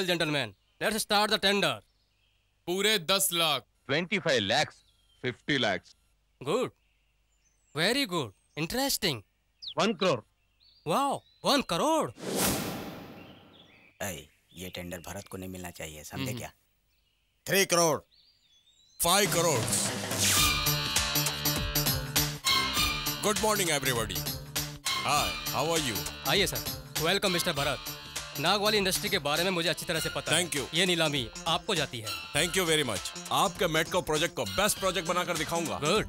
Well gentleman let's start the tender पूरे दस lakh. Twenty five lakhs fifty lakhs good very good interesting one crore wow one crore ये tender Bharat को नहीं मिलना चाहिए समझे क्या? Three crore five crore good morning everybody hi how are you आइए sir welcome mister Bharat Nag वाली industry के बारे में मुझे अच्छी तरह से पता Thank है ये नीलामी आपको जाती है। थैंक यू वेरी मच आपके मेटको प्रोजेक्ट को बेस्ट प्रोजेक्ट बनाकर दिखाऊँगा। Good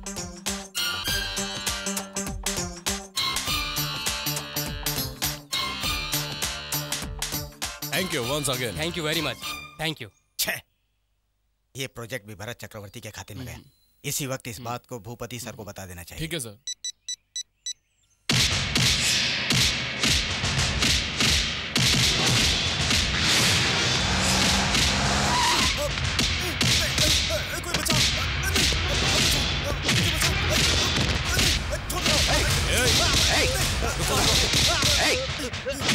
thank you once again thank you very much thank you ये प्रोजेक्ट भी भरत चक्रवर्ती के खाते में गया। इसी वक्त इस बात को भूपति सर को बता देना चाहिए। ठीक है सर।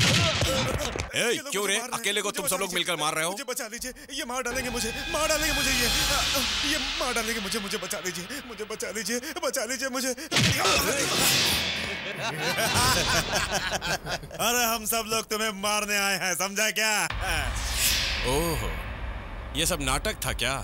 ए, क्यों रे? अकेले को तुम सब लोग मिलकर मार रहे हो? मुझे बचा लीजिए। ये मार डालेंगे मुझे। मार डालेंगे मुझे ये। ये मार डालेंगे मुझे मुझे बचा लीजिए। मुझे बचा लीजिए बचा लीजिए मुझे। अरे हम सब लोग तुम्हें मारने आए हैं समझा क्या? ओह ये सब नाटक था क्या?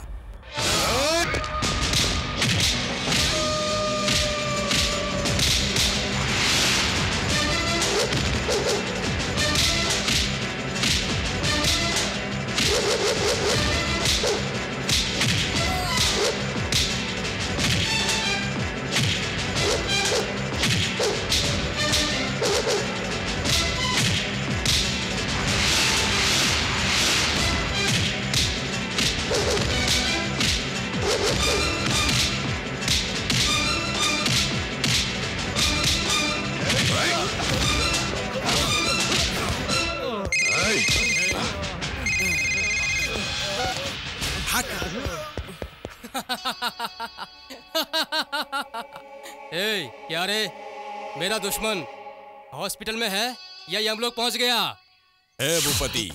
क्या रे मेरा दुश्मन हॉस्पिटल में है? या हम लोग पहुँच गया? भूपति,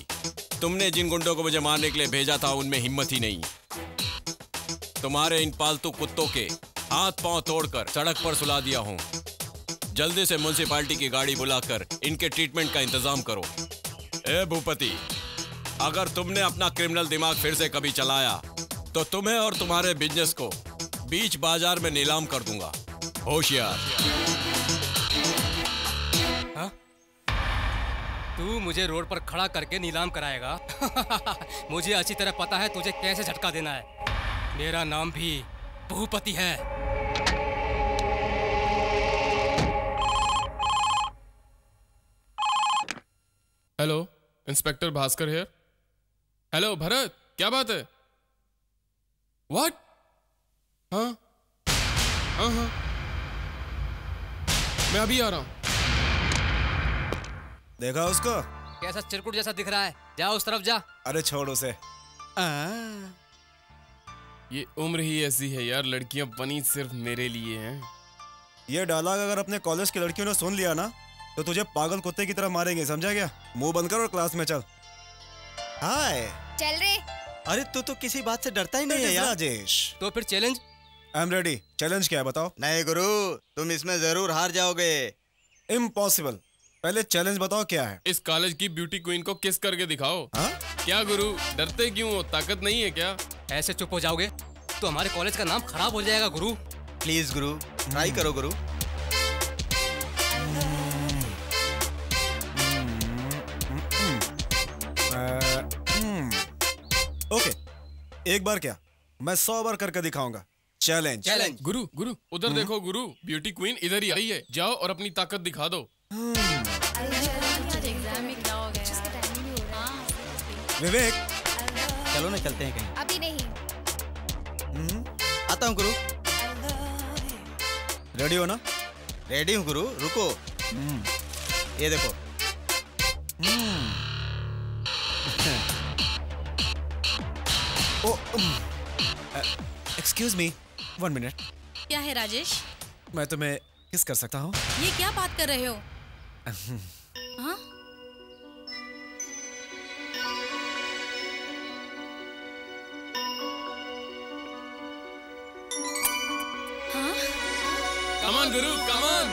तुमने जिन गुंडों को मुझे मारने के लिए भेजा था, उनमें हिम्मत ही नहीं। तुम्हारे इन पालतू कुत्तों के हाथ पाँव तोड़कर सड़क पर सुला दिया हूँ। जल्दी से म्यूनसिपालिटी की गाड़ी बुलाकर इनके ट्रीटमेंट का इंतज़ाम करो। ए भूपति, अगर तुमने अपना क्रिमिनल दिमाग फिर से कभी चलाया तो तुम्हें और तुम्हारे बिज़नेस को बीच बाज़ार में नीलाम कर दूँगा। होशियार। तू मुझे रोड पर खड़ा करके नीलाम कराएगा। मुझे अच्छी तरह पता है तुझे कैसे झटका देना है। मेरा नाम भी भूपति है। Hello inspector Bhaskar here hello Bharat क्या बात है? व्हाट हाँ? हाँ हाँ। मैं अभी आ रहा हूँ। देखा उसको? कैसा चिरकुट जैसा दिख रहा है? जा उस तरफ़ जा। अरे छोड़ उसे। ये उम्र ही ऐसी है यार लड़कियाँ बनी सिर्फ़ मेरे लिए हैं। ये डायलॉग अगर अपने कॉलेज की लड़कियों ने सुन लिया ना तो तुझे पागल कुत्ते की तरह मारेंगे समझा क्या? मुँह बंद कर और क्लास में चल। हाय। चल रे। अरे तू तो किसी बात से डरता ही नहीं है यार। राजेश। तो फिर challenge I am ready challenge क्या है बताओ? नहीं गुरु तुम इसमें ज़रूर हार जाओगे। इम्पॉसिबल पहले चैलेंज बताओ क्या है? इस कॉलेज की ब्यूटी क्वीन को किस करके दिखाओ। हाँ? क्या गुरु डरते क्यों हो? ताकत नहीं है क्या? ऐसे चुप हो जाओगे तो हमारे कॉलेज का नाम खराब हो जाएगा गुरु। प्लीज़ गुरु ट्राई करो गुरु। ओके एक बार क्या? मैं सौ बार करके दिखाऊँगा। चैलेंज चैलेंज गुरु गुरु उधर देखो गुरु ब्यूटी क्वीन इधर ही आई है। जाओ और अपनी ताकत दिखा दो। विवेक। चलो ना चलते हैं कहीं। अभी नहीं। आता हूँ गुरु रेडी हो ना? रेडी हूँ गुरु रुको। ये देखो। Oh excuse me one minute क्या है राजेश? मैं तुम्हें किस कर सकता हूँ? ये क्या बात कर रहे हो? हाँ? कमान गुरु कमान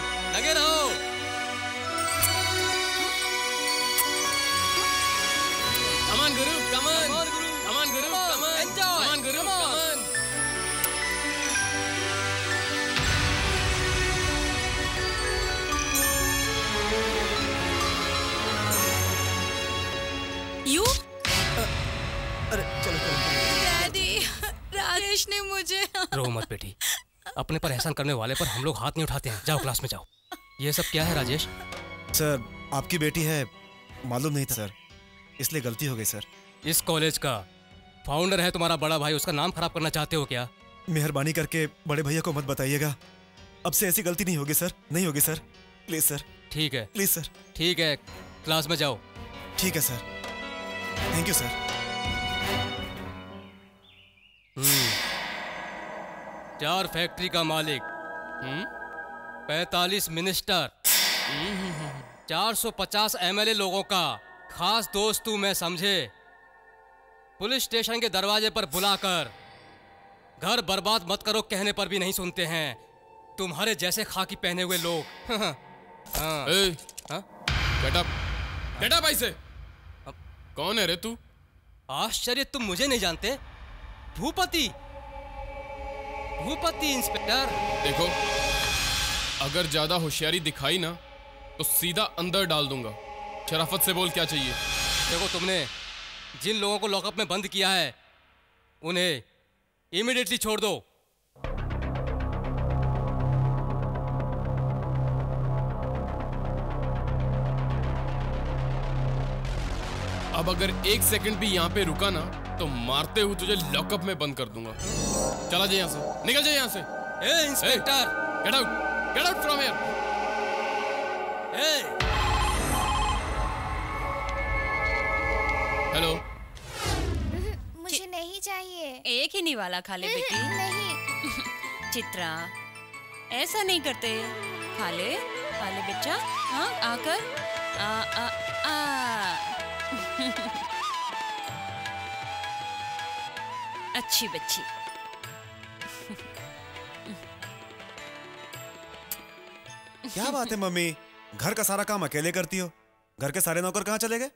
ने मुझे। रो मत बेटी। अपने पर एहसान करने वाले पर हम लोग हाथ नहीं उठाते हैं। जाओ क्लास में जाओ। ये सब क्या है राजेश? सर आपकी बेटी है मालूम नहीं था सर। इसलिए गलती हो गई सर। इस कॉलेज का फाउंडर है तुम्हारा बड़ा भाई उसका नाम खराब करना चाहते हो क्या? मेहरबानी करके बड़े भैया को मत बताइएगा। अब से ऐसी गलती नहीं होगी सर। नहीं होगी सर। Please sir. ठीक है। Please sir. ठीक है क्लास में जाओ। ठीक है सर। Thank you sir. चार फैक्ट्री का मालिक। पैतालीस मिनिस्टर। चार सौ पचास एमएलए लोगों का। खास दोस्त तू मैं समझे। पुलिस स्टेशन के दरवाजे पर बुलाकर। घर बर्बाद मत करो कहने पर भी नहीं सुनते हैं। तुम्हारे जैसे खाकी पहने हुए लोग। हाँ, ए हाँ? गेट अप ऐसे। कौन है रे तू? आश्चर्य तुम मुझे नहीं जानते? भूपति! भूपति इंस्पेक्टर। देखो अगर ज़्यादा होशियारी दिखाई ना तो सीधा अंदर डाल दूँगा। शराफत से बोल क्या चाहिए? देखो तुमने जिन लोगों को लॉकअप में बंद किया है उन्हें इमीडिएटली छोड़ दो। अब अगर एक सेकंड भी यहाँ पे रुका ना तो मारते हुए तुझे लॉकअप में बंद कर दूँगा। चला जाए यहाँ से। निकल जाए यहाँ से। ए inspector. Get out get out from here A. Hello मुझे नहीं चाहिए। एक ही निवाला खा ले बेटी। नहीं। चित्रा ऐसा नहीं करते। खा ले खा ले बच्चा। हाँ आकर। आ आ आ। अच्छी बच्ची। क्या बात है मम्मी? घर का सारा काम अकेले करती हो? घर के सारे नौकर कहाँ चले गए?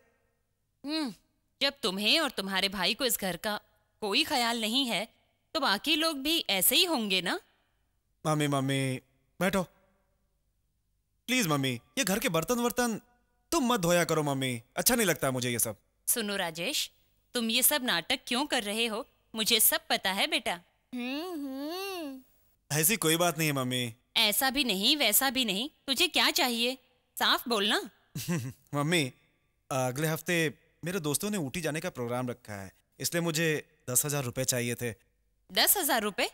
हम्म, जब तुम्हें और तुम्हारे भाई को इस घर का कोई ख्याल नहीं है तो बाकी लोग भी ऐसे ही होंगे ना? मम्मी मम्मी बैठो। प्लीज़ मम्मी ये घर के बर्तन वर्तन तुम मत धोया करो मम्मी। अच्छा नहीं लगता मुझे ये सब। सुनो राजेश तुम ये सब नाटक क्यों कर रहे हो? मुझे सब पता है बेटा। हम्म हम्म ऐसी कोई बात नहीं है मम्मी। ऐसा भी नहीं वैसा भी नहीं। तुझे क्या चाहिए? साफ़ बोलना मम्मी अगले हफ़्ते मेरे दोस्तों ने ऊटी जाने का प्रोग्राम रखा है इसलिए मुझे दस हज़ार रुपए चाहिए थे। दस हज़ार रुपए?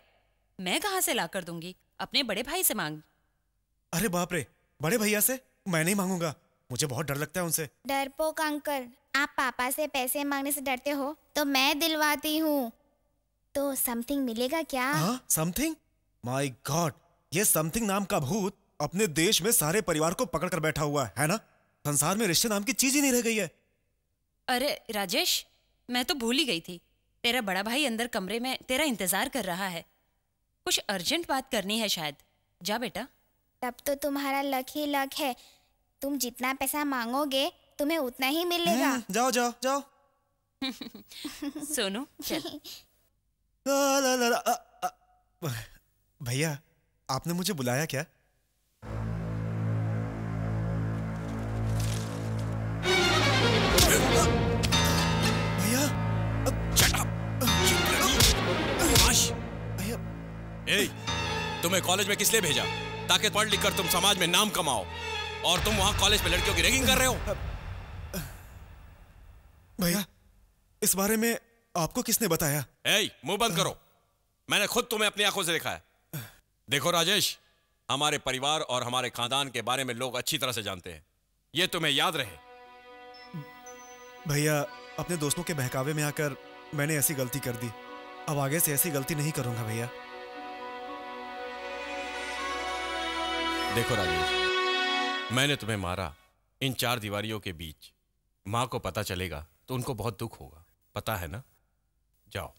मैं कहाँ से ला कर दूँगी? अपने बड़े भाई से मांग। अरे बाप रे बड़े भैया से? मैं नहीं मांगूँगा। मुझे बहुत डर लगता है उनसे। डरपोक अंकल आप पापा से पैसे मांगने से डरते हो तो मैं दिलवाती हूँ। तो समथिंग मिलेगा क्या? हाँ समथिंग माय गॉड ये समथिंग नाम का भूत अपने देश में सारे परिवार को पकड़ कर बैठा हुआ है, ना? संसार में रिश्ते नाम की चीज़ ही नहीं रह गई है। अरे राजेश मैं तो भूल ही गई थी। तेरा बड़ा भाई अंदर कमरे में तेरा इंतज़ार कर रहा है। कुछ अर्जेंट बात करनी है शायद। जा बेटा। तब तो तुम्हारा लक ही लक है। तुम जितना पैसा मांगोगे तुम्हें उतना ही मिलेगा। हम्म, जाओ जाओ जाओ। सोनू चल। भैया आपने मुझे बुलाया क्या? भैया तुम्हें कॉलेज में किस लिए भेजा? ताकि पढ़ लिख कर तुम समाज में नाम कमाओ। और तुम वहाँ कॉलेज में लड़कियों की रैगिंग कर रहे हो। भैया इस बारे में आपको किसने बताया? ए, मुँह बंद करो। मैंने खुद तुम्हें अपनी आँखों से देखा है। देखो राजेश हमारे परिवार और हमारे खानदान के बारे में लोग अच्छी तरह से जानते हैं। ये तुम्हें याद रहे। भैया अपने दोस्तों के बहकावे में आकर मैंने ऐसी गलती कर दी। अब आगे से ऐसी गलती नहीं करूँगा भैया। देखो राजेश मैंने तुम्हें मारा। इन चार दीवारियों के बीच माँ को पता चलेगा तो उनको बहुत दुख होगा। पता है ना? जाओ।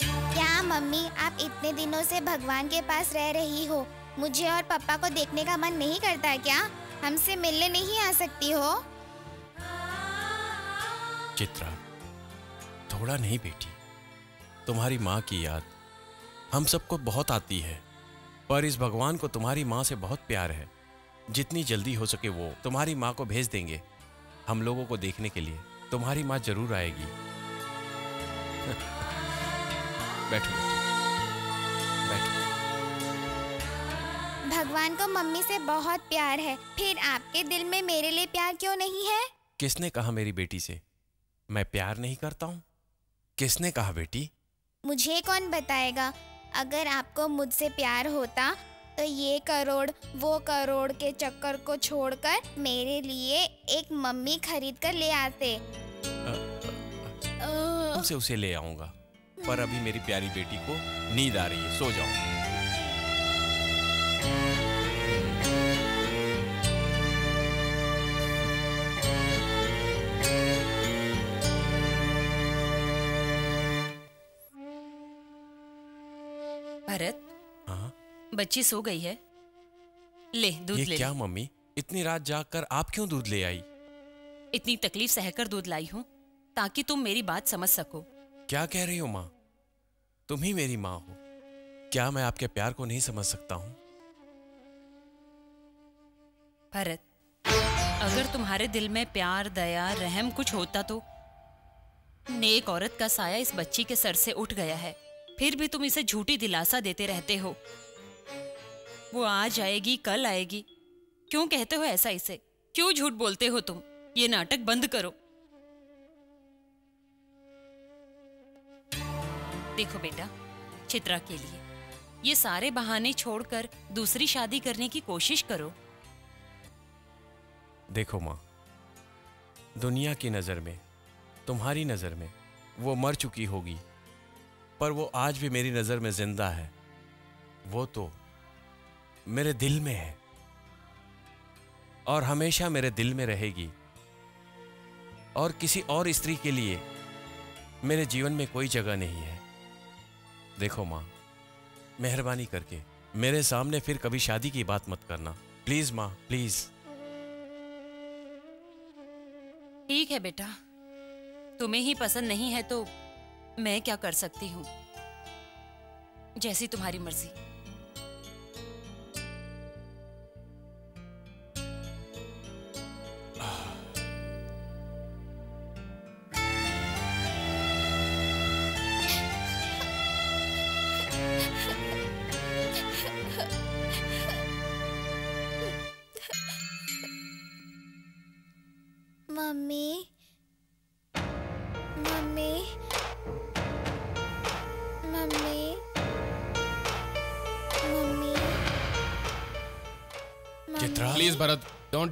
क्या मम्मी आप इतने दिनों से भगवान के पास रह रही हो? मुझे और पापा को देखने का मन नहीं करता क्या? हमसे मिलने नहीं आ सकती हो? चित्रा थोड़ा नहीं बेटी। तुम्हारी माँ की याद हम सबको बहुत आती है पर इस भगवान को तुम्हारी माँ से बहुत प्यार है। जितनी जल्दी हो सके वो तुम्हारी माँ को भेज देंगे हम लोगों को देखने के लिए। तुम्हारी माँ ज़रूर आएगी। बैठो बैठो। भगवान को मम्मी से बहुत प्यार है। फिर आपके दिल में मेरे लिए प्यार क्यों नहीं है? किसने कहा मेरी बेटी से? मैं प्यार नहीं करता हूँ। किसने कहा बेटी? मुझे कौन बताएगा? अगर आपको मुझसे प्यार होता तो ये करोड़ वो करोड़ के चक्कर को छोड़कर मेरे लिए एक मम्मी खरीद कर ले आते। तुमसे उसे ले आऊँगा। पर अभी मेरी प्यारी बेटी को नींद आ रही है। सो जाओ। भरत हाँ? बच्ची सो गई है। ले दूध ये ले क्या मम्मी? इतनी रात जागकर आप क्यों दूध ले आई? इतनी तकलीफ़ सहकर दूध लाई हूँ। ताकि तुम मेरी बात समझ सको। क्या कह रही हो माँ? तुम ही मेरी माँ हो। क्या मैं आपके प्यार को नहीं समझ सकता हूँ? भरत अगर तुम्हारे दिल में प्यार दया रहम कुछ होता तो? नेक औरत का साया इस बच्ची के सर से उठ गया है। फिर भी तुम इसे झूठी दिलासा देते रहते हो। वो आज आएगी कल आएगी। क्यों कहते हो ऐसा इसे? क्यों झूठ बोलते हो तुम? ये नाटक बंद करो। देखो बेटा, चित्रा के लिए। ये सारे बहाने छोड़कर दूसरी शादी करने की कोशिश करो। देखो माँ, दुनिया की नज़र में, तुम्हारी नज़र में, वो मर चुकी होगी, पर वो आज भी मेरी नज़र में ज़िंदा है। वो तो मेरे दिल में है, और हमेशा मेरे दिल में रहेगी। और किसी और स्त्री के लिए मेरे जीवन में कोई जगह नहीं है। देखो माँ, मेहरबानी करके मेरे सामने फिर कभी शादी की बात मत करना। प्लीज़ माँ, प्लीज़। ठीक है बेटा। तुम्हें ही पसंद नहीं है तो मैं क्या कर सकती हूँ? जैसी तुम्हारी मर्ज़ी।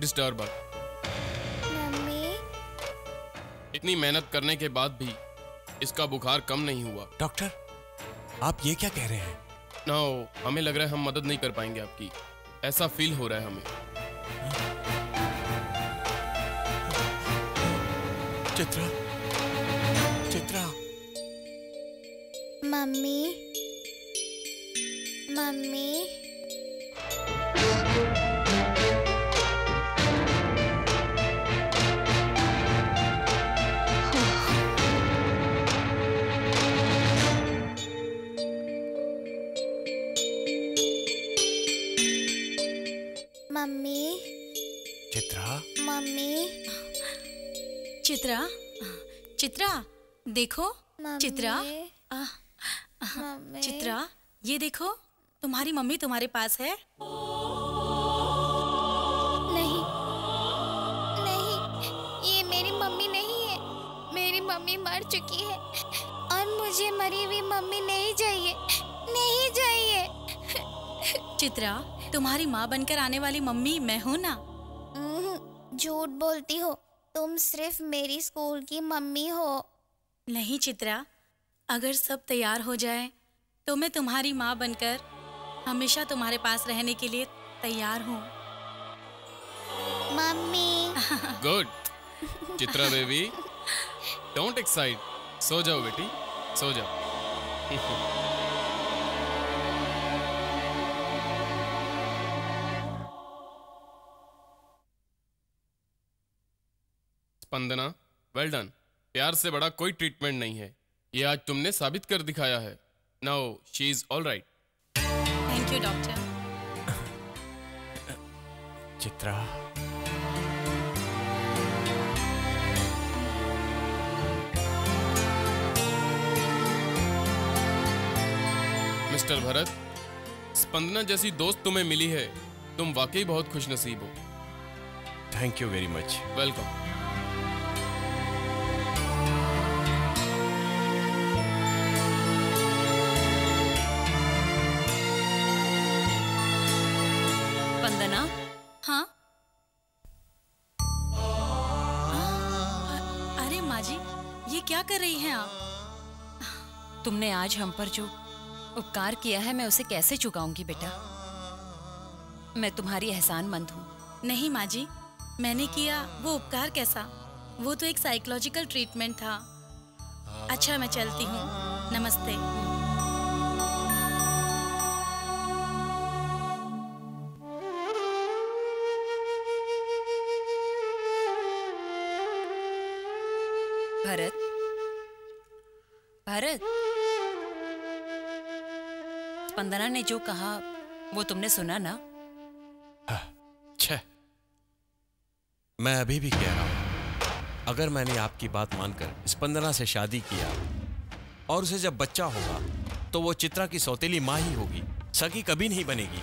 Disturb mummy. इतनी मेहनत करने के बाद भी इसका बुखार कम नहीं हुआ। डॉक्टर आप ये क्या कह रहे हैं? नो हमें लग रहा है हम मदद नहीं कर पाएँगे आपकी। ऐसा फील हो रहा है हमें। Chitra Chitra. Mummy. Mummy. Mummy. Chitra Chitra देखो चित्रा आ, चित्रा ये देखो तुम्हारी मम्मी तुम्हारे पास है। नहीं नहीं ये मेरी मम्मी नहीं है। मेरी मम्मी मर चुकी है। और मुझे मरी हुई मम्मी नहीं चाहिए नहीं चाहिए। चित्रा तुम्हारी माँ बनकर आने वाली मम्मी मैं हूँ ना। उम्म, झूठ बोलती हो तुम सिर्फ़ मेरी स्कूल की मम्मी हो। नहीं चित्रा अगर सब तैयार हो जाए तो मैं तुम्हारी माँ बनकर हमेशा तुम्हारे पास रहने के लिए तैयार हूँ। Mummy. Good Chitra baby don't excite सो जाओ बेटी सो जाओ। स्पंदना वेल डन प्यार से बड़ा कोई ट्रीटमेंट नहीं है। ये आज तुमने साबित कर दिखाया है। Now she is all right thank you doctor Chitra. Mister Bharat Spandana जैसी दोस्त तुम्हें मिली है। तुम वाकई बहुत खुशनसीब हो। Thank you very much welcome रही हैं आप? तुमने आज हम पर जो उपकार किया है, मैं उसे कैसे चुकाऊँगी बेटा? मैं तुम्हारी एहसान मंद हूँ। नहीं माँ जी मैंने किया वो उपकार कैसा? वो तो एक साइकोलॉजिकल ट्रीटमेंट था। अच्छा मैं चलती हूँ। नमस्ते। भरत। स्पंदना ने जो कहा, वो तुमने सुना ना? छह। मैं अभी भी कह रहा हूँ, अगर मैंने आपकी बात मानकर स्पंदना से शादी किया और उसे जब बच्चा होगा तो वो चित्रा की सौतेली माँ ही होगी सगी कभी नहीं बनेगी।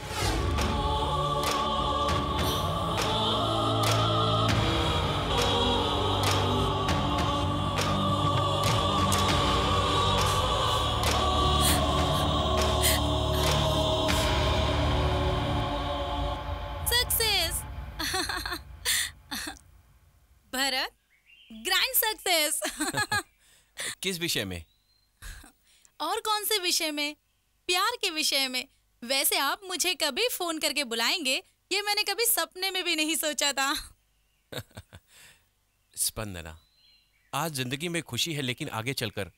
किस विषय में? और कौन से विषय में? प्यार के विषय में। वैसे आप मुझे कभी फ़ोन करके बुलाएँगे ये मैंने कभी सपने में भी नहीं सोचा था। स्पंदना आज ज़िंदगी में खुशी है लेकिन आगे चलकर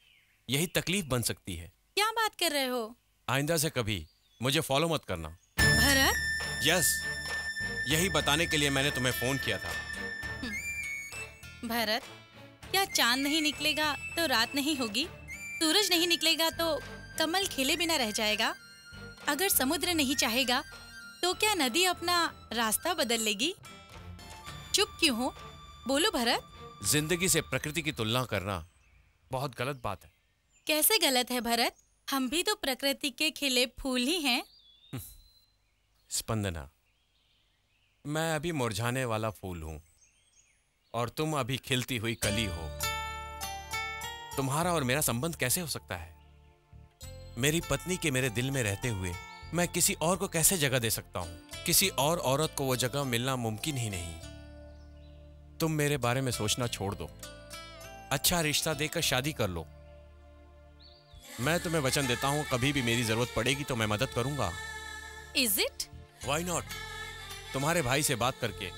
यही तकलीफ़ बन सकती है। क्या बात कर रहे हो? आइंदा से कभी मुझे फॉलो मत करना। भरत? यस यही बताने के लिए मैंने तुम्हें फ़ोन किया था। भरत क्या चाँद नहीं निकलेगा तो रात नहीं होगी? सूरज नहीं निकलेगा तो कमल खिले बिना रह जाएगा। अगर समुद्र नहीं चाहेगा तो क्या नदी अपना रास्ता बदल लेगी? चुप क्यों हो? बोलो भरत। ज़िंदगी से प्रकृति की तुलना करना बहुत गलत बात है। कैसे गलत है भरत? हम भी तो प्रकृति के खिले फूल ही हैं। स्पंदना मैं अभी मुरझाने वाला फूल हूँ। और तुम अभी खिलती हुई कली हो। तुम्हारा और मेरा संबंध कैसे हो सकता है? मेरी पत्नी के मेरे दिल में रहते हुए मैं किसी और को कैसे जगह दे सकता हूँ? किसी और औरत को वो जगह मिलना मुमकिन ही नहीं। तुम मेरे बारे में सोचना छोड़ दो। अच्छा रिश्ता देकर शादी कर लो। मैं तुम्हें वचन देता हूँ कभी भी मेरी ज़रूरत पड़ेगी तो मैं मदद करूँगा। इज़ इट वाई नॉट तुम्हारे भाई से बात करके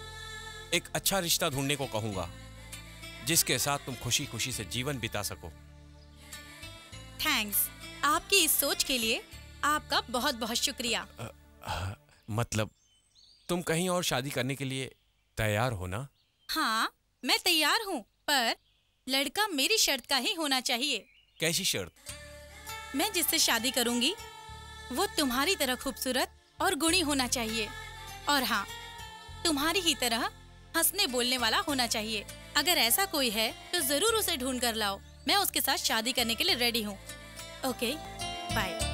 एक अच्छा रिश्ता ढूँढने को कहूँगा जिसके साथ तुम खुशी खुशी से जीवन बिता सको। थैंक्स आपकी इस सोच के लिए आपका बहुत बहुत शुक्रिया मतलब तुम कहीं और शादी करने के लिए तैयार हो ना? हाँ मैं तैयार हूँ पर लड़का मेरी शर्त का ही होना चाहिए। कैसी शर्त? मैं जिससे शादी करूँगी वो तुम्हारी तरह खूबसूरत और गुणी होना चाहिए। और हाँ तुम्हारी ही तरह हंसने बोलने वाला होना चाहिए। अगर ऐसा कोई है तो ज़रूर उसे ढूंढ कर लाओ। मैं उसके साथ शादी करने के लिए रेडी हूँ। ओके बाय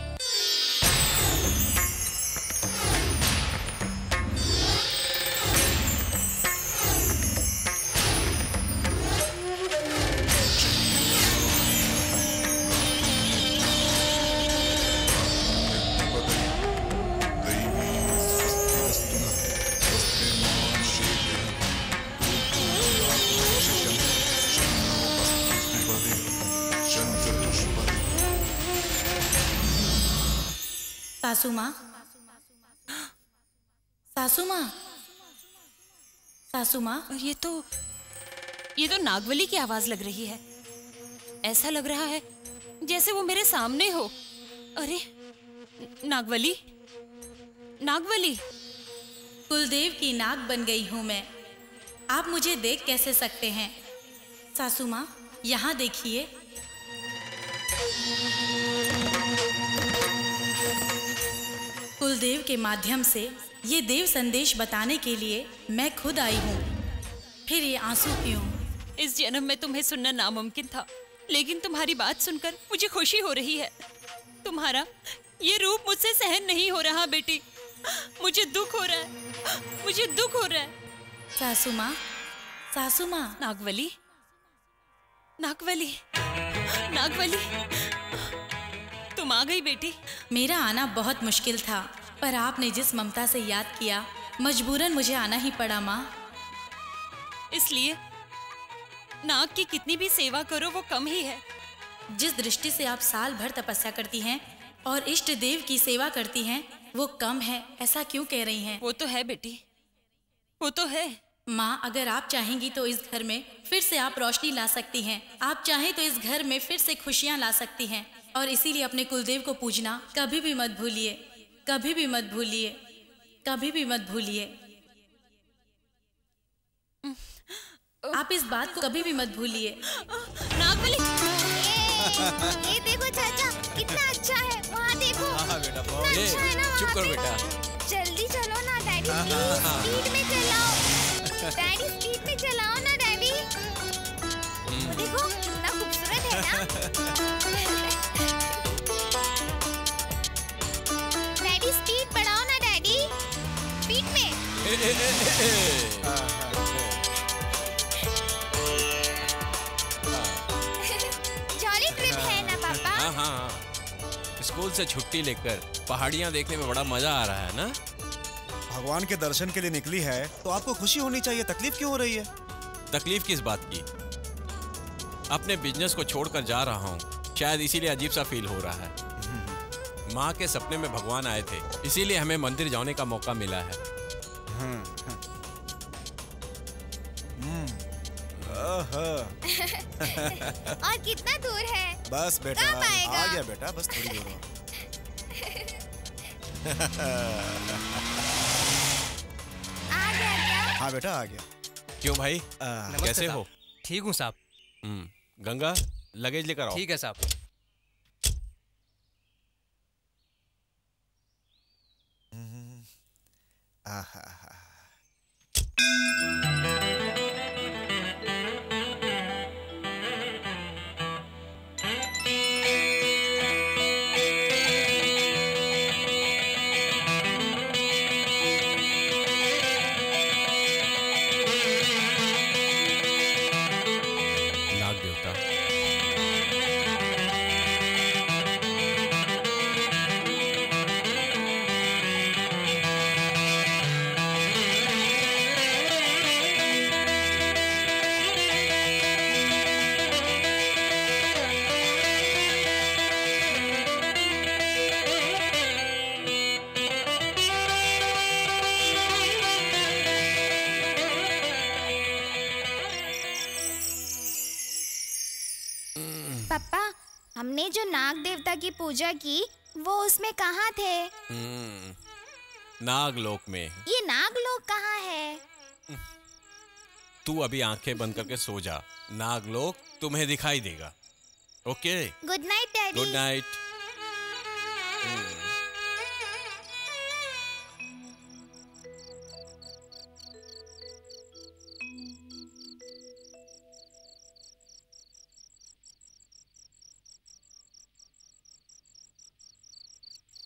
सासू माँ सासू माँ सासू माँ ये तो ये तो नागवली की आवाज़ लग रही है। ऐसा लग रहा है जैसे वो मेरे सामने हो। अरे नागवली? नागवली? कुलदेव की नाग बन गई हूँ मैं। आप मुझे देख कैसे सकते हैं? सासू माँ यहाँ देखिए। कुलदेव के माध्यम से ये देव संदेश बताने के लिए मैं खुद आई हूँ। फिर ये आँसू क्यों इस जन्म में तुम्हें सुनना नामुमकिन था लेकिन तुम्हारी बात सुनकर मुझे खुशी हो रही है। तुम्हारा ये रूप मुझसे सहन नहीं हो रहा बेटी। मुझे दुख हो रहा है। मुझे दुख हो रहा है। सासू माँ सासू माँ। नागवली? नागवली? नागवली? तुम आ गई बेटी। मेरा आना बहुत मुश्किल था पर आपने जिस ममता से याद किया मजबूरन मुझे आना ही पड़ा माँ। इसलिए नाग की कितनी भी सेवा करो वो कम ही है। जिस दृष्टि से आप साल भर तपस्या करती हैं और इष्ट देव की सेवा करती हैं वो कम है ऐसा क्यों कह रही हैं? वो तो है बेटी वो तो है। माँ अगर आप चाहेंगी तो इस घर में फिर से आप रोशनी ला सकती हैं। आप चाहें तो इस घर में फिर से खुशियाँ ला सकती हैं। और इसीलिए अपने कुलदेव को पूजना कभी भी मत भूलिए कभी भी मत भूलिए कभी भी मत भूलिए। आप इस बात को कभी भी मत भूलिए। ये, ये देखो चाचा कितना अच्छा है वहाँ देखो। हाँ बेटा कितना बहुत अच्छा है ना चुप करो। बेटा। जल्दी चलो ना डैडी प्लीज़ स्पीड में चलाओ। डैडी स्पीड में चलाओ ना डैडी। देखो कितना खूबसूरत है ना। जॉली ट्रिप है ना पापा? हाँ हाँ हाँ। स्कूल से छुट्टी लेकर पहाड़ियाँ देखने में बड़ा मज़ा आ रहा है ना? भगवान के दर्शन के लिए निकली है तो आपको खुशी होनी चाहिए। तकलीफ़ क्यों हो रही है? तकलीफ़ किस बात की? अपने बिज़नेस को छोड़कर जा रहा हूँ। शायद इसीलिए अजीब सा फील हो रहा है। माँ के सपने में भगवान आए थे इसीलिए हमें मंदिर जाने का मौका मिला है। और कितना दूर है? बस बेटा कब आएगा? आ गया बेटा बस थोड़ी देर आ गया क्या? हाँ बेटा आ गया। क्यों भाई? आ, कैसे हो? ठीक हूँ साहब। हम्म, गंगा लगेज लेकर आओ। ठीक है साहब। आहा, Thank you. हमने जो नाग देवता की पूजा की वो उसमें कहाँ थे? हम्म, नागलोक में। ये नागलोक कहाँ है? तू अभी आँखें बंद करके सो जा। नागलोक तुम्हें दिखाई देगा। Okay? Good night daddy good night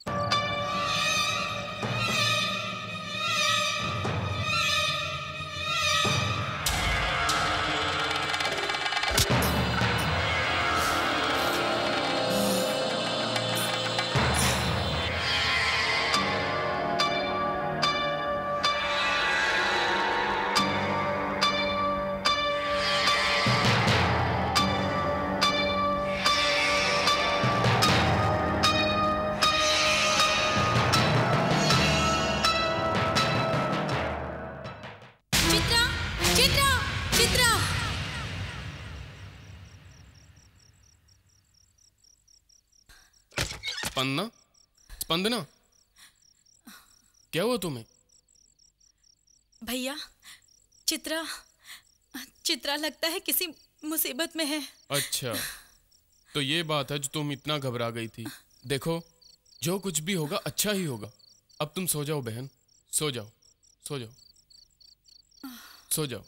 Chitra Spandana? Spandana? क्या हुआ तुम्हें? भैया चित्रा चित्रा लगता है किसी मुसीबत में है। अच्छा तो ये बात है जो तुम इतना घबरा गई थी। देखो जो कुछ भी होगा अच्छा ही होगा। अब तुम सो जाओ बहन सो जाओ सो जाओ सो जाओ।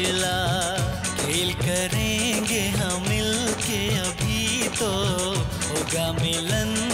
सिलसिला खेल करेंगे हम मिल के अभी तो होगा मिलन।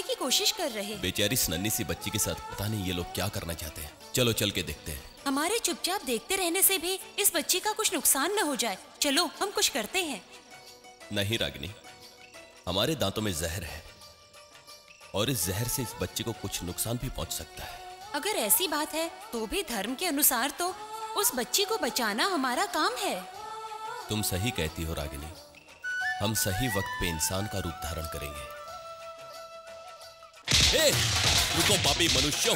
नुकसान की कोशिश कर रहे हैं। बेचारी नन्ही सी बच्ची के साथ पता नहीं ये लोग क्या करना चाहते हैं। चलो चल के देखते हैं। हमारे चुपचाप देखते रहने से भी इस बच्ची का कुछ नुकसान न हो जाए। चलो हम कुछ करते हैं। नहीं रागिनी। हमारे दांतों में जहर है और इस जहर से इस बच्ची को कुछ नुकसान भी पहुँच सकता है। अगर ऐसी बात है तो भी धर्म के अनुसार तो उस बच्ची को बचाना हमारा काम है। तुम सही कहती हो रागिनी। हम सही वक्त पे इंसान का रूप धारण करेंगे। ए, रुको पापी मनुष्यों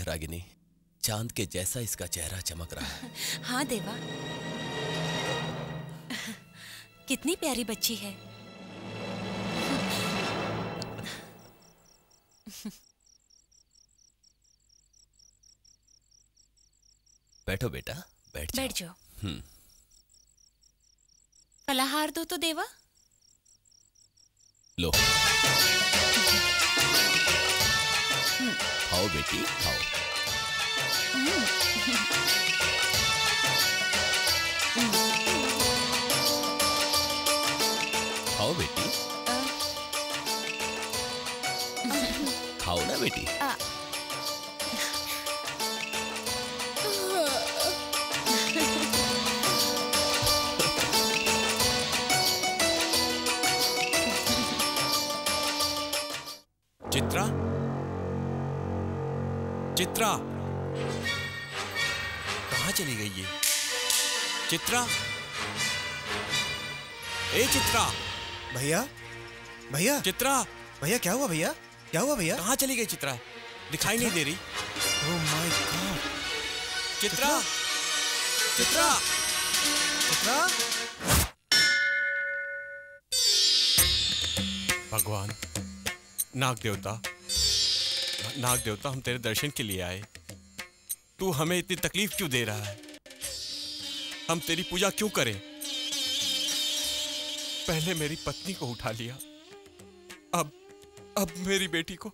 है रागिनी चाँद के जैसा इसका चेहरा चमक रहा है। हाँ देवा। कितनी प्यारी बच्ची है। बैठो बेटा बैठ जाओ। बैठ जाओ। हम्म। फलाहार दो तो देवा। लो। खाओ बेटी खाओ। खाओ बेटी खाओ ना बेटी। चित्रा। कहाँ चली गई ये? चित्रा? ए चित्रा। भैया? भैया? चित्रा। भैया क्या हुआ भैया? क्या हुआ भैया? कहाँ चली गई चित्रा? दिखाई नहीं दे रही। Oh my god Chitra. Chitra? Chitra. भगवान नाग देवता नाग देवता, हम तेरे दर्शन के लिए आए। तू हमें इतनी तकलीफ़ क्यों दे रहा है? हम तेरी पूजा क्यों करें? पहले मेरी पत्नी को उठा लिया। अब अब मेरी बेटी को।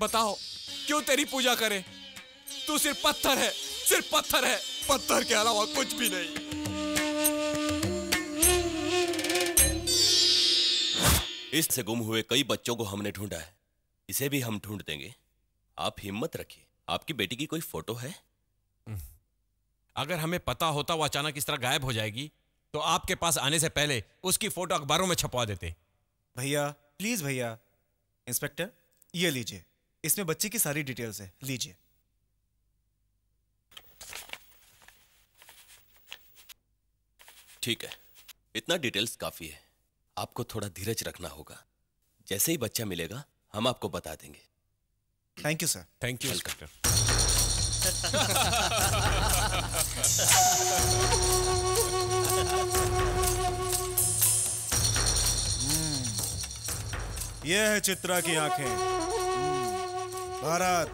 बताओ, क्यों तेरी पूजा करें? तू सिर्फ़ पत्थर है, सिर्फ़ पत्थर है। पत्थर के अलावा कुछ भी नहीं। इससे गुम हुए कई बच्चों को हमने ढूंढा है। इसे भी हम ढूंढ देंगे। आप हिम्मत रखिए। आपकी बेटी की कोई फ़ोटो है? अगर हमें पता होता वो अचानक इस तरह गायब हो जाएगी तो आपके पास आने से पहले उसकी फ़ोटो अखबारों में छपवा देते। भैया प्लीज़ भैया इंस्पेक्टर ये लीजिए। इसमें बच्ची की सारी डिटेल्स है लीजिए। ठीक है। इतना डिटेल्स काफ़ी है। आपको थोड़ा धीरज रखना होगा। जैसे ही बच्चा मिलेगा हम आपको बता देंगे। Thank you sir thank you welcome ये है चित्रा की आँखें। हम्म, भारत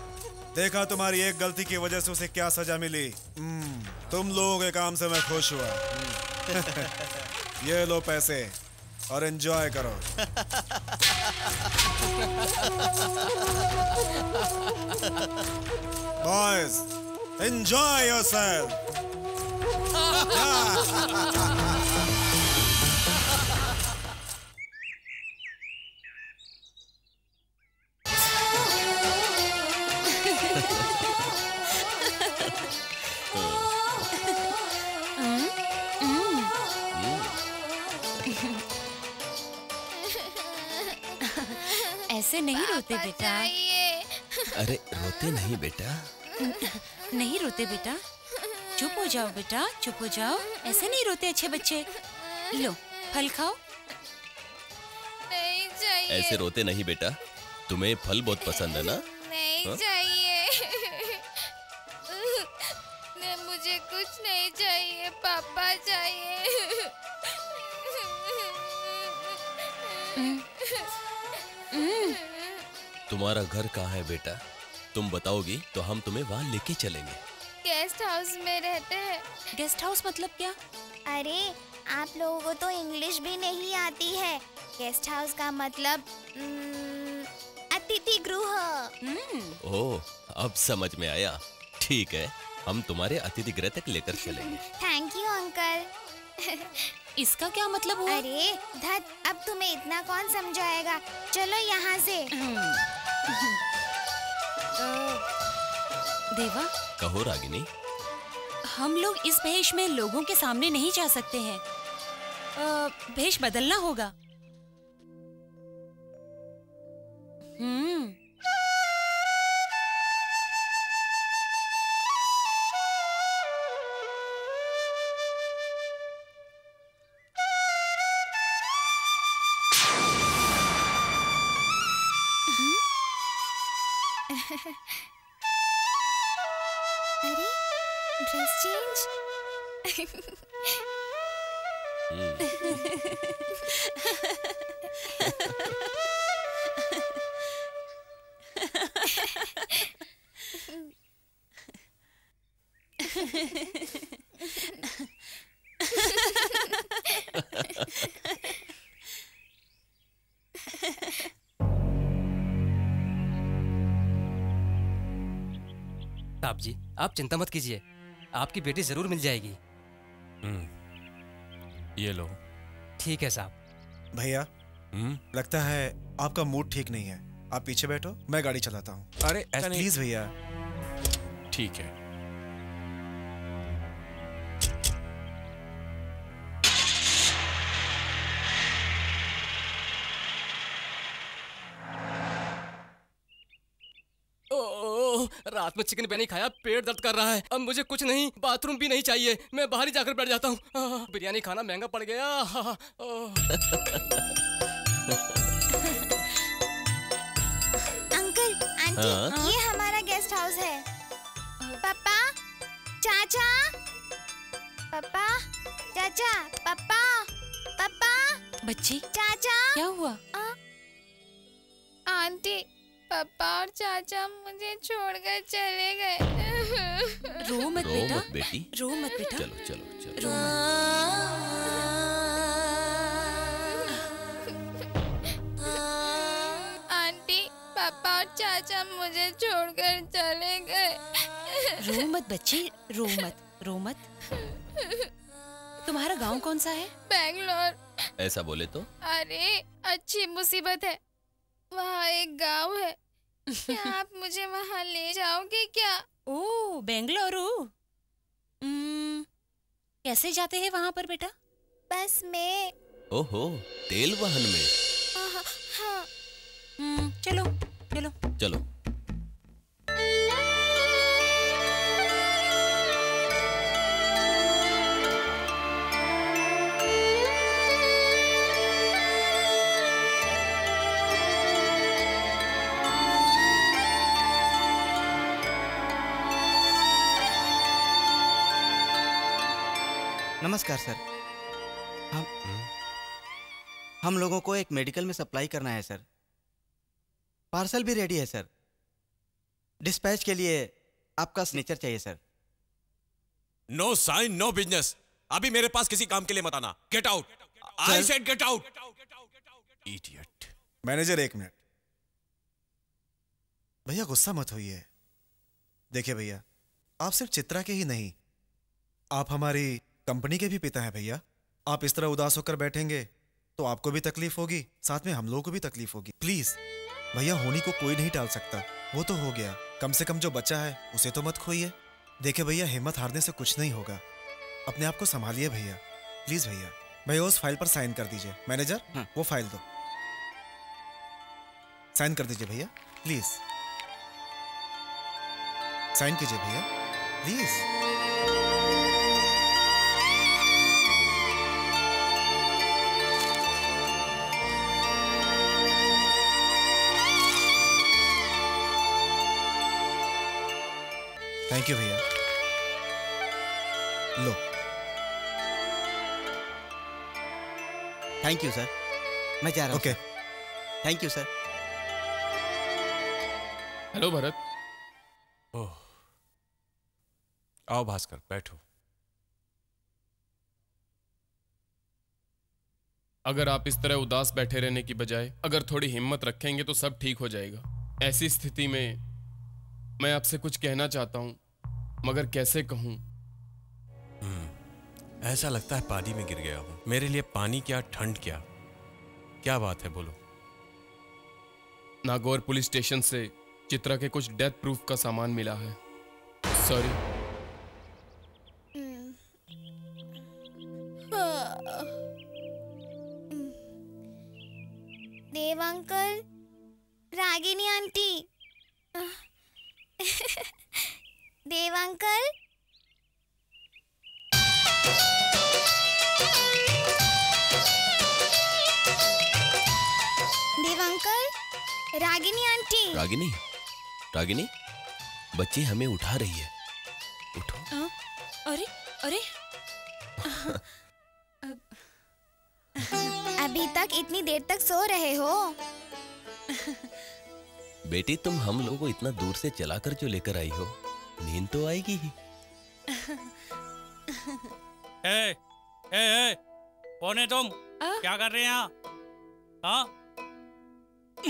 देखा तुम्हारी एक गलती की वजह से उसे क्या सजा मिली? हम्म, तुम लोगों के काम से मैं खुश हुआ। हम्म। ये लो पैसे और एंजॉय करो। Boys yourself. योरसेल्फ ऐसे नहीं रोते बेटा। अरे रोते नहीं बेटा। नहीं रोते बेटा। चुप हो जाओ बेटा चुप हो जाओ। ऐसे नहीं रोते अच्छे बच्चे। लो फल खाओ। नहीं चाहिए ऐसे रोते नहीं बेटा। तुम्हें फल बहुत पसंद है ना? नहीं हाँ? चाहिए तुम्हारा घर कहाँ है बेटा? तुम बताओगी तो हम तुम्हें वहाँ लेके चलेंगे। गेस्ट हाउस में रहते हैं। गेस्ट हाउस मतलब क्या? अरे आप लोगों को तो इंग्लिश भी नहीं आती है। गेस्ट हाउस का मतलब हम्म, अतिथि गृह। ओह अब समझ में आया। ठीक है हम तुम्हारे अतिथि गृह तक लेकर चलेंगे। थैंक यू अंकल इसका क्या मतलब हुआ? अरे धत अब तुम्हें इतना कौन समझाएगा? चलो यहाँ से। देवा? कहो रागिनी। हम लोग इस भेष में लोगों के सामने नहीं जा सकते हैं। भेष बदलना होगा। हम्म। चेंज साहब जी आप चिंता मत कीजिए। आपकी बेटी ज़रूर मिल जाएगी। ये लो। ठीक है साहब। भैया लगता है आपका मूड ठीक नहीं है। आप पीछे बैठो मैं गाड़ी चलाता हूँ। अरे ऐसा नहीं। प्लीज़ भैया। ठीक है। रात में चिकन बिरयानी खाया पेट दर्द कर रहा है। अब मुझे कुछ नहीं बाथरूम भी नहीं चाहिए। मैं बाहर ही जाकर बैठ जाता हूँ। बिरयानी खाना महँगा पड़ गया। अंकल आंटी हाँ? ये हमारा गेस्ट हाउस है। पापा चाचा। पापा चाचा पापा पापा। बच्ची चाचा। क्या हुआ? आंटी पापा और चाचा मुझे छोड़कर चले गए। रो मत रो बेटा मत बेटी। रो मत बेटा। चलो चलो चलो। रो आंटी पापा और चाचा मुझे छोड़कर चले गए। रो मत बच्ची रो मत रो मत। तुम्हारा गाँव कौन सा है? बैंगलोर। ऐसा बोले तो? अरे अच्छी मुसीबत है। वहाँ एक गाँव है। क्या आप मुझे वहाँ ले जाओगे क्या? ओ बेंगलुरु। हम्म, कैसे जाते हैं वहाँ पर बेटा? बस में। ओहो तेल वाहन में। हाँ, हाँ। हम्म, चलो चलो। चलो। नमस्कार सर। हम हम लोगों को एक मेडिकल में सप्लाई करना है सर। पार्सल भी रेडी है सर। डिस्पैच के लिए आपका सिग्नेचर चाहिए sir. No sign no business अभी मेरे पास किसी काम के लिए मत आना। Get out I said get out idiot manager एक मिनट। भैया गुस्सा मत होइए। देखिए भैया आप सिर्फ़ चित्रा के ही नहीं आप हमारी कंपनी के भी पिता हैं भैया। आप इस तरह उदास होकर बैठेंगे तो आपको भी तकलीफ़ होगी साथ में हम लोगों को भी तकलीफ़ होगी। प्लीज़ भैया होनी को कोई नहीं टाल सकता वो तो हो गया। कम से कम जो बच्चा है उसे तो मत खोइए। देखे भैया हिम्मत हारने से कुछ नहीं होगा। अपने आप को संभालिए भैया। प्लीज़ भैया भैया उस फ़ाइल पर साइन कर दीजिए। मैनेजर हाँ। वो फ़ाइल दो। साइन कर दीजिए भैया प्लीज़। साइन कीजिए भैया प्लीज़। थैंक यू भैया। लो। थैंक यू सर मैं जा रहा हूँ okay thank you sir hello Bharat oh. आओ भास्कर बैठो। अगर आप इस तरह उदास बैठे रहने की बजाय अगर थोड़ी हिम्मत रखेंगे तो सब ठीक हो जाएगा। ऐसी स्थिति में मैं आपसे कुछ कहना चाहता हूँ। मगर कैसे कहूँ? ऐसा लगता है पानी में गिर गया हूँ। मेरे लिए पानी क्या ठंड क्या? क्या बात है बोलो। नागौर पुलिस स्टेशन से चित्रा के कुछ डेथ प्रूफ का सामान मिला है। Sorry. Dev uncle Ragini aunty. Dev uncle. Dev uncle Ragini aunty. Ragini Ragini बच्ची हमें उठा रही है। हाँ? अरे अरे। अभी तक इतनी देर तक सो रहे हो। बेटी तुम हम लोगों को इतना दूर से चलाकर जो लेकर आई हो? नींद तो आएगी ही। ए, ए, ए, कौन है तुम? क्या कर रहे हैं यहाँ? हाँ?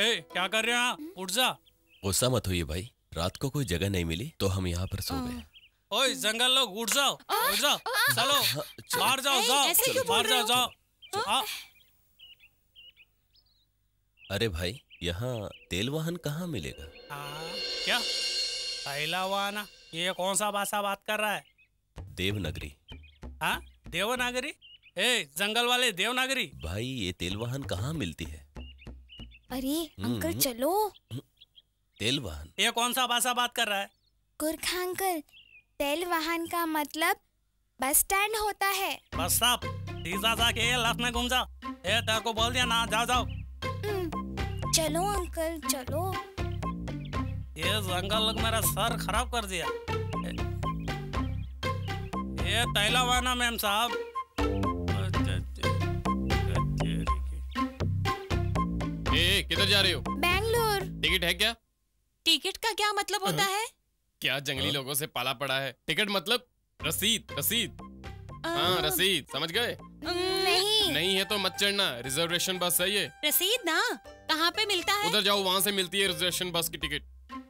ए, क्या कर रहे हैं उठ जा। गुस्सा मत होइए भाई। रात को कोई जगह नहीं मिली तो हम यहाँ पर सो गए। ओए जंगल लोग उठ जाओ। उठ जाओ। चलो। बाहर जाओ जाओ। बाहर जाओ जाओ। हाँ अरे भाई यहाँ तेल वाहन कहाँ मिलेगा? हाँ, क्या? पहला वाना ये कौन सा भाषा बात कर रहा है? देवनगरी। हाँ? देवनागरी? ए जंगल वाले देवनागरी? भाई ये तेल वाहन कहाँ मिलती है? अरे अंकल हम्म। चलो। तेल वाहन ये कौन सा भाषा बात कर रहा है? गुरखा अंकल तेल वाहन का मतलब बस स्टैंड होता है। बस साहब सीधा जाके लेफ़्ट में घूम जाओ। ए तेरे को बोल दिया ना जाओ जाओ। चलो अंकल चलो। ये जंगल लोग मेरा सर खराब कर दिया। ये तैलावाना मैम साहब। किधर जा रहे हो? बैंगलोर। टिकट है क्या? टिकट का क्या मतलब होता है? क्या जंगली लोगों से पाला पड़ा है? टिकट मतलब रसीद रसीद। हाँ रसीद समझ गए? नहीं। नहीं है तो मत चढ़ना रिजर्वेशन बस है ये। रसीद ना? कहाँ पे मिलता है? उधर जाओ वहाँ से मिलती है रिजर्वेशन बस की टिकट। अंकल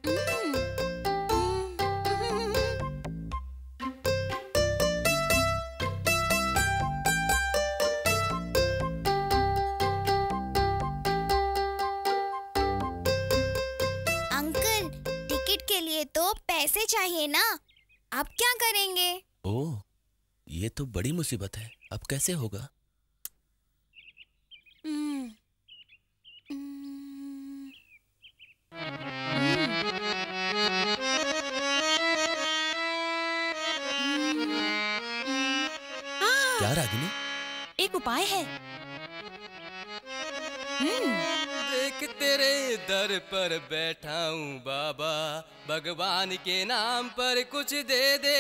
टिकट के लिए तो पैसे चाहिए ना। अब क्या करेंगे? ओह ये तो बड़ी मुसीबत है। अब कैसे होगा? क्या रागिनी? एक उपाय है। देख तेरे दर पर बैठा हूँ बाबा। भगवान के नाम पर कुछ दे दे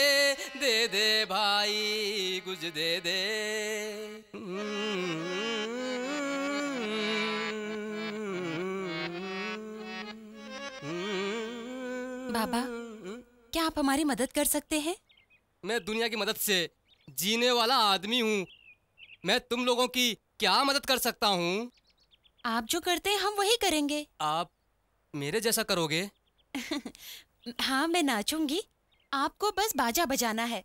दे दे भाई कुछ दे दे। बाबा क्या आप हमारी मदद कर सकते हैं? मैं दुनिया की मदद से जीने वाला आदमी हूँ। मैं तुम लोगों की क्या मदद कर सकता हूँ? आप जो करते हैं हम वही करेंगे। आप मेरे जैसा करोगे? हाँ मैं नाचूँगी। आपको बस बाजा बजाना है।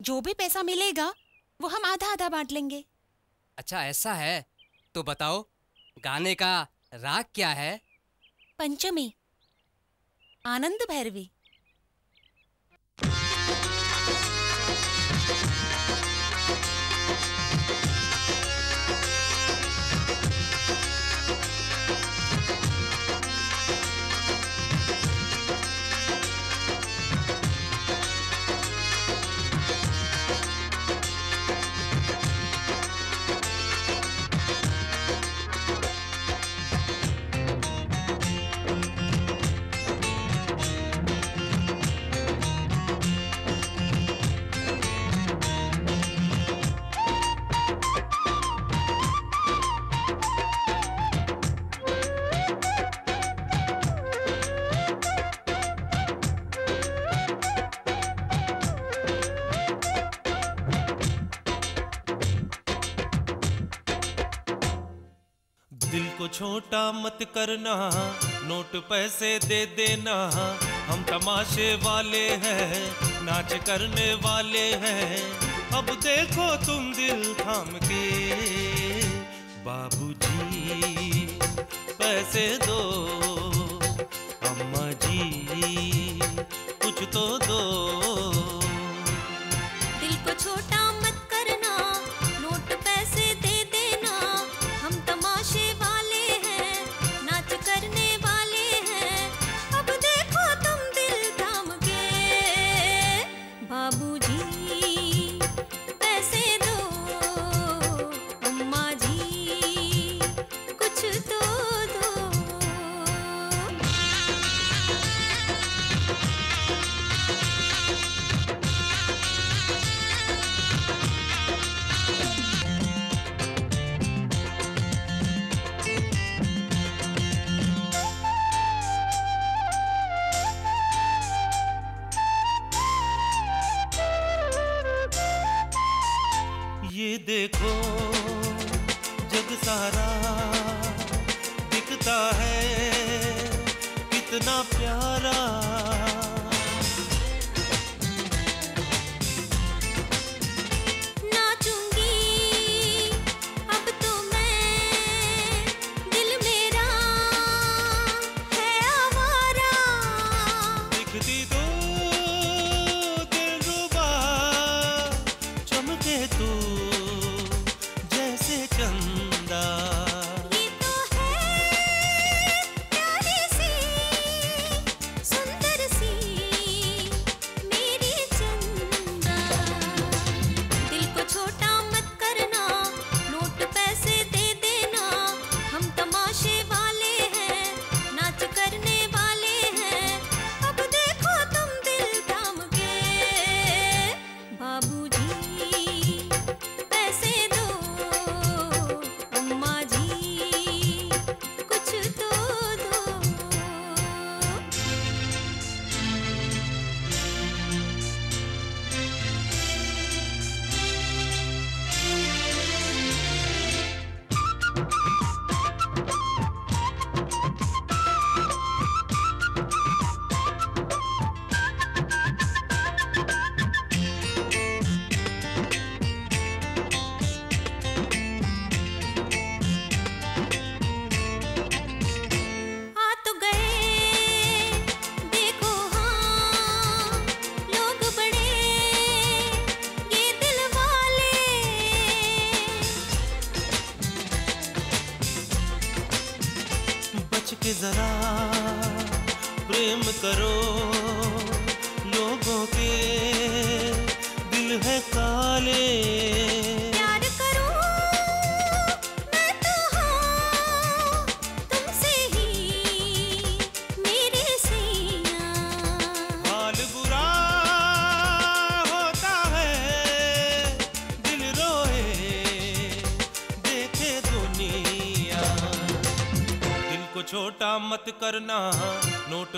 जो भी पैसा मिलेगा वो हम आधा आधा बांट लेंगे। अच्छा ऐसा है। तो बताओ गाने का राग क्या है? पंचमी। आनंद भैरवी। छोटा मत करना, नोट पैसे दे देना। हम तमाशे वाले हैं, नाच करने वाले हैं। अब देखो तुम दिल थाम के, बाबूजी, पैसे दो अम्मा जी कुछ तो दो। दिल को छोटा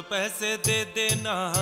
पैसे दे देना।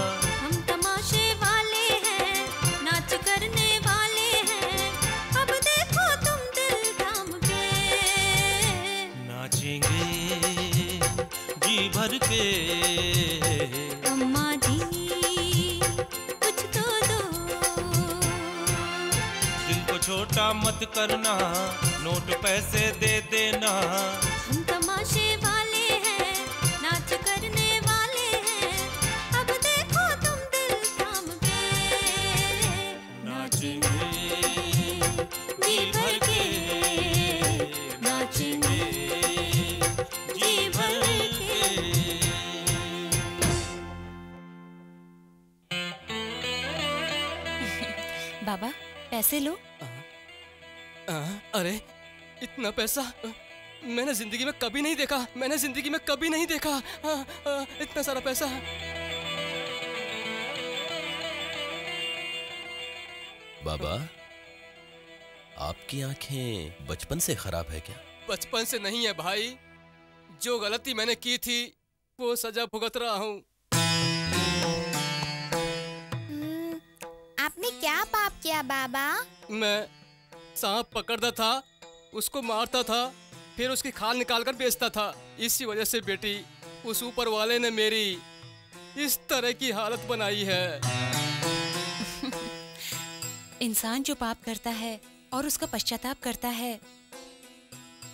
इतना पैसा। मैंने ज़िंदगी में कभी नहीं देखा। मैंने ज़िंदगी में कभी नहीं देखा। आ, आ, इतना सारा पैसा। बाबा आपकी आँखें बचपन से खराब है क्या? बचपन से नहीं है भाई। जो गलती मैंने की थी वो सजा भुगत रहा हूँ। आपने क्या पाप किया बाबा? मैं सांप पकड़ता था। उसको मारता था, फिर उसकी खाल निकाल कर बेचता था। इसी वजह से बेटी, उस ऊपर वाले ने मेरी इस तरह की हालत बनाई है। इंसान जो पाप करता है और उसका पश्चाताप करता है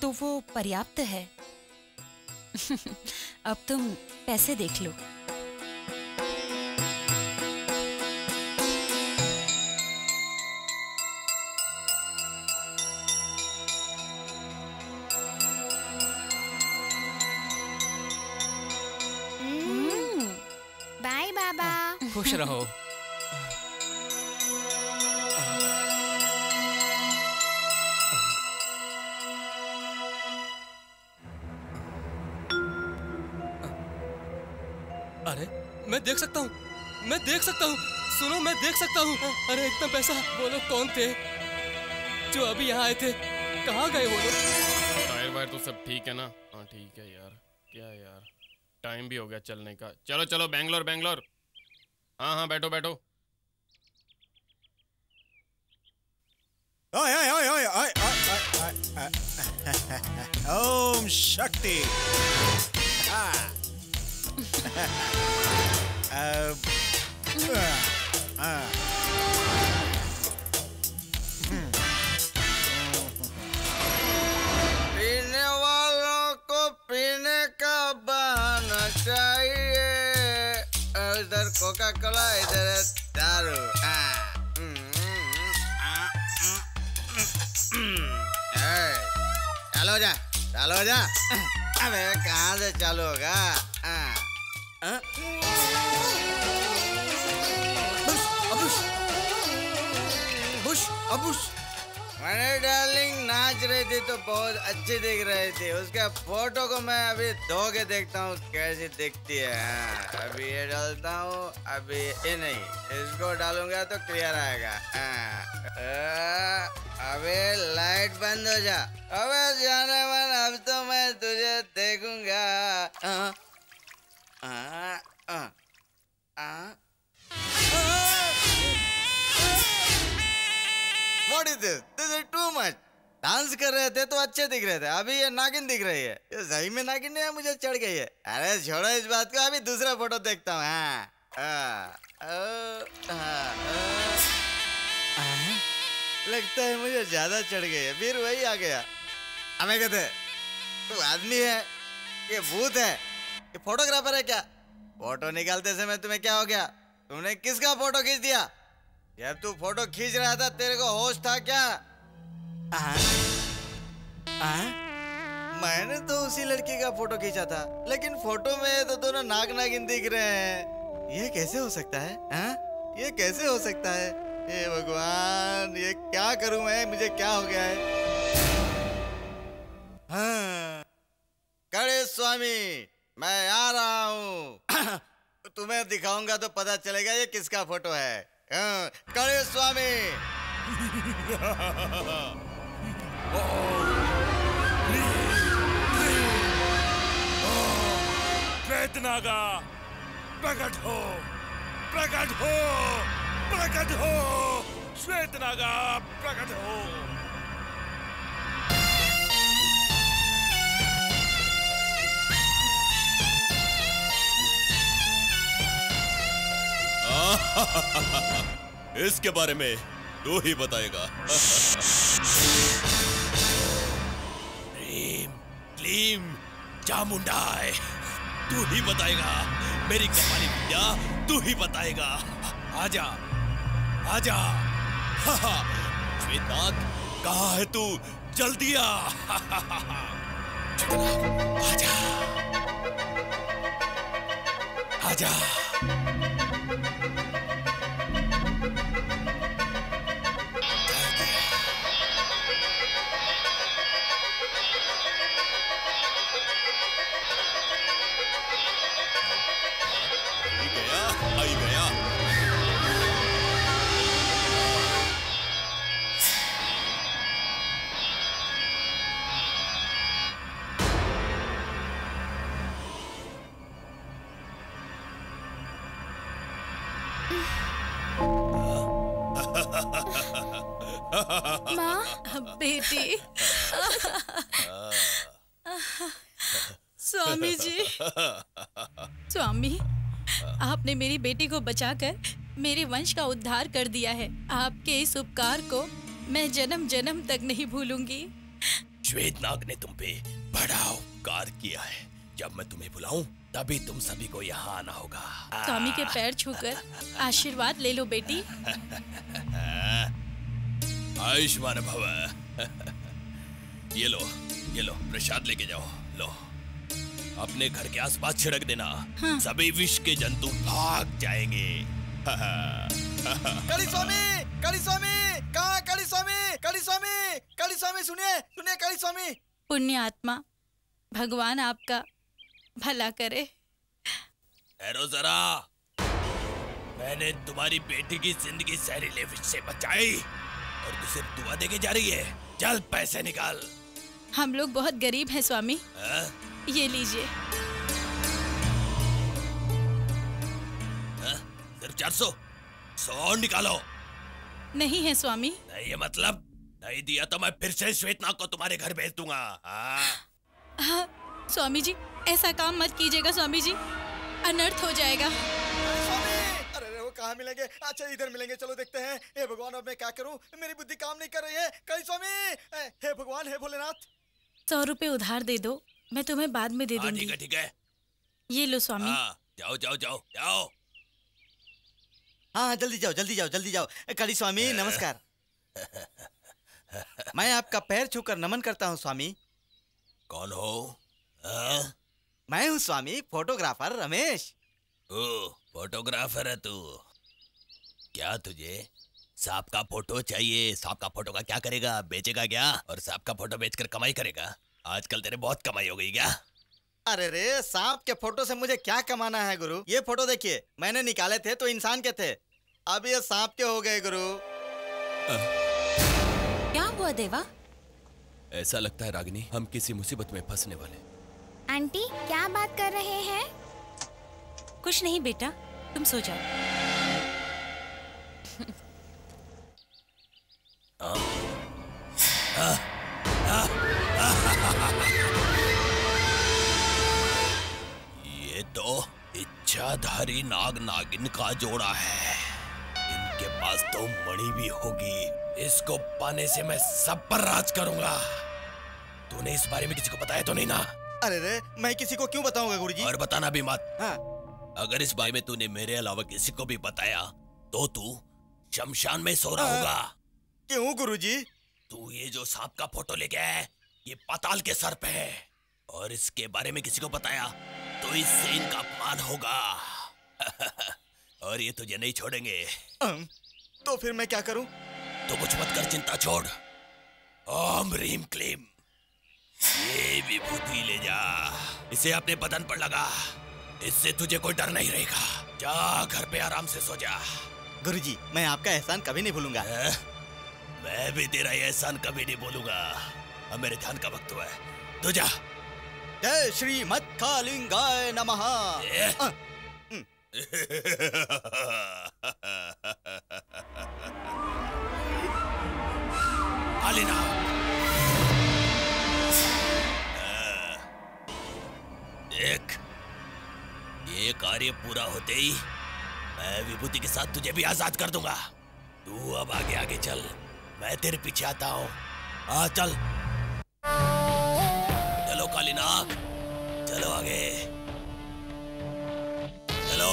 तो वो पर्याप्त है। अब तुम पैसे देख लो। खुश रहो। अरे, मैं देख सकता हूँ। मैं देख सकता हूँ। सुनो, मैं देख सकता हूँ। अरे, इतना पैसा लोग कौन थे? जो अभी यहाँ आए थे, कहाँ गए लोग? टायर वायर तो सब ठीक है ना? हाँ ठीक है यार। क्या यार? टाइम भी हो गया चलने का। चलो चलो बैंगलोर बैंगलोर हाँ हाँ बैठो बैठो। आए आए आए आए आए आए ओम शक्ति। हाँ इधर कोका कोला इधर दारू। चालो जा चालो जा। अबे, कहाँ से चालू होगा? अबुश अबुश अबुश मैंने डार्लिंग नाच रही थी तो बहुत अच्छी दिख रही थी। उसके फ़ोटो को मैं अभी धो के देखता हूँ कैसी दिखती है। हाँ, अभी ये डालता हूँ अभी ये नहीं। इसको डालूँगा तो क्लियर आएगा। हाँ, अबे लाइट बंद हो जा। अबे जाने मन अब तो मैं तुझे देखूँगा। हाँ, हाँ, हाँ, हाँ। What is. This? This is too much. Dance कर रहे थे तो अच्छे दिख रहे थे। अभी ये नागिन दिख रही है। ये सही में नागिन है, मुझे चढ़ गई है। अरे छोड़ो इस बात को, अभी दूसरा फ़ोटो देखता हूँ। हाँ। लगता है मुझे ज़्यादा चढ़ गई है। फिर वही आ गया। हमें कहते तू आदमी है? ये भूत है। ये फोटोग्राफर है क्या? फ़ोटो निकालते समय तुम्हें क्या हो गया? तुमने किसका फ़ोटो खींच दिया? जब तू फ़ोटो खींच रहा था तेरे को होश था क्या? आ? आ? मैंने तो उसी लड़की का फ़ोटो खींचा था लेकिन फ़ोटो में तो दोनों नाग नागिन दिख रहे हैं। ये कैसे हो सकता है? आ? ये कैसे हो सकता है? हे भगवान ये क्या करूँ मैं? मुझे क्या हो गया है? हाँ। कड़े स्वामी मैं आ रहा हूँ। तुम्हें दिखाऊँगा तो पता चलेगा ये किसका फ़ोटो है। हाँ, कड़े स्वामी। श्वेत नागा प्रकट हो प्रकट हो प्रकट हो श्वेत नागा प्रकट हो। इसके बारे में तू ही बताएगा। क्लीम क्लीम तू ही बताएगा। मेरी कपाली विद्या तू ही बताएगा। आजा आजा। श्वेतनाग कहाँ है तू? जल्दी आ। आजा। आजा। मेरी बेटी को बचाकर मेरे वंश का उद्धार कर दिया है। आपके इस उपकार को मैं जन्म जन्म तक नहीं भूलूँगी। श्वेतनाग ने तुम पे बड़ा उपकार किया है। जब मैं तुम्हें बुलाऊं तभी तुम सभी को यहाँ आना होगा। स्वामी के पैर छूकर आशीर्वाद ले लो बेटी। आयुष्मान भव। ये लो ये लो प्रसाद लेके जाओ। लो। अपने घर के आसपास छिड़क देना। हाँ। सभी विष के जंतु भाग जाएँगे। कड़ी स्वामी कड़ी स्वामी कहाँ कड़ी स्वामी कड़ी स्वामी कड़ी स्वामी सुनिए सुनिए कड़ी स्वामी पुण्य आत्मा भगवान आपका भला करे। ठहरो जरा। मैंने तुम्हारी बेटी की ज़िंदगी जहरीले विष से बचाई और तू सिर्फ़ दुआ देके जा रही है। चल पैसे निकाल। हम लोग बहुत गरीब हैं स्वामी। हाँ? ये लीजिए। हाँ? सिर्फ़ चार सौ। सौ निकालो। नहीं है स्वामी। नहीं ये मतलब? नहीं दिया तो मैं फिर से श्वेतना को तुम्हारे घर भेज दूँगा। हाँ? हाँ स्वामी जी ऐसा काम मत कीजिएगा स्वामी जी अनर्थ हो जाएगा। अरे अरे वो कहाँ मिलेंगे? अच्छा इधर मिलेंगे। चलो देखते हैं। हे भगवान अब मैं क्या करूँ? मेरी बुद्धि काम नहीं कर रही है। कड़ी स्वामी? हे भगवान हे भोलेनाथ। सौ रुपए उधार दे दो। मैं तुम्हें बाद में दे हाँ दूँगी। ठीक है ठीक है। ये लो स्वामी। हाँ जाओ जाओ जाओ जाओ। हाँ जल्दी जाओ जल्दी जाओ जल्दी जाओ। ए, कड़ी स्वामी नमस्कार। मैं आपका पैर छूकर नमन करता हूँ स्वामी। कौन हो? हाँ? मैं हूँ स्वामी फोटोग्राफर रमेश। ओ फोटोग्राफर है तू। क्या तुझे? सांप का फ़ोटो चाहिए। सांप का फ़ोटो का क्या करेगा? बेचेगा क्या? और सांप का फ़ोटो बेचकर कमाई करेगा? आजकल तेरे बहुत कमाई हो गई क्या? अरे रे सांप के फ़ोटो से मुझे क्या कमाना है गुरु? ये फ़ोटो देखिए मैंने निकाले थे तो इंसान के थे। अब ये सांप के हो गए गुरु। क्या हुआ देवा? ऐसा लगता है रागिनी हम किसी मुसीबत में फंसने वाले। आंटी क्या बात कर रहे हैं? कुछ नहीं बेटा तुम सो जाओ। ये तो इच्छाधारी नाग नागिन का जोड़ा है। इनके पास तो मणि भी होगी। इसको पाने से मैं सब पर राज करूँगा। तूने इस बारे में किसी को बताया तो नहीं ना? अरे रे मैं किसी को क्यों बताऊँगा गुरुजी? और बताना भी मत। हाँ। अगर इस बारे में तूने मेरे अलावा किसी को भी बताया तो तू शमशान में सो रहा होगा। क्यों गुरुजी? तू ये जो सांप का फ़ोटो लेके आया है, ये पाताल के सर पे है। और इसके बारे में किसी को बताया तो इससे इनका अपमान होगा। और ये तुझे नहीं छोड़ेंगे। तो फिर मैं क्या करूँ? तो कुछ मत कर चिंता छोड़। ओम रीम क्लीम। ये विभूति ले जा। इसे अपने बदन पर लगा। इससे तुझे कोई डर नहीं रहेगा। जा घर पे आराम से सो जा। गुरुजी मैं आपका एहसान कभी नहीं भूलूँगा। मैं भी तेरा एहसान कभी नहीं बोलूँगा अब मेरे ध्यान का वक्त हुआ है। तू जा। जय श्री मत्कालिंगाय नमः। अ, आलिना। देख ये कार्य पूरा होते ही मैं विभूति के साथ तुझे भी आज़ाद कर दूँगा। तू अब आगे आगे चल। मैं तेरे पीछे आता हूँ। आ चल। कालीनाग चलो आगे। चलो।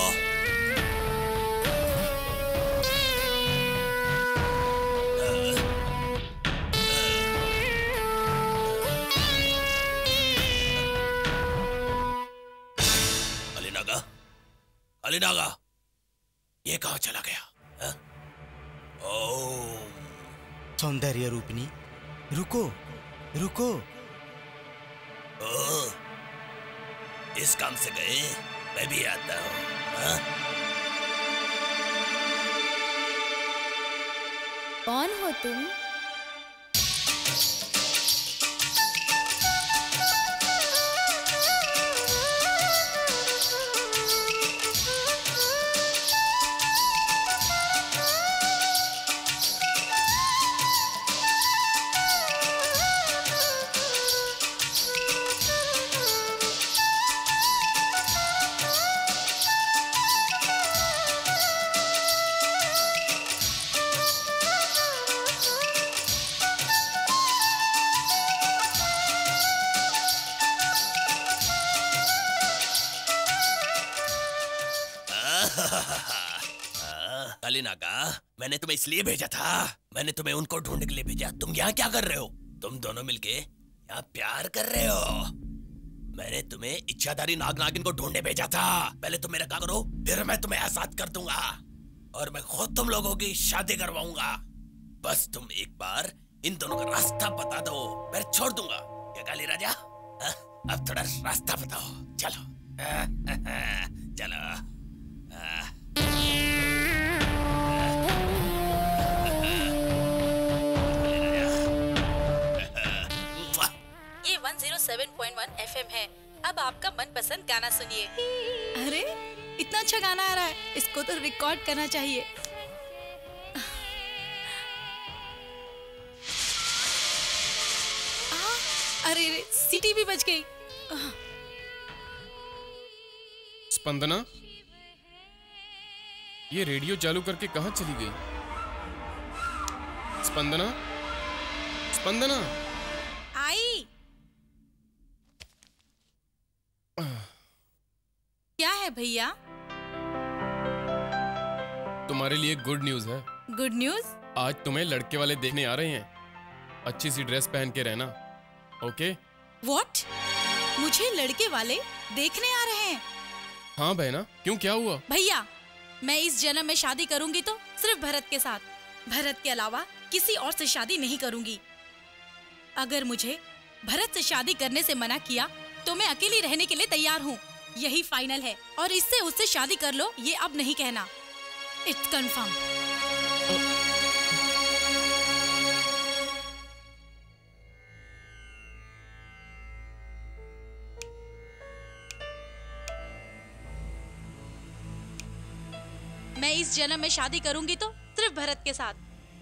अलीनागा अलीनागा ये कहा चला गया? हाँ? सौंदर्य रूपिणी, रुको रुको। ओ, इस काम से गए मैं भी आता हूँ हाँ? कौन हो तुम तुम्हें इसलिए भेजा था। मैंने तुम्हें उनको ढूँढने के लिए भेजा। तुम यहाँ क्या कर रहे हो? तुम दोनों मिलके यहाँ प्यार कर रहे हो। मैंने तुम्हें इच्छाधारी नाग नागिन को ढूँढने भेजा था। पहले तुम मेरा क्या करो? फिर मैं तुम्हें आज़ाद कर दूँगा। और मैं खुद तुम लोगों की शादी करवाऊँगा। बस तुम एक बार इन दोनों का रास्ता बता दो। मैं छोड़ दूँगा। क्या काली राजा? हाँ? अब थोड़ा रास्ता बताओ। चलो। चलो। हाँ। ये 107.1 एफएम है। अब आपका मनपसंद गाना सुनिए। अरे इतना अच्छा गाना आ रहा है। इसको तो रिकॉर्ड करना चाहिए। आ, अरे रे सीटी भी बज गई। स्पंदना ये रेडियो चालू करके कहाँ चली गई? स्पंदना? स्पंदना? क्या है भैया? तुम्हारे लिए गुड न्यूज़ है। गुड न्यूज़ आज तुम्हें लड़के वाले देखने आ रहे हैं। अच्छी सी ड्रेस पहन के रहना। ओके व्हाट मुझे लड़के वाले देखने आ रहे हैं। हाँ बहना क्यों क्या हुआ? भैया मैं इस जन्म में शादी करूँगी तो सिर्फ़ भरत के साथ। भरत के अलावा किसी और से शादी नहीं करूँगी। अगर मुझे भरत से शादी करने से मना किया तो मैं अकेली रहने के लिए तैयार हूँ। यही फाइनल है। और इससे उससे शादी कर लो, ये अब नहीं कहना। इट्स कंफर्म मैं इस जन्म में शादी करूँगी तो सिर्फ़ भरत के साथ।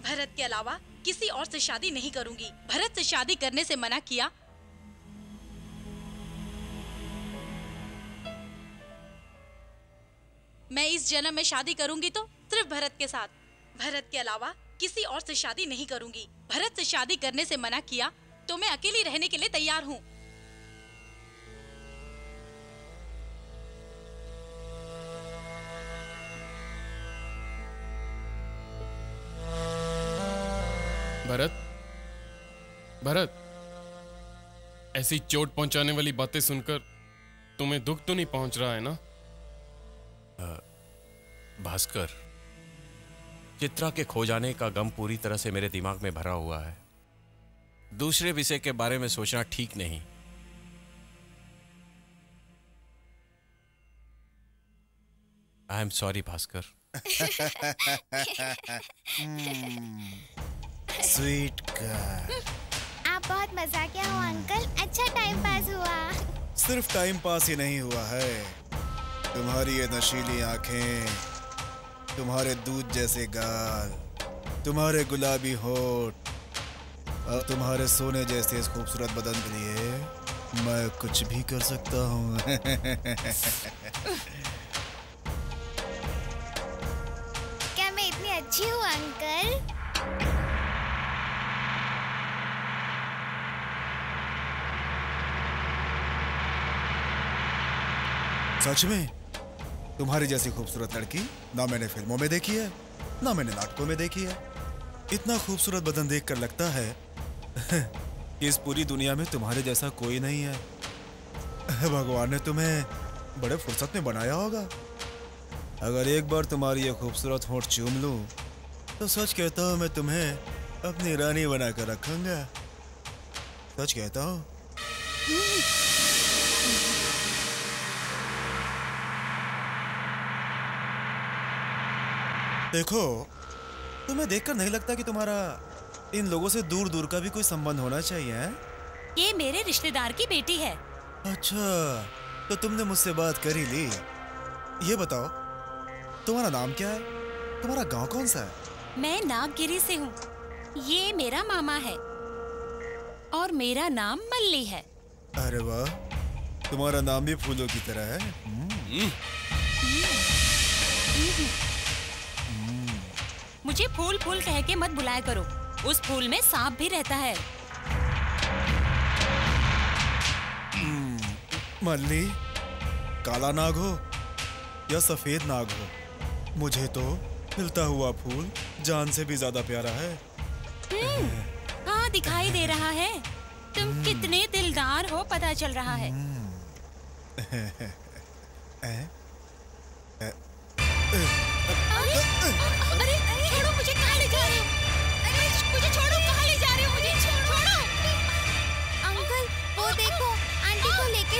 भरत के अलावा किसी और से शादी नहीं करूँगी। भरत से शादी करने से मना किया मैं इस जन्म में शादी करूँगी तो सिर्फ़ भरत के साथ। भरत के अलावा किसी और से शादी नहीं करूँगी। भरत से शादी करने से मना किया तो मैं अकेली रहने के लिए तैयार हूँ। भरत? भरत, ऐसी चोट पहुँचाने वाली बातें सुनकर तुम्हें दुख तो नहीं पहुँच रहा है ना? भास्कर चित्रा के खो जाने का गम पूरी तरह से मेरे दिमाग में भरा हुआ है। दूसरे विषय के बारे में सोचना ठीक नहीं। I am sorry Bhaskar. Sweet आप बहुत मज़ा मजाकिया हो अंकल अच्छा टाइम पास हुआ। सिर्फ़ टाइम पास ही नहीं हुआ है। तुम्हारी ये नशीली आँखें तुम्हारे दूध जैसे गाल तुम्हारे गुलाबी होठ और तुम्हारे सोने जैसे इस खूबसूरत बदन के लिए मैं कुछ भी कर सकता हूँ। क्या मैं इतनी अच्छी हूँ अंकल? सच में? तुम्हारी जैसी खूबसूरत लड़की ना मैंने फ़िल्मों में देखी है, ना मैंने नाटकों में देखी है। इतना खूबसूरत बदन देखकर लगता है कि इस पूरी दुनिया में तुम्हारे जैसा कोई नहीं है। भगवान ने तुम्हें बड़े फुर्सत में बनाया होगा। अगर एक बार तुम्हारी ये खूबसूरत होठ चूम लूँ तो सच कहता हूँ मैं तुम्हें अपनी रानी बनाकर रखूँगा। सच कहता हूँ। देखो तुम्हें देखकर नहीं लगता कि तुम्हारा इन लोगों से दूर दूर का भी कोई संबंध होना चाहिए है? ये मेरे रिश्तेदार की बेटी है। अच्छा तो तुमने मुझसे बात कर ही ली। ये बताओ तुम्हारा नाम क्या है? तुम्हारा गाँव कौन सा है? मैं नागगिरी से हूँ। ये मेरा मामा है। और मेरा नाम मल्ली है। अरे वाह तुम्हारा नाम भी फूलों की तरह है। हम्म, मुझे फूल फूल कह के मत बुलाया करो। उस फूल में सांप भी रहता है। मल्ली काला नाग हो या सफ़ेद नाग हो मुझे तो खिलता हुआ फूल जान से भी ज़्यादा प्यारा है। हम्म, हाँ दिखाई दे रहा है। तुम कितने दिलदार हो पता चल रहा है। हैं? अरे अरे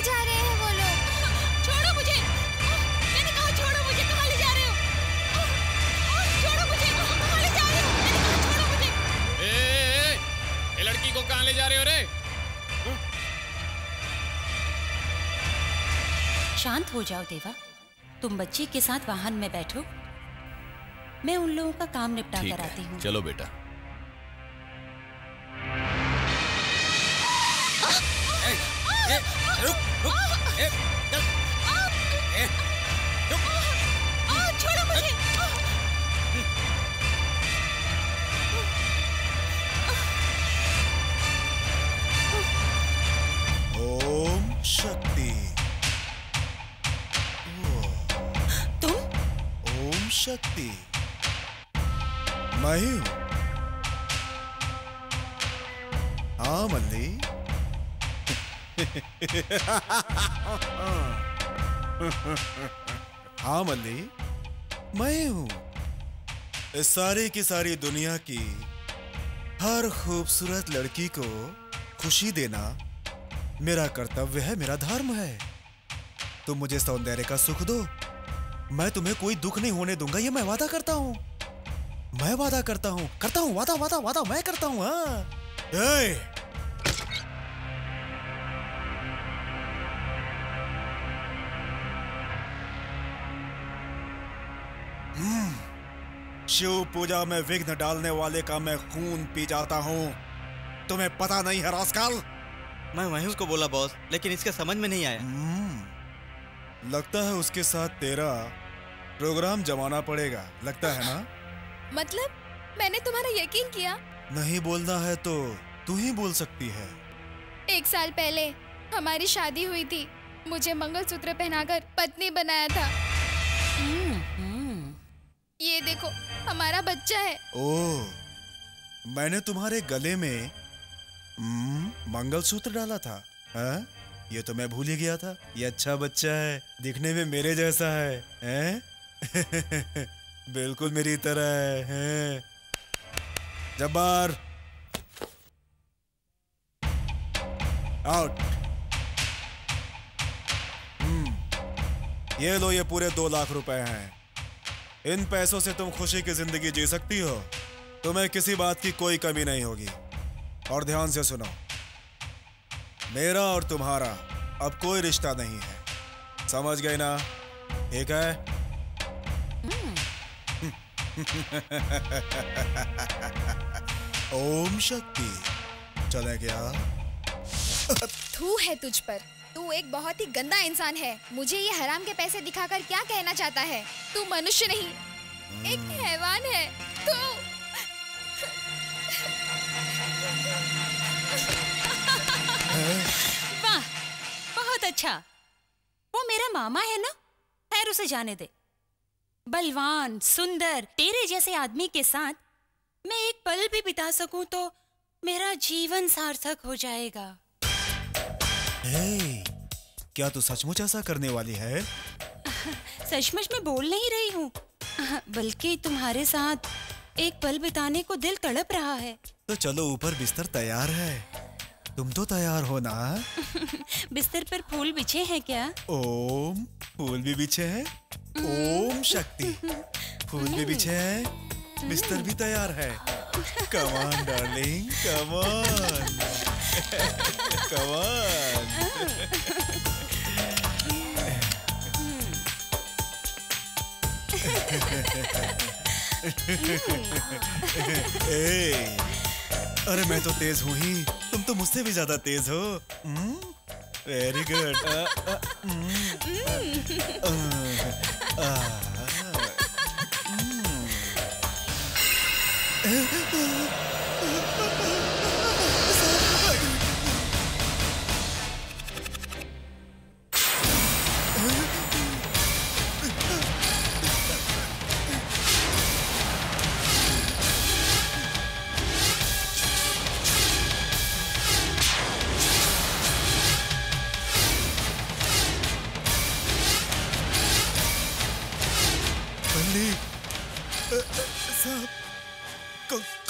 जा रहे हैं वो लोग। छोड़ो मुझे। मैंने कहा छोड़ो मुझे कहाँ ले जा रहे हो? छोड़ो मुझे कहाँ ले जा रहे हो? मैंने कहा छोड़ो मुझे। ए, ए, ए, ये लड़की को कहाँ ले जा रहे हो रे? शांत हो जाओ देवा। तुम बच्ची के साथ वाहन में बैठो। मैं उन लोगों का काम निपटा कर आती हूँ। चलो बेटा। मुझे ओम शक्ति। तुम? ओम शक्ति। मैं ही हूँ। हाँ मल्ली। हाँ मल्ली। मैं हूँ। इस सारी की सारी दुनिया की हर खूबसूरत लड़की को खुशी देना मेरा कर्तव्य है, मेरा धर्म है। तुम मुझे सौंदर्य का सुख दो। मैं तुम्हें कोई दुख नहीं होने दूँगा, ये मैं वादा करता हूँ। मैं वादा करता हूँ करता हूँ, वादा वादा वादा मैं करता हूँ हाँ। शिव पूजा में विघ्न डालने वाले का मैं खून पी जाता हूँ। तुम्हें पता नहीं है रास्काल मैं वहीं उसको बोला बॉस लेकिन इसके समझ में नहीं आया। लगता है उसके साथ तेरा प्रोग्राम जमाना पड़ेगा। लगता है ना? मतलब? मैंने तुम्हारा यकीन किया? नहीं बोलना है तो तू ही बोल सकती है। एक साल पहले हमारी शादी हुई थी। मुझे मंगलसूत्र पहनाकर पत्नी बनाया था। ये देखो हमारा बच्चा है ओ मैंने तुम्हारे गले में हम्म, मंगलसूत्र डाला था हाँ? ये तो मैं भूल ही गया था ये अच्छा बच्चा है दिखने में मेरे जैसा है हैं? बिल्कुल मेरी तरह है हैं? जब्बार आउट हम्म, ये लो ये पूरे दो लाख रुपए हैं इन पैसों से तुम खुशी की ज़िंदगी जी सकती हो। तुम्हें किसी बात की कोई कमी नहीं होगी। और ध्यान से सुनो। मेरा और तुम्हारा अब कोई रिश्ता नहीं है। समझ गए ना? ठीक है? ओम शक्ति। चले क्या? थू है तुझ पर। तू एक बहुत ही गंदा इंसान है। मुझे ये हराम के पैसे दिखाकर क्या कहना चाहता है? तू मनुष्य नहीं एक हैवान है। तू वाह बहुत अच्छा। वो मेरा मामा है ना? खैर उसे जाने दे। बलवान सुंदर तेरे जैसे आदमी के साथ मैं एक पल भी बिता सकूँ तो मेरा जीवन सार्थक हो जाएगा। हे, क्या तू सचमुच ऐसा करने वाली है? सचमुच में बोल नहीं रही हूँ। बल्कि तुम्हारे साथ एक पल बिताने को दिल तड़प रहा है। तो चलो ऊपर बिस्तर तैयार है। तुम तो तैयार हो ना? बिस्तर पर फूल बिछे हैं क्या? ओम फूल भी बिछे हैं। ओम शक्ति फूल भी बिछे हैं। बिस्तर भी तैयार है। कमान डार्लिंग कमान कमान ए, अरे मैं तो तेज हूँ ही। तुम तो मुझसे भी ज़्यादा तेज हो। वेरी गुड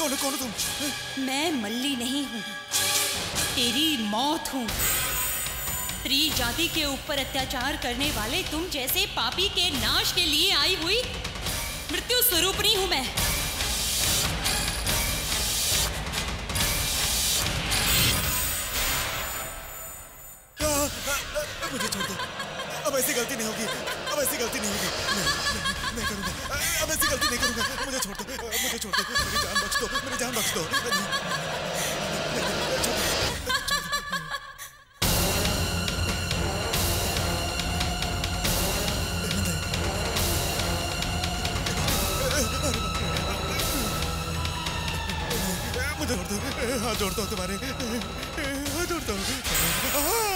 कौन हो- कौन हो तुम? मैं मल्ली नहीं हूँ। तेरी मौत हूँ। स्त्री जाति के ऊपर अत्याचार करने वाले तुम जैसे पापी के नाश के लिए आई हुई मृत्यु स्वरूप स्वरूपणी हूँ मैं। मुझे छोड़ दो। अब ऐसी गलती नहीं होगी। अब ऐसी गलती नहीं होगी। नहीं, नहीं, नहीं करूँगा। ऐसी गलती नहीं करूँगा। मुझे छोड़ दो, मुझे छोड़ दो। मेरी जान बख्श दो, मेरी जान बख्श दो। दो। मुझे छोड़ दो। हाथ जोड़ता हूँ तुम्हारे। हाथ जोड़ता हूँ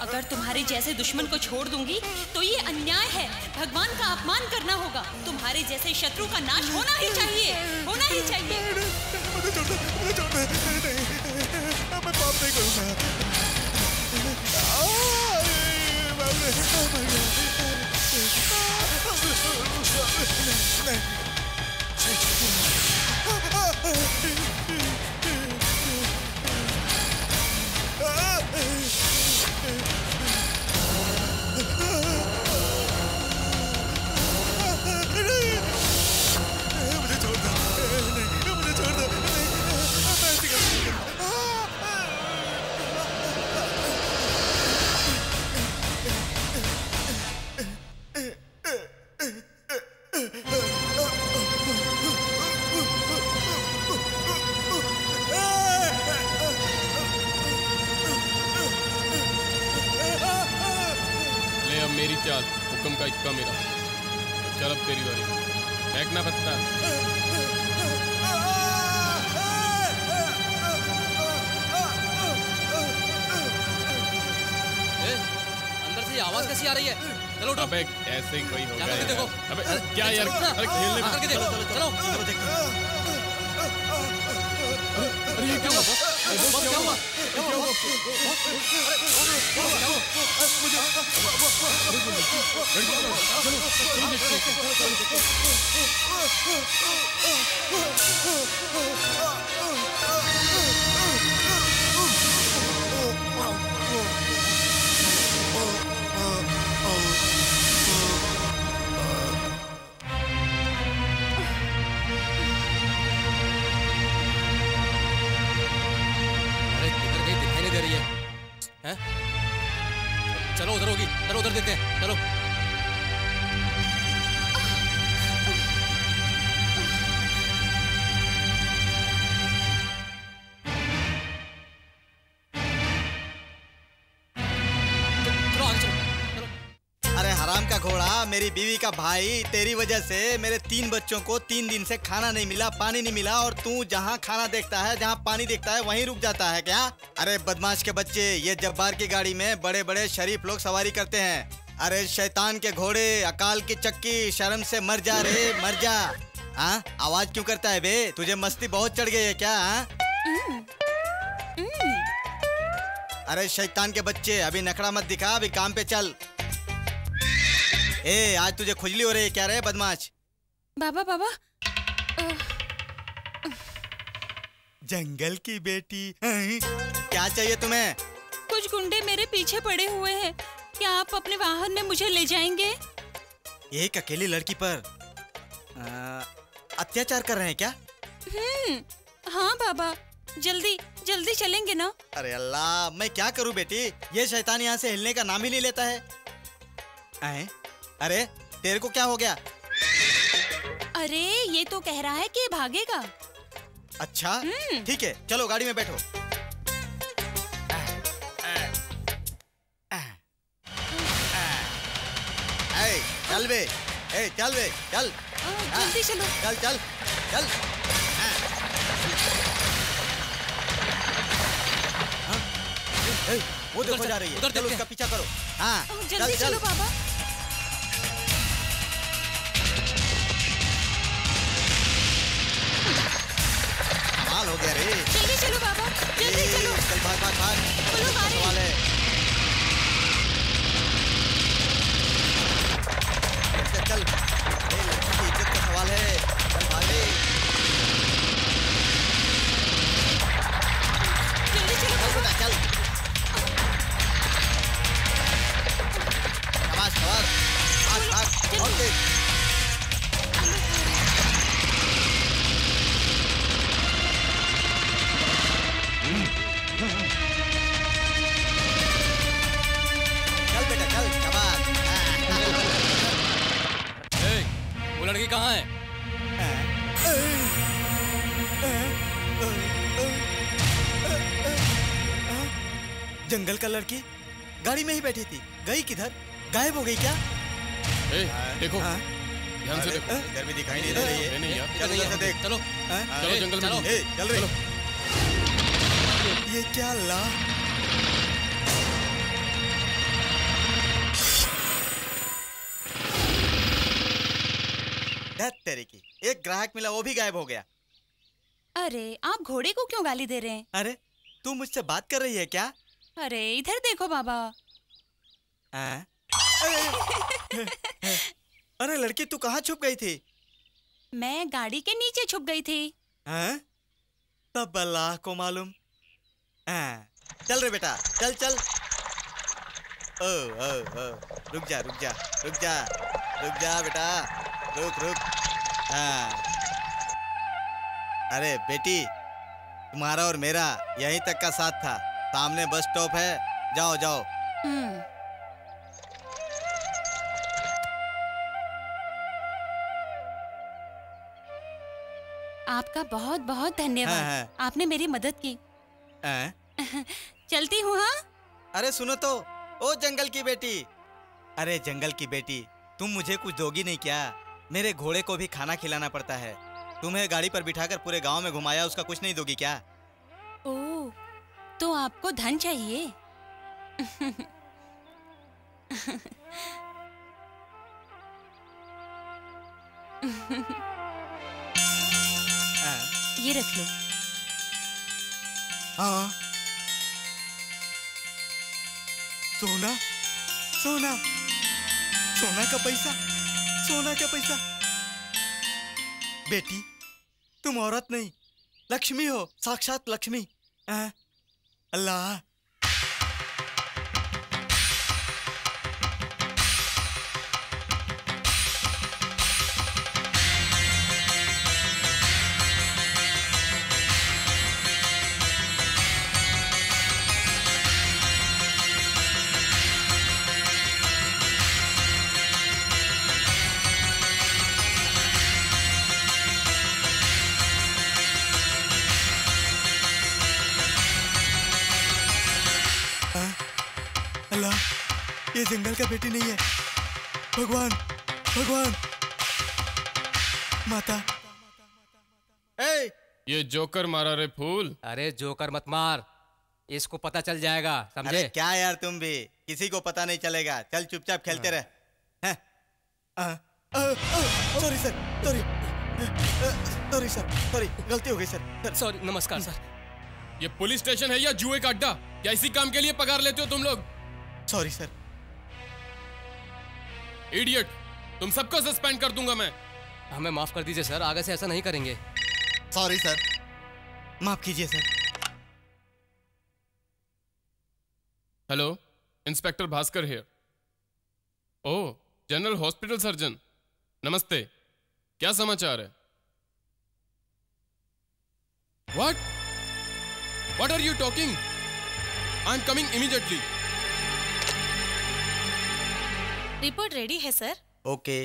अगर तुम्हारे जैसे दुश्मन को छोड़ दूँगी तो ये अन्याय है। भगवान का अपमान करना होगा। तुम्हारे जैसे शत्रु का नाश होना ही चाहिए। होना ही चाहिए। ऐसे ही कोई होगा देखो अबे क्या यार अरे खेलने करके देखो चलो अरे क्या हुआ बॉस? क्या हुआ क्या है हैं चलो घोड़ा, मेरी बीवी का भाई, तेरी वजह से मेरे तीन बच्चों को तीन दिन से खाना नहीं मिला, पानी नहीं मिला, और तू जहाँ खाना देखता है, जहाँ पानी देखता है, वहीं रुक जाता है क्या? अरे बदमाश के बच्चे, ये जब्बार की गाड़ी में बड़े बड़े शरीफ लोग सवारी करते हैं। अरे शैतान के घोड़े अकाल की चक्की शर्म से मर जा रे मर जा। हाँ? आवाज़ क्यों करता है बे? तुझे मस्ती बहुत चढ़ गई है क्या हाँ? अरे शैतान के बच्चे अभी नखड़ा मत दिखा अभी काम पे चल। ए आज तुझे खुजली हो रही है क्या रे बदमाश? बाबा बाबा। जंगल की बेटी क्या चाहिए तुम्हें? कुछ गुंडे मेरे पीछे पड़े हुए हैं। क्या आप अपने वाहन में मुझे ले जाएँगे? एक अकेली लड़की पर आ, अत्याचार कर रहे हैं क्या? हम्म हाँ बाबा जल्दी जल्दी चलेंगे ना? अरे अल्लाह मैं क्या करूँ बेटी? ये शैतान यहाँ से हिलने का नाम ही नहीं लेता है। हैं? अरे तेरे को क्या हो गया? अरे ये तो कह रहा है कि भागेगा। अच्छा ठीक है चलो गाड़ी में बैठो। चल बे। ए, चल बे चल। जल्दी चलो। चल चल चल। हाँ। हाँ? वो देखो जा रही है। चलो उसका पीछा करो। हाँ जल्दी चलो। बाबा। कमाल हो गया रे। जल्दी चलो बाबा जल्दी चलो। चल भाग भाग भाग। बोलो क्या चल। चल लड़की की इज़्ज़त का सवाल है। चल भागे जल्दी चलो। चल चल। शाबाश शाबाश भाग भाग और तेज। कहाँ है? जंगल का लड़की गाड़ी में ही बैठी थी। गई किधर? गायब हो गई क्या? ए, देखो। ध्यान से देखो। इधर भी दिखाई नहीं दे रही है। नहीं यार चल से देख। चलो। चलो जंगल में ए, चल। रही ये क्या ला तेरे की एक ग्राहक मिला वो भी गायब हो गया। अरे आप घोड़े को क्यों गाली दे रहे हैं? अरे तू मुझसे बात कर रही है क्या? अरे इधर देखो बाबा। हाँ? अरे, अरे लड़की तू कहाँ छुप गई थी? मैं गाड़ी के नीचे छुप गई थी। हाँ? तब अल्लाह को मालूम चल रे बेटा चल चल। ओ ओ ओ रुक जा रुक जा रुक जा रुक जा बेटा रुक रुक। हाँ। अरे बेटी तुम्हारा और मेरा यहीं तक का साथ था। सामने बस स्टॉप है। जाओ जाओ। हम्म। आपका बहुत बहुत धन्यवाद। हाँ, हाँ। आपने मेरी मदद की। हाँ? चलती हूँ हाँ? अरे सुनो तो। ओ जंगल की बेटी। अरे जंगल की बेटी तुम मुझे कुछ दोगी नहीं क्या? मेरे घोड़े को भी खाना खिलाना पड़ता है। तुम्हें गाड़ी पर बिठाकर पूरे गाँव में घुमाया उसका कुछ नहीं दोगी क्या? ओ तो आपको धन चाहिए। हाँ, ये रख लो। हाँ। सोना सोना सोना का पैसा। सोना का पैसा बेटी तुम औरत नहीं लक्ष्मी हो साक्षात लक्ष्मी? अल्लाह ये जंगल का बेटी नहीं है। भगवान भगवान। माता। ए ये जोकर मारा रे फूल। अरे जोकर मत मार। इसको पता चल जाएगा समझे? अरे क्या यार तुम भी? किसी को पता नहीं चलेगा। चल चुपचाप खेलते रहे। Sorry sir sorry sorry sir sorry गलती हो गई सर सॉरी नमस्कार सर ये पुलिस स्टेशन है या जुए का अड्डा? क्या इसी काम के लिए पगार लेते हो तुम लोग? सॉरी सर इडियट तुम सबको सस्पेंड कर दूँगा मैं। हमें माफ़ कर दीजिए सर। आगे से ऐसा नहीं करेंगे। सॉरी सर माफ़ कीजिए sir hello inspector Bhaskar here oh general hospital surgeon नमस्ते क्या समाचार है? What what are you talking I am coming report ready है सर ओके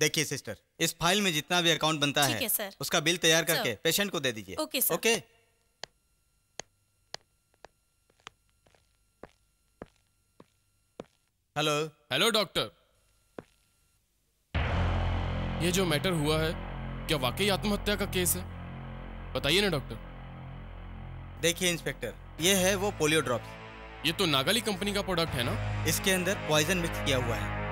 देखिए सिस्टर इस फ़ाइल में जितना भी अकाउंट बनता है है, सर। उसका बिल तैयार करके पेशेंट को दे दीजिए। Okay, sir. Okay hello hello doctor ये जो मैटर हुआ है क्या वाकई आत्महत्या का केस है? बताइए ना डॉक्टर देखिए इंस्पेक्टर ये है वो पोलियो ड्रॉप्स ये तो नागाली कंपनी का प्रोडक्ट है ना? इसके अंदर पॉइजन मिक्स किया हुआ है।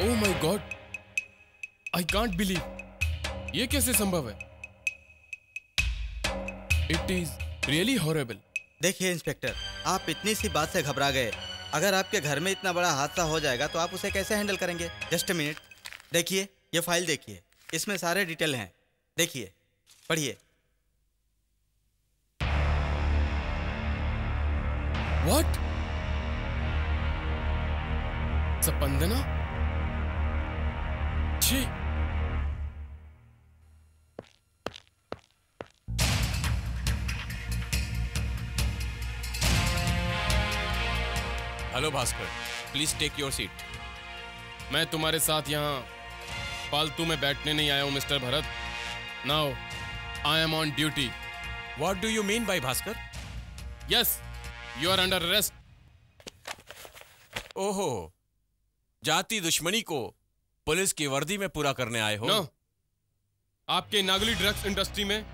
ओह my god I can't believe ये कैसे संभव है? इट इज़ रियली हॉरेबल देखिए इंस्पेक्टर आप इतनी सी बात से घबरा गए। अगर आपके घर में इतना बड़ा हादसा हो जाएगा तो आप उसे कैसे हैंडल करेंगे? Just minute. देखिए ये फ़ाइल देखिए। इसमें सारे डिटेल हैं। देखिए पढ़िए। व्हाट सपंदना? छी! Hello Bhaskar please take your seat मैं तुम्हारे साथ यहाँ फालतू में बैठने नहीं आया हूँ mister Bharat. Now I am on duty what do you mean by Bhaskar yes you are under arrest ओहो जाति दुश्मनी को पुलिस की वर्दी में पूरा करने आए हो? नो आपके नागली ड्रग्स इंडस्ट्री में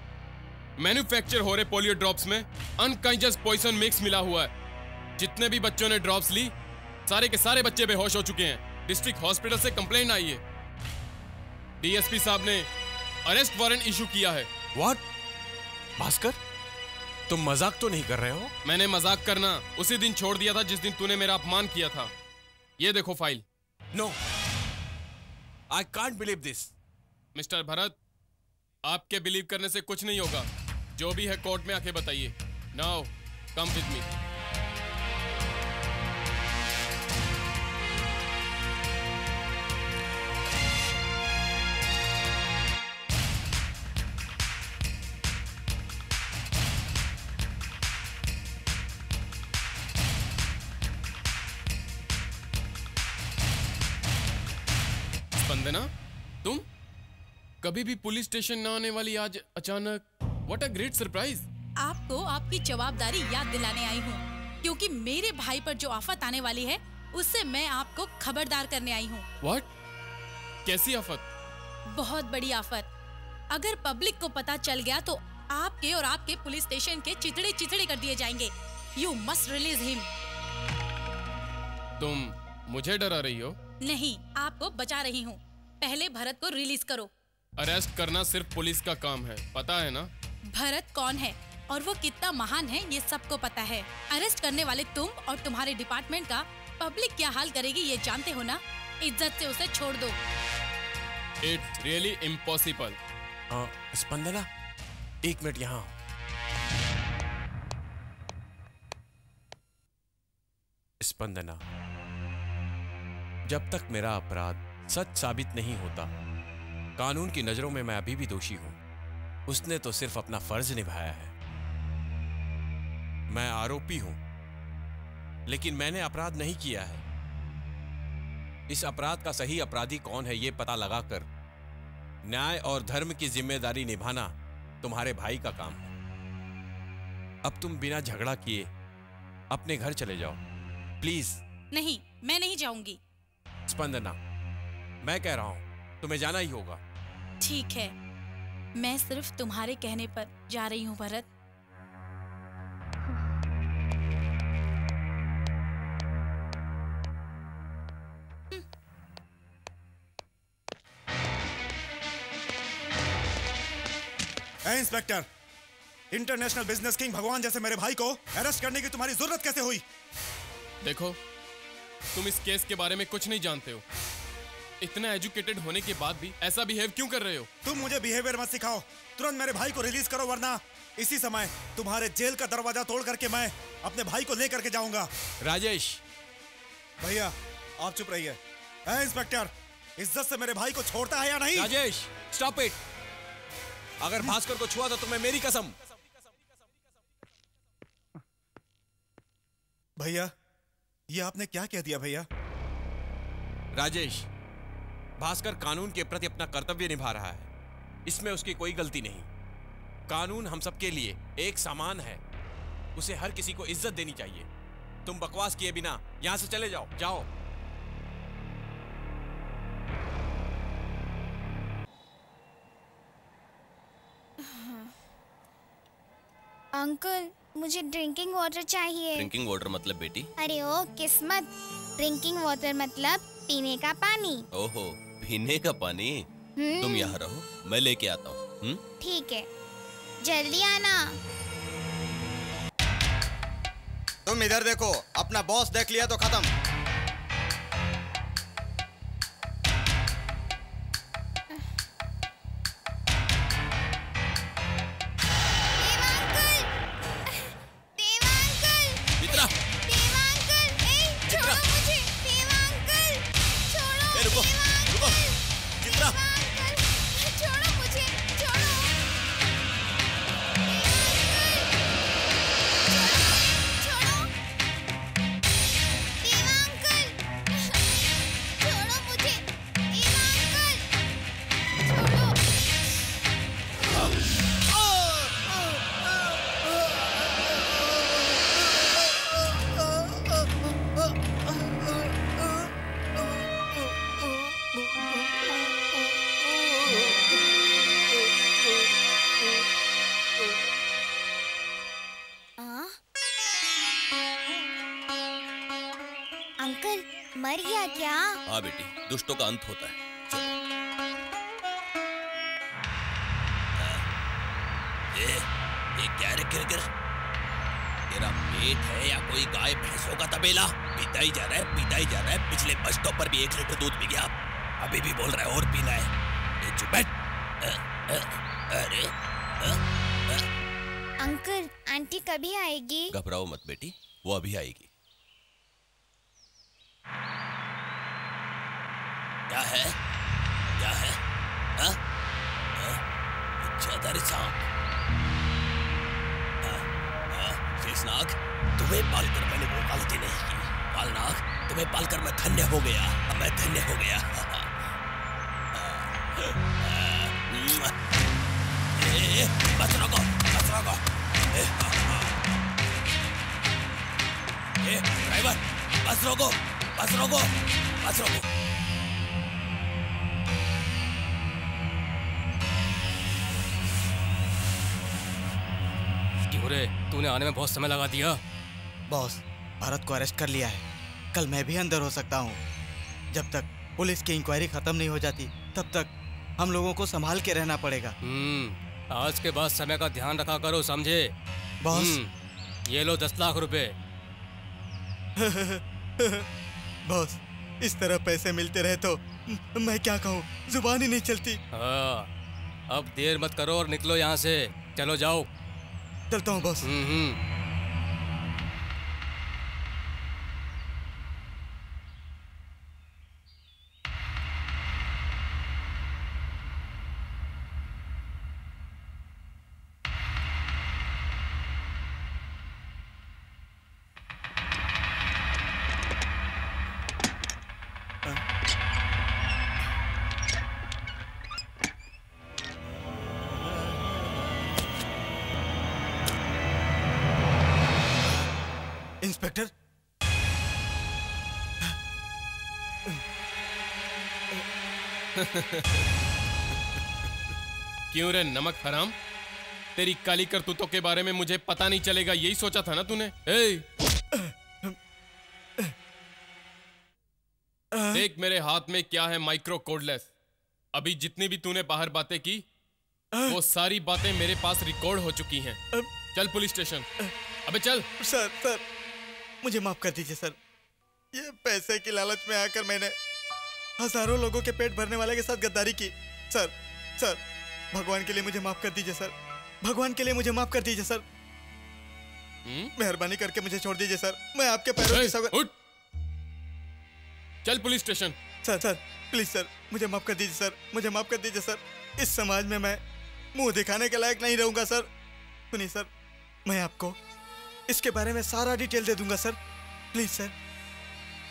मैन्युफैक्चर हो रहे पोलियो ड्रॉप्स में अनकॉन्शियस पॉइजन मिक्स मिला हुआ है। जितने भी बच्चों ने ड्रॉप्स ली सारे के सारे बच्चे बेहोश हो चुके हैं। डिस्ट्रिक्ट हॉस्पिटल से कंप्लेंट आई है। डीएसपी साहब ने अरेस्ट वारंट इशू किया है। व्हाट भास्कर तुम मज़ाक तो नहीं कर रहे हो? मैंने मज़ाक करना उसी दिन छोड़ दिया था जिस दिन तूने मेरा अपमान किया था। ये देखो file no I can't believe this mister Bharat आपके बिलीव करने से कुछ नहीं होगा। जो भी है कोर्ट में आके बताइए। नाउ कम विद मी कभी भी पुलिस स्टेशन न आने वाली आज अचानक। व्हाट अ ग्रेट सरप्राइज़ आपको आपकी जवाबदारी याद दिलाने आई हूँ क्योंकि मेरे भाई पर जो आफत आने वाली है उससे मैं आपको खबरदार करने आई हूँ। व्हाट कैसी आफत? बहुत बड़ी आफत। अगर पब्लिक को पता चल गया तो आपके और आपके पुलिस स्टेशन के चितड़े चितड़े कर दिए जाएँगे। यू मस्ट रिलीज़ हिम तुम मुझे डरा रही हो? नहीं आपको बचा रही हूँ। पहले भरत को रिलीज़ करो। अरेस्ट करना सिर्फ़ पुलिस का काम है पता है ना? भरत कौन है? और वो कितना महान है ये सबको पता है। अरेस्ट करने वाले तुम और तुम्हारे डिपार्टमेंट का पब्लिक क्या हाल करेगी ये जानते हो ना? इज़्ज़त से उसे छोड़ दो। इट्स रियली इम्पॉसिबल स्पंदना एक मिनट यहाँ स्पंदना जब तक मेरा अपराध सच साबित नहीं होता कानून की नज़रों में मैं अभी भी दोषी हूँ। उसने तो सिर्फ़ अपना फ़र्ज़ निभाया है। मैं आरोपी हूँ लेकिन मैंने अपराध नहीं किया है। इस अपराध का सही अपराधी कौन है यह पता लगाकर न्याय और धर्म की ज़िम्मेदारी निभाना तुम्हारे भाई का काम है। अब तुम बिना झगड़ा किए अपने घर चले जाओ। प्लीज़। नहीं मैं नहीं जाऊँगी। स्पंदना मैं कह रहा हूँ तुम्हें जाना ही होगा। ठीक है। मैं सिर्फ़ तुम्हारे कहने पर जा रही हूँ Bharat. Inspector international business king भगवान जैसे मेरे भाई को अरेस्ट करने की तुम्हारी ज़रूरत कैसे हुई? देखो तुम इस केस के बारे में कुछ नहीं जानते हो। इतना एजुकेटेड होने के बाद भी ऐसा बिहेव क्यों कर रहे हो? तुम मुझे बिहेवियर मत सिखाओ। तुरंत मेरे भाई को रिलीज़ करो वरना इसी समय तुम्हारे जेल का दरवाज़ा तोड़ करके मैं अपने भाई को लेकर के जाऊँगा। राजेश। भैया आप चुप रहिए। इंस्पेक्टर इज़्ज़त से मेरे भाई को छोड़ता है या नहीं? राजेश स्टॉप इट अगर भास्कर को छुआ तो तुम्हें मेरी कसम। भैया ये आपने क्या कह दिया भैया? राजेश। भास्कर कानून के प्रति अपना कर्तव्य निभा रहा है। इसमें उसकी कोई गलती नहीं। कानून हम सबके लिए एक समान है। उसे हर किसी को इज़्ज़त देनी चाहिए। तुम बकवास किए बिना यहाँ से चले जाओ। जाओ। अंकल मुझे ड्रिंकिंग वाटर चाहिए। ड्रिंकिंग वाटर मतलब बेटी? अरे ओ किस्मत। ड्रिंकिंग वाटर मतलब पीने का पानी। ओहो। पीने का पानी हम्म। तुम यहाँ रहो मैं लेके आता हूँ हम्म? ठीक है जल्दी आना तुम इधर देखो अपना बॉस देख लिया तो खत्म अभी आएगी। में लगा दिया। बॉस भारत को अरेस्ट कर लिया है। कल मैं भी अंदर हो सकता हूँ। जब तक पुलिस की इंक्वायरी खत्म नहीं हो जाती तब तक हम लोगों को संभाल के रहना पड़ेगा। हम्म आज के बाद समय का ध्यान रखा करो समझे? बॉस। हम्म, ये लो दस लाख रुपए। बॉस इस तरह पैसे मिलते रहे तो मैं क्या कहूँ? ज़ुबान ही नहीं चलती। हाँ अब देर मत करो और निकलो यहाँ से। चलो जाओ। चलता हूँ बॉस। हम्म। क्यों रे नमक हराम? तेरी काली करतूतों के बारे में मुझे पता नहीं चलेगा, यही सोचा था ना तूने? देख मेरे हाथ में क्या है माइक्रो कोडलेस। अभी जितनी भी तूने बाहर बातें की, वो सारी बातें मेरे पास रिकॉर्ड हो चुकी हैं। चल पुलिस स्टेशन। अबे चल। सर सर, मुझे माफ़ कर दीजिए, सर। ये पैसे की लालच में आकर मैंने हज़ारों लोगों के पेट भरने वाले के साथ गद्दारी की। सर सर भगवान के लिए मुझे माफ़ कर दीजिए सर। भगवान के लिए मुझे माफ़ कर दीजिए सर। मेहरबानी करके मुझे छोड़ दीजिए सर। मैं आपके पैरों की सौगंध उठ। चल police station. Sir sir please sir मुझे माफ़ कर दीजिए सर। मुझे माफ़ कर दीजिए सर। इस समाज में मैं मुँह दिखाने के लायक नहीं रहूँगा सर। सुनिए सर मैं आपको इसके बारे में सारा डिटेल दे दूँगा सर। Please sir.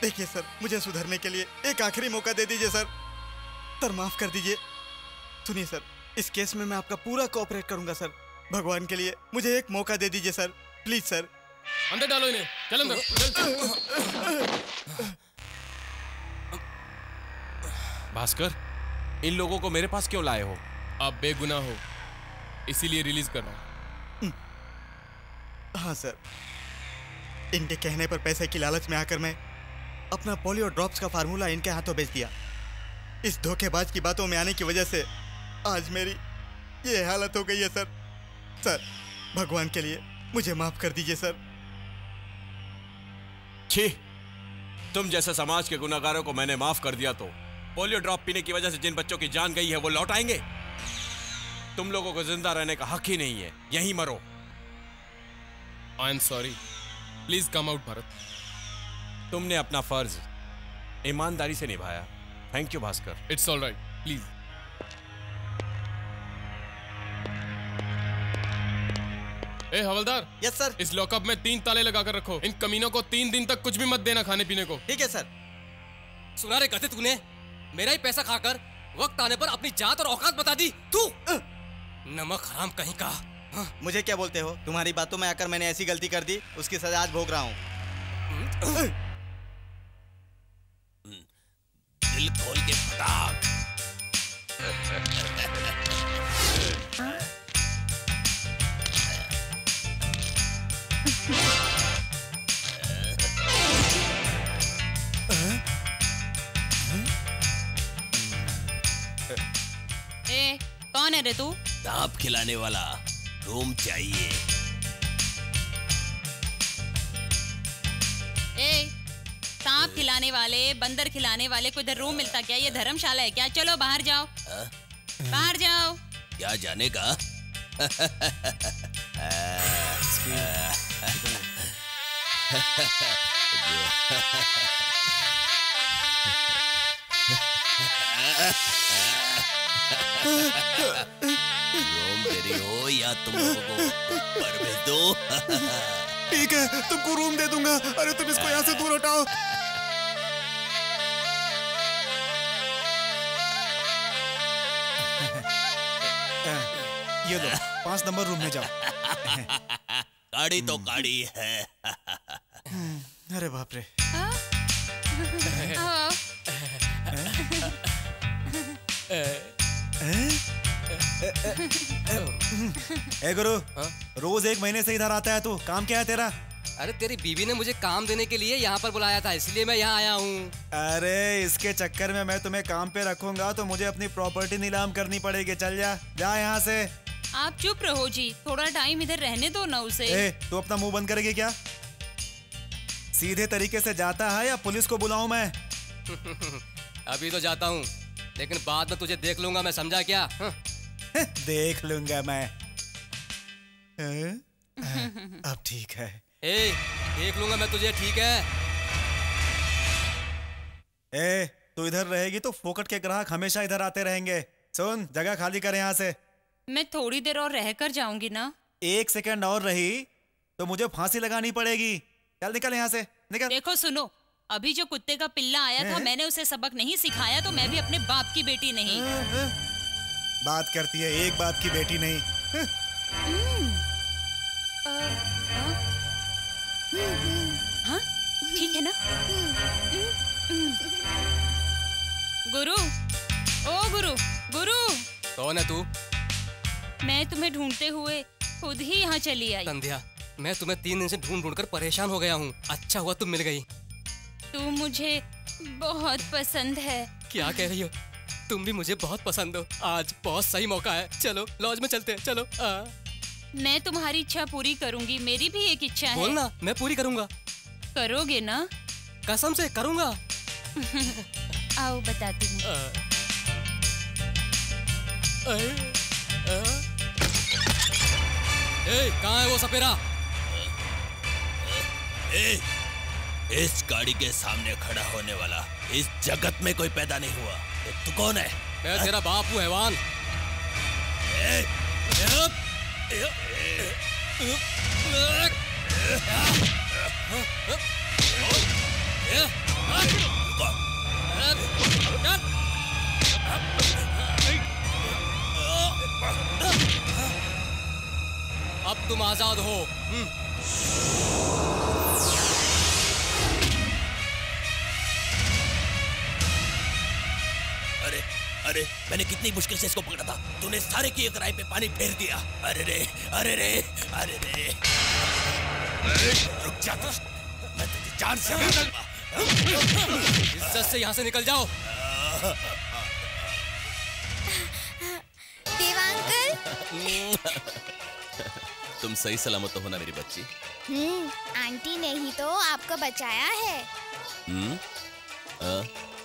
देखिए सर मुझे सुधरने के लिए एक आखिरी मौका दे दीजिए सर। सर माफ़ कर दीजिए। सुनिए सर इस केस में मैं आपका पूरा कोऑपरेट करूँगा सर। भगवान के लिए मुझे एक मौका दे दीजिए सर प्लीज़ सर। अंदर डालो इन्हें चल अंदर। भास्कर इन लोगों को मेरे पास क्यों लाए हो? आप बेगुनाह हो इसीलिए रिलीज़ कर रहा हूँ। हाँ सर इनके कहने पर पैसे की लालच में आकर मैं अपना पोलियो ड्रॉप्स का फार्मूला इनके हाथों बेच दिया। इस धोखेबाज की बातों में आने की वजह से आज मेरी ये हालत हो गई है सर। सर भगवान के लिए मुझे माफ़ कर दीजिए सर। छी तुम जैसे समाज के गुनाहगारों को मैंने माफ़ कर दिया तो पोलियो ड्रॉप पीने की वजह से जिन बच्चों की जान गई है वो लौट आएँगे। तुम लोगों को ज़िंदा रहने का हक ही नहीं है यहीं मरो। I am sorry please come out Bharat तुमने अपना फ़र्ज़ ईमानदारी से निभाया। Thank you Bhaskar. It's all right please ए हवलदार। यस सर इस लॉकअप में तीन ताले लगा कर रखो। इन कमीनों को तीन दिन तक कुछ भी मत देना खाने पीने को। ठीक है सर सुना रे कहते तूने? मेरा ही पैसा खाकर वक्त आने पर अपनी जात और औकात बता दी। तू। नमक हराम कहीं का? मुझे क्या बोलते हो? तुम्हारी बातों में आकर मैंने ऐसी गलती कर दी उसकी सजा आज भोग रहा हूँ। दिल खोल के फटाक। ए कौन है रे तू? दाप खिलाने वाला रूम चाहिए। ए सांप खिलाने वाले बंदर खिलाने वाले को इधर रूम मिलता क्या? ये धर्मशाला है क्या? चलो बाहर जाओ। हाँ? बाहर जाओ। क्या जाने का? रोम हो या तुम लोगों को दो? ठीक है तुमको रूम दे दूँगा। अरे तुम इसको यहाँ से दूर हटाओ। ये लो पाँच नंबर रूम में जाओ। काड़ी तो काड़ी है। अरे बाप रे। ए गुरु रोज एक महीने से इधर आता है तू। काम क्या है तेरा? अरे तेरी बीवी ने मुझे काम देने के लिए यहाँ पर बुलाया था इसलिए मैं यहाँ आया हूँ। अरे इसके चक्कर में मैं तुम्हें काम पे रखूँगा तो मुझे अपनी प्रॉपर्टी नीलाम करनी पड़ेगी। चल जा जा यहाँ से। आप चुप रहो जी। थोड़ा टाइम इधर रहने दो ना उसे। ए तू अपना मुँह बंद करेगी क्या? सीधे तरीके से जाता है या पुलिस को बुलाऊं मैं? अभी तो जाता हूँ लेकिन बाद में तुझे देख लूँगा मैं समझा क्या? देख लूँगा मैं। अब ठीक है। ए देख लूँगा मैं तुझे ठीक है? ए तू इधर रहेगी तो फोकट के ग्राहक हमेशा इधर आते रहेंगे। सुन जगह खाली कर यहाँ से। मैं थोड़ी देर और रहकर जाऊँगी ना? एक सेकंड और रही तो मुझे फांसी लगानी पड़ेगी। चल निकल यहाँ से निकल। देखो सुनो अभी जो कुत्ते का पिल्ला आया था मैंने उसे सबक नहीं सिखाया तो मैं भी अपने बाप की बेटी नहीं। बात करती है एक बात की बेटी नहीं। हम्म। अ, हाँ? हाँ? ठीक है ना? हम्म, हम्म। गुरु ओ गुरु गुरु। कौन है तू? मैं तुम्हें ढूंढते हुए खुद ही यहाँ चली आई। संध्या मैं तुम्हें तीन दिन से ढूंढ ढूंढ कर परेशान हो गया हूँ। अच्छा हुआ तुम मिल गई। तू मुझे बहुत पसंद है। क्या कह रही हो? तुम भी मुझे बहुत पसंद हो। आज बहुत सही मौका है। चलो लॉज में चलते हैं। चलो आ, मैं तुम्हारी इच्छा पूरी करूँगी। मेरी भी एक इच्छा है। बोलना मैं पूरी करूँगा। करोगे ना? कसम से करूँगा। आओ बताती हूँ। ए, कहाँ है वो सपेरा? ए, इस गाड़ी के सामने खड़ा होने वाला इस जगत में कोई पैदा नहीं हुआ। तो तू कौन है? मैं तेरा बाप हूँ हैवान। ए, अब तुम आज़ाद हो। हम्म। अरे अरे मैंने कितनी मुश्किल से इसको पकड़ा था। तूने सारे की एक राय पे पानी फेर दिया। अरे रे अरे रे अरे रे। रुक जा तू। मैं तुझे जान से इज़्ज़त से यहाँ से निकल जाओ। देवांकल। तुम सही सलामत हो ना मेरी बच्ची। हम्म आंटी ने ही तो आपको बचाया है। हम्म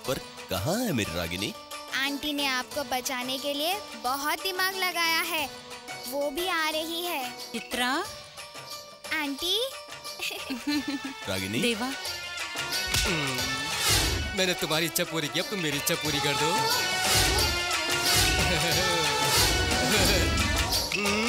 पर कहाँ है मेरी रागिनी? आंटी ने आपको बचाने के लिए बहुत दिमाग लगाया है। वो भी आ रही है। चित्रा आंटी? रागिनी? देवा। मैंने तुम्हारी इच्छा पूरी की अब तुम मेरी इच्छा पूरी कर दो।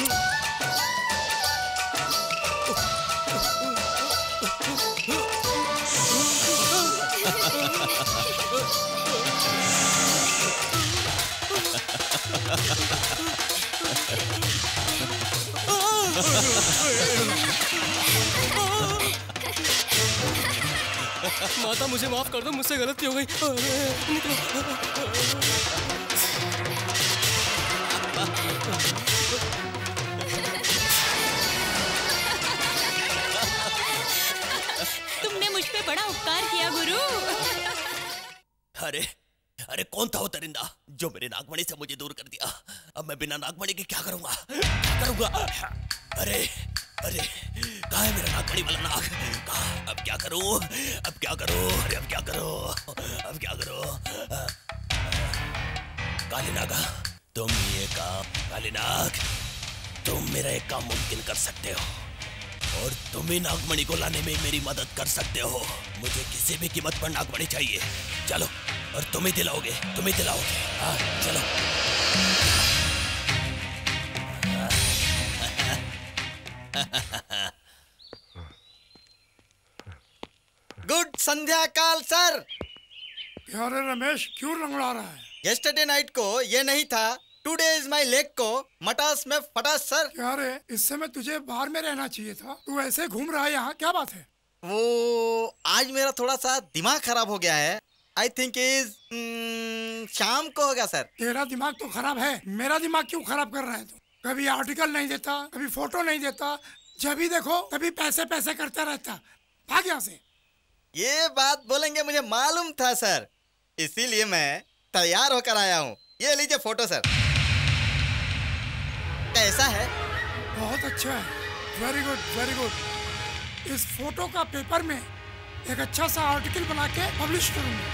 माता मुझे माफ़ कर दो मुझसे गलती हो गई। तुमने मुझ पे बड़ा उपकार किया गुरु। अरे अरे कौन था वो दरिंदा? जो मेरे नागमणि से मुझे दूर कर दिया। अब मैं बिना नागमणि के क्या करूँगा? करूँगा? अरे अरे, कहा है मेरा नागमणि वाला नाग? कहा? अब क्या करूँ? अब क्या करूँ? अरे, अब क्या करूँ? अब क्या करो? काली नागा, तुम ये काम, काली नाग, तुम मेरा एक काम मुमकिन कर सकते हो। और तुम ही नागमणि को लाने में मेरी मदद कर सकते हो। मुझे किसी भी कीमत पर नागमणि चाहिए। चलो और तुम ही दिलाओगे तुम ही दिलाओगे। हाँ चलो। गुड संध्या काल सर। क्या रे रमेश क्यों रंगड़ा रहा है? यस्टरडे नाइट को ये नहीं था। टू डेज़ माई लेग को मटास में फटास सर क्या रे इस समय तुझे बाहर में रहना चाहिए था। तू ऐसे घूम रहा है यहाँ क्या बात है? वो आज मेरा थोड़ा सा दिमाग खराब हो गया है। आई थिंक इज़ शाम को होगा सर तेरा दिमाग तो खराब है। मेरा दिमाग क्यों खराब कर रहा है तू? कभी आर्टिकल नहीं देता कभी फ़ोटो नहीं देता जब भी देखो तभी पैसे पैसे करता रहता। भाग यहाँ से। ये बात बोलेंगे मुझे मालूम था सर इसीलिए मैं तैयार होकर आया हूँ। ये लीजिए फ़ोटो सर कैसा है बहुत अच्छा है। वेरी गुड वेरी गुड इस फ़ोटो का पेपर में एक अच्छा सा आर्टिकल बना के पब्लिश करूँगा।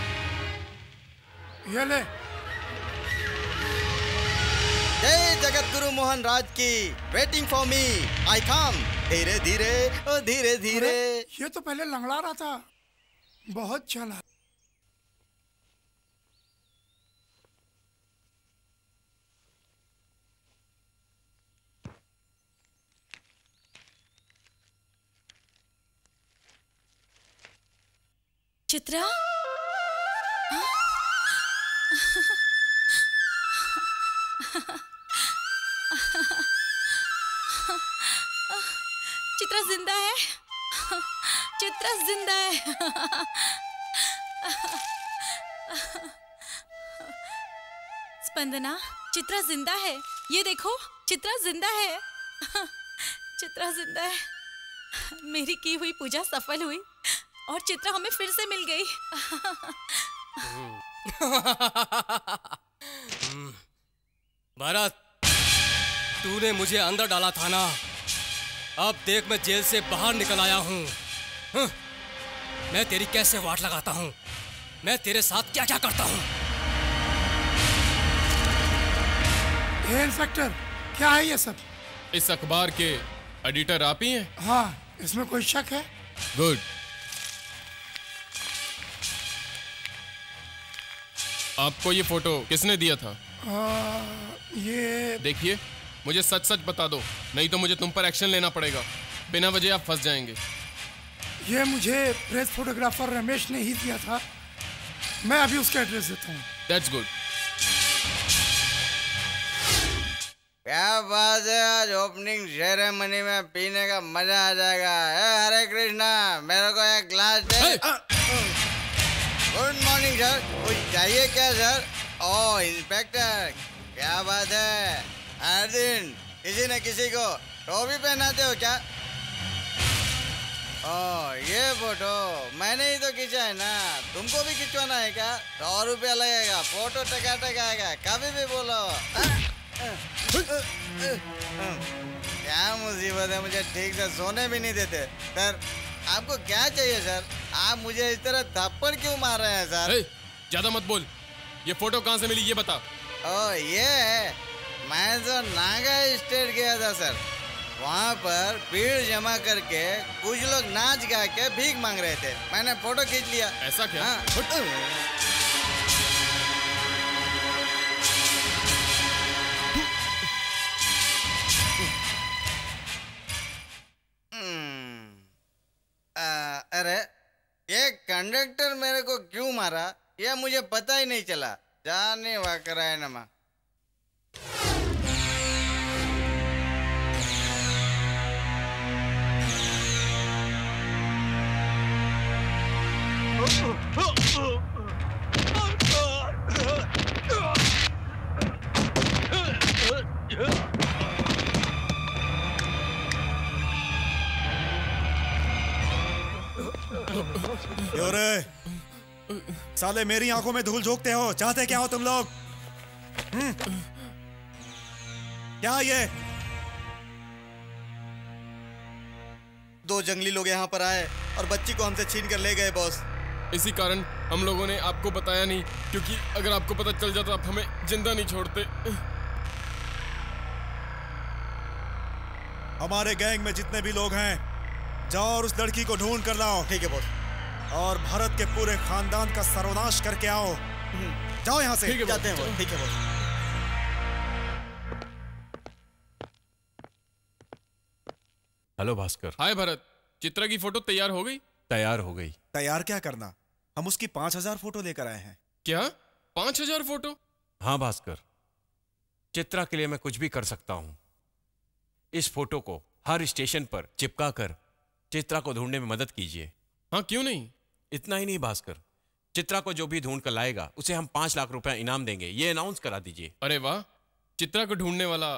ये ले। जय जगत गुरु मोहन राज की वेटिंग फॉर मी आई कम धीरे धीरे ओ धीरे धीरे ये तो पहले लंगड़ा रहा था। बहुत चला। चित्रा? चित्रा ज़िंदा है? चित्रा ज़िंदा है। स्पंदना, चित्रा ज़िंदा है। ये देखो, चित्रा ज़िंदा है। चित्रा ज़िंदा है। मेरी की हुई पूजा सफल हुई। और चित्रा हमें फिर से मिल गई। भरत तूने मुझे अंदर डाला था ना? अब देख मैं जेल से बाहर निकल आया हूँ। मैं तेरी कैसे वाट लगाता हूँ? मैं तेरे साथ क्या क्या करता हूँ इंस्पेक्टर क्या है ये सब? इस अखबार के एडिटर आप ही हैं? हाँ इसमें कोई शक है? गुड। आपको ये फ़ोटो किसने दिया था? आ, ये देखिए मुझे सच सच बता दो नहीं तो मुझे तुम पर एक्शन लेना पड़ेगा। बिना वजह आप फंस जाएँगे। ये मुझे प्रेस फोटोग्राफर रमेश ने ही दिया था। मैं अभी उसका एड्रेस देता हूँ। दैट्स गुड क्या बात है? आज ओपनिंग सेरेमनी में पीने का मज़ा आ जाएगा। ए, हरे कृष्णा मेरे को एक ग्लास दे। गुड मॉर्निंग सर कुछ चाहिए क्या सर ओ इंस्पेक्टर क्या बात है? हर दिन किसी न किसी को टोपी पहनाते हो क्या? ओ ये फ़ोटो मैंने ही तो खींचा है ना। तुमको भी खिंचवाना है क्या? सौ रुपया लगेगा फ़ोटो टका आएगा, कभी भी बोलो। क्या मुसीबत है, मुझे ठीक से सोने भी नहीं देते। सर आपको क्या चाहिए सर? आप मुझे इस तरह थप्पड़ क्यों मार रहे हैं सर? ज़्यादा मत बोल। ये फ़ोटो कहाँ से मिली ये बता। ओ ये है मैं तो नागा स्टेट गया था सर। वहाँ पर भीड़ जमा करके कुछ लोग नाच गा के भीख मांग रहे थे। मैंने फ़ोटो खींच लिया। ऐसा क्या? हाँ। अरे ये कंडक्टर मेरे को क्यों मारा ये मुझे पता ही नहीं चला जाने वाकराय नमा क्यों रे साले मेरी आँखों में धूल झोंकते हो। चाहते क्या हो तुम लोग? हम्म? क्या ये? दो जंगली लोग यहाँ पर आए और बच्ची को हमसे छीन कर ले गए बॉस इसी कारण हम लोगों ने आपको बताया नहीं क्योंकि अगर आपको पता चल जाता आप हमें ज़िंदा नहीं छोड़ते। हमारे गैंग में जितने भी लोग हैं जाओ और उस लड़की को ढूंढ कर लाओ। ठीक है बॉस और भारत के पूरे खानदान का सर्वनाश करके आओ। जाओ यहाँ से। ठीक है जाते हैं ठीक है हेलो भास्कर। हाय भरत चित्रा की फ़ोटो तैयार हो गई? तैयार हो गई। तैयार क्या करना? हम उसकी पाँच हज़ार फ़ोटो लेकर आए हैं। क्या? पाँच हज़ार फ़ोटो? हाँ भास्कर चित्रा के लिए मैं कुछ भी कर सकता हूँ। इस फ़ोटो को हर स्टेशन पर चिपका कर चित्रा को ढूँढने में मदद कीजिए। हाँ क्यों नहीं? इतना ही नहीं भास्कर। चित्रा को जो भी ढूंढ कर लाएगा उसे हम पाँच लाख रुपया इनाम देंगे। ये अनाउंस करा दीजिए। अरे वाह चित्रा को ढूँढने वाला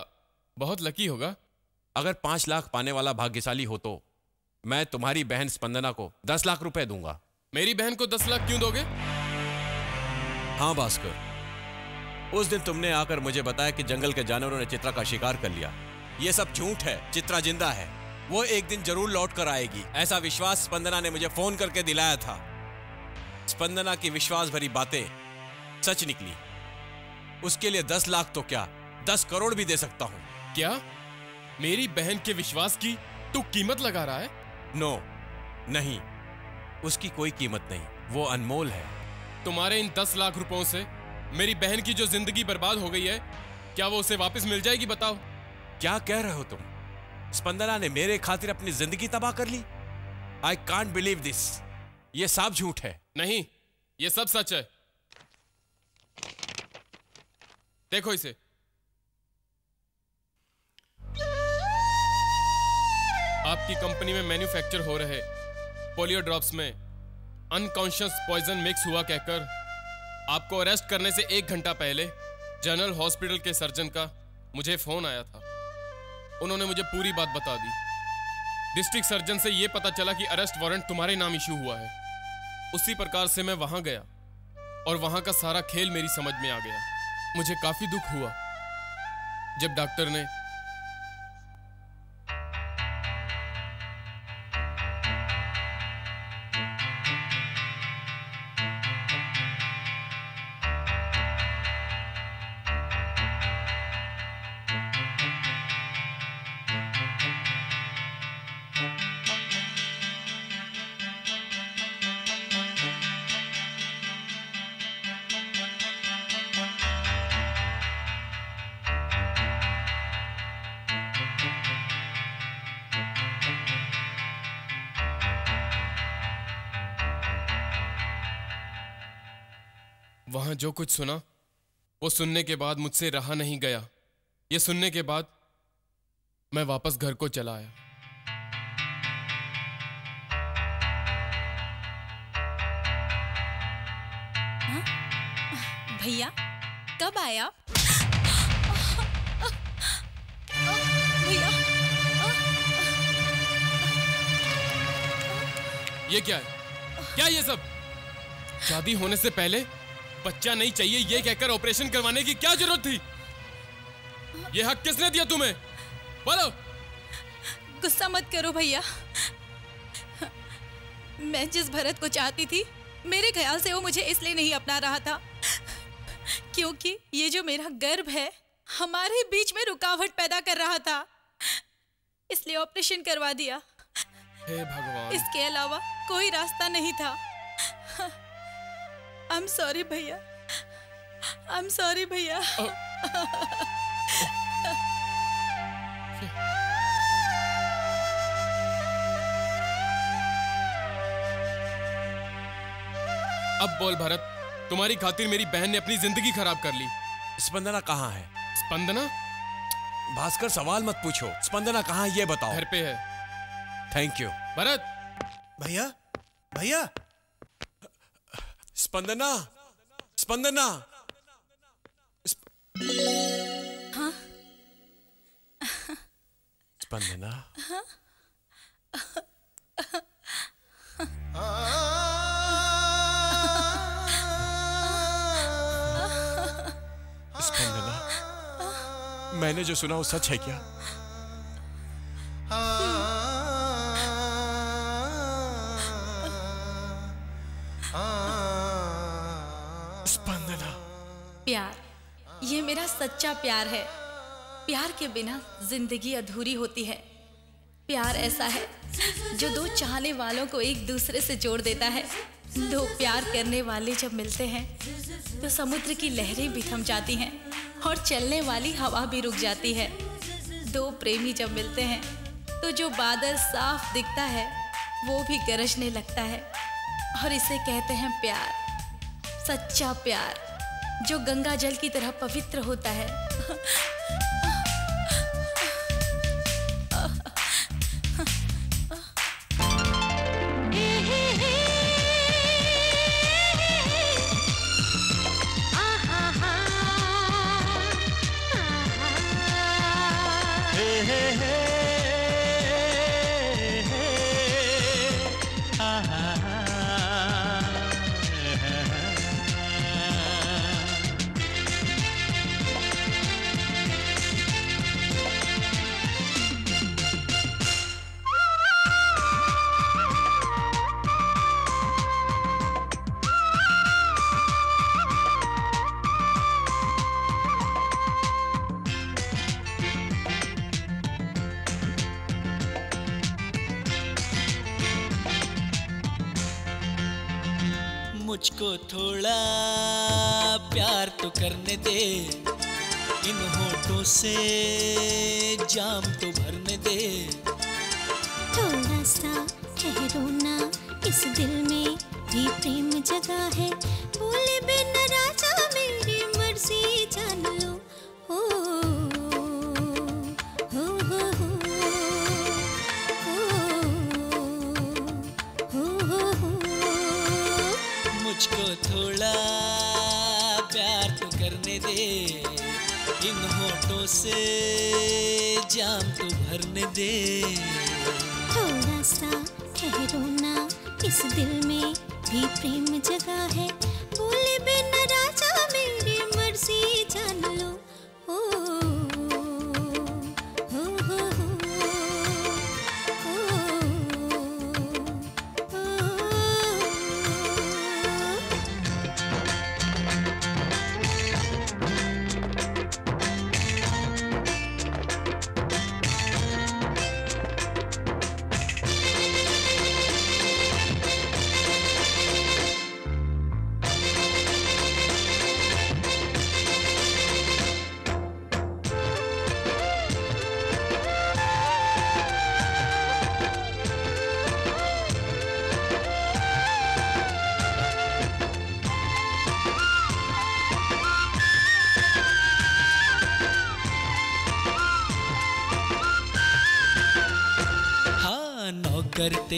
बहुत लकी होगा। अगर पाँच लाख पाने वाला भाग्यशाली हो तो मैं तुम्हारी बहन स्पंदना को दस लाख रुपए दूँगा। मेरी बहन को दस लाख क्यों दोगे? हाँ भास्कर उस दिन तुमने आकर मुझे बताया कि जंगल के जानवरों ने चित्रा का शिकार कर लिया। ये सब झूठ है चित्रा ज़िंदा है। वो एक दिन ज़रूर लौट कर आएगी। ऐसा विश्वास स्पंदना ने मुझे फ़ोन करके दिलाया था। स्पंदना की विश्वास भरी बातें सच निकली। उसके लिए दस लाख तो क्या? दस करोड़ भी दे सकता हूँ। क्या? मेरी बहन के विश्वास की तू कीमत लगा रहा है? नो नहीं। उसकी कोई कीमत नहीं। वो अनमोल है। तुम्हारे इन दस लाख रुपयों से मेरी बहन की जो ज़िंदगी बर्बाद हो गई है क्या वो उसे वापस मिल जाएगी बताओ? क्या कह रहे हो तुम? स्पंदना ने मेरे खातिर अपनी ज़िंदगी तबाह कर ली। आई कांट बिलीव दिस ये सब झूठ है। नहीं, ये सब सच है। देखो इसे। आपकी कंपनी में मैन्युफैक्चर हो रहे पोलियो ड्रॉप्स में अनकॉन्शियस पॉइजन मिक्स हुआ कहकर आपको अरेस्ट करने से एक घंटा पहले जनरल हॉस्पिटल के सर्जन का मुझे फ़ोन आया था। उन्होंने मुझे पूरी बात बता दी। डिस्ट्रिक्ट सर्जन से यह पता चला कि अरेस्ट वारंट तुम्हारे नाम इशू हुआ है। उसी प्रकार से मैं वहाँ गया और वहाँ का सारा खेल मेरी समझ में आ गया। मुझे काफ़ी दुख हुआ। जब डॉक्टर ने जो कुछ सुना वो सुनने के बाद मुझसे रहा नहीं गया। ये सुनने के बाद मैं वापस घर को चला आया। भैया कब आया? भैया ये क्या है? क्या ये सब? शादी होने से पहले बच्चा नहीं चाहिए ये कहकर ऑपरेशन करवाने की क्या ज़रूरत थी? ये हक किसने दिया तुम्हें? बोलो। गुस्सा मत करो भैया। मैं जिस भरत को चाहती थी मेरे ख्याल से वो मुझे इसलिए नहीं अपना रहा था क्योंकि ये जो मेरा गर्भ है हमारे बीच में रुकावट पैदा कर रहा था। इसलिए ऑपरेशन करवा दिया। हे भगवान। इसके अलावा कोई रास्ता नहीं था। आई एम सॉरी भैया। आई एम सॉरी भैया अब बोल भरत तुम्हारी खातिर मेरी बहन ने अपनी ज़िंदगी खराब कर ली। स्पंदना कहाँ है? स्पंदना? भास्कर सवाल मत पूछो। स्पंदना कहाँ है ये बताओ। घर पे है। Thank you Bharat! भैया? भैया? स्पंदना स्पंदना स्पंदना स्पंदना मैंने जो सुना वो सच है क्या? सच्चा प्यार है। प्यार के बिना ज़िंदगी अधूरी होती है। प्यार ऐसा है जो दो चाहने वालों को एक दूसरे से जोड़ देता है। दो प्यार करने वाले जब मिलते हैं तो समुद्र की लहरें भी थम जाती हैं और चलने वाली हवा भी रुक जाती है। दो प्रेमी जब मिलते हैं तो जो बादल साफ़ दिखता है, वो भी गरजने लगता है और इसे कहते हैं प्यार। सच्चा प्यार। जो गंगा जल की तरह पवित्र होता है। करने दे। इन होटों से जाम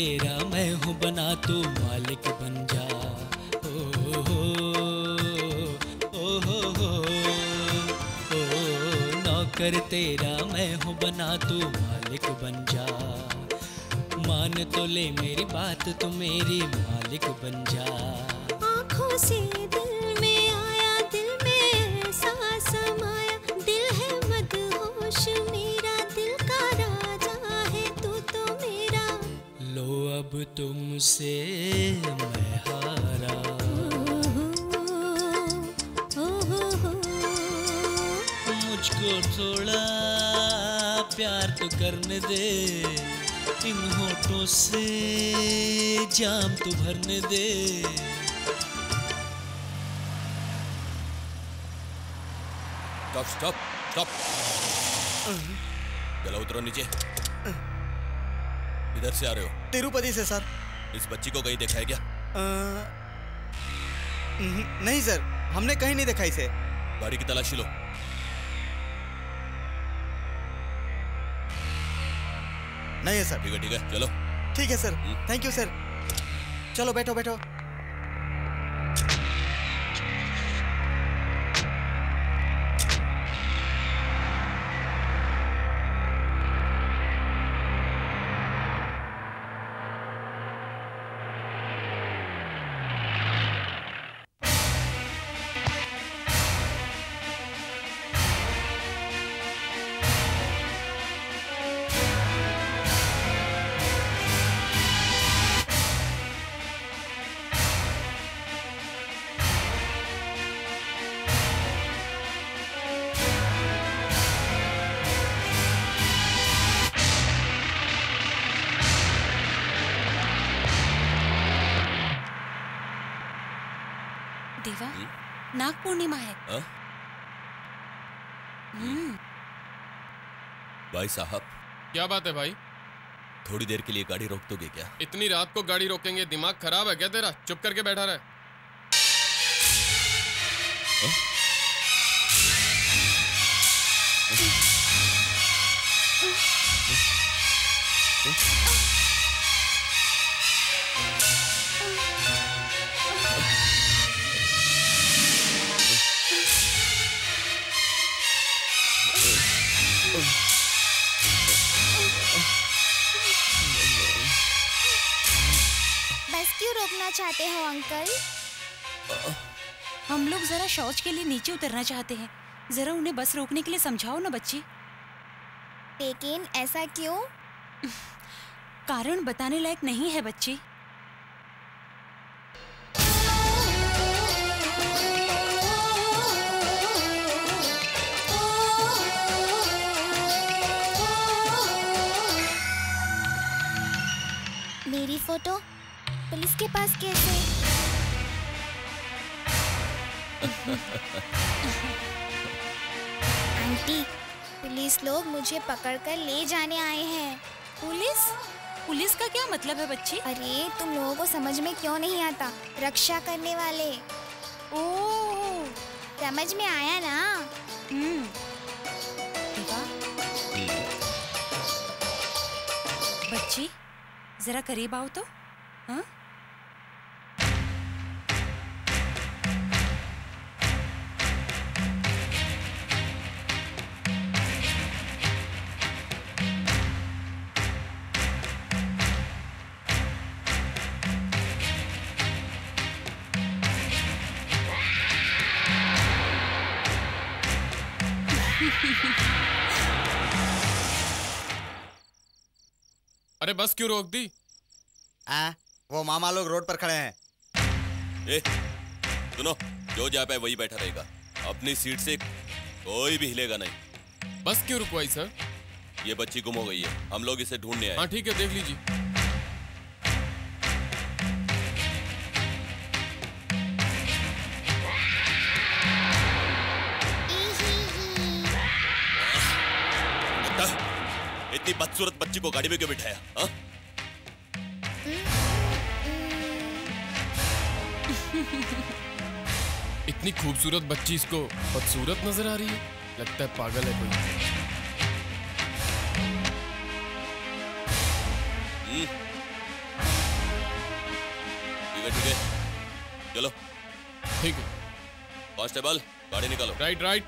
तेरा मैं हूँ बना तू मालिक बन जा। ओ हो ओ हो ओ नौकर तेरा मैं हूँ बना तू करने दे इन होठों से जाम तो भरने दे। स्टॉप स्टॉप स्टॉप चलो उतरो नीचे। इधर से आ रहे हो। तिरुपति से सर। इस बच्ची को कहीं देखा है क्या? न- नहीं सर। हमने कहीं नहीं देखा इसे। गाड़ी की तलाशी लो। नहीं है सर। ठीक है ठीक है चलो। ठीक है सर। थैंक यू सर चलो बैठो बैठो। नाग पूर्णिमा है। हाँ? हम्म, भाई साहब। क्या बात है भाई? थोड़ी देर के लिए गाड़ी रोक दोगे क्या? इतनी रात को गाड़ी रोकेंगे दिमाग खराब है क्या तेरा? चुप करके बैठा रहा। बस चाहते हो अंकल? हम लोग जरा शौच के लिए नीचे उतरना चाहते हैं। जरा उन्हें बस रोकने के लिए समझाओ ना बच्ची। लेकिन ऐसा क्यों? कारण बताने लायक नहीं है बच्ची। मेरी फ़ोटो? पुलिस के पास कैसे? आंटी पुलिस लोग मुझे पकड़कर ले जाने आए हैं। पुलिस? पुलिस का क्या मतलब है बच्ची? अरे तुम लोगों को समझ में क्यों नहीं आता? रक्षा करने वाले। ओ समझ में आया ना? हम्म। बच्ची जरा करीब आओ तो हाँ? अरे बस क्यों रोक दी? आ, वो मामा लोग रोड पर खड़े हैं। ए, सुनो जो जा पाए वही बैठा रहेगा। अपनी सीट से कोई भी हिलेगा नहीं। बस क्यों रुकवाई सर? ये बच्ची गुम हो गई है। हम लोग इसे ढूँढने आए। हाँ ठीक है देख लीजिए। इतनी बदसूरत बच्ची को गाड़ी में क्यों बिठाया हाँ? इतनी खूबसूरत बच्ची इसको बदसूरत नज़र आ रही है। लगता है पागल है कोई। हम्म। ठीक है ठीक है। चलो। ठीक है। कांस्टेबल गाड़ी निकालो। Right right.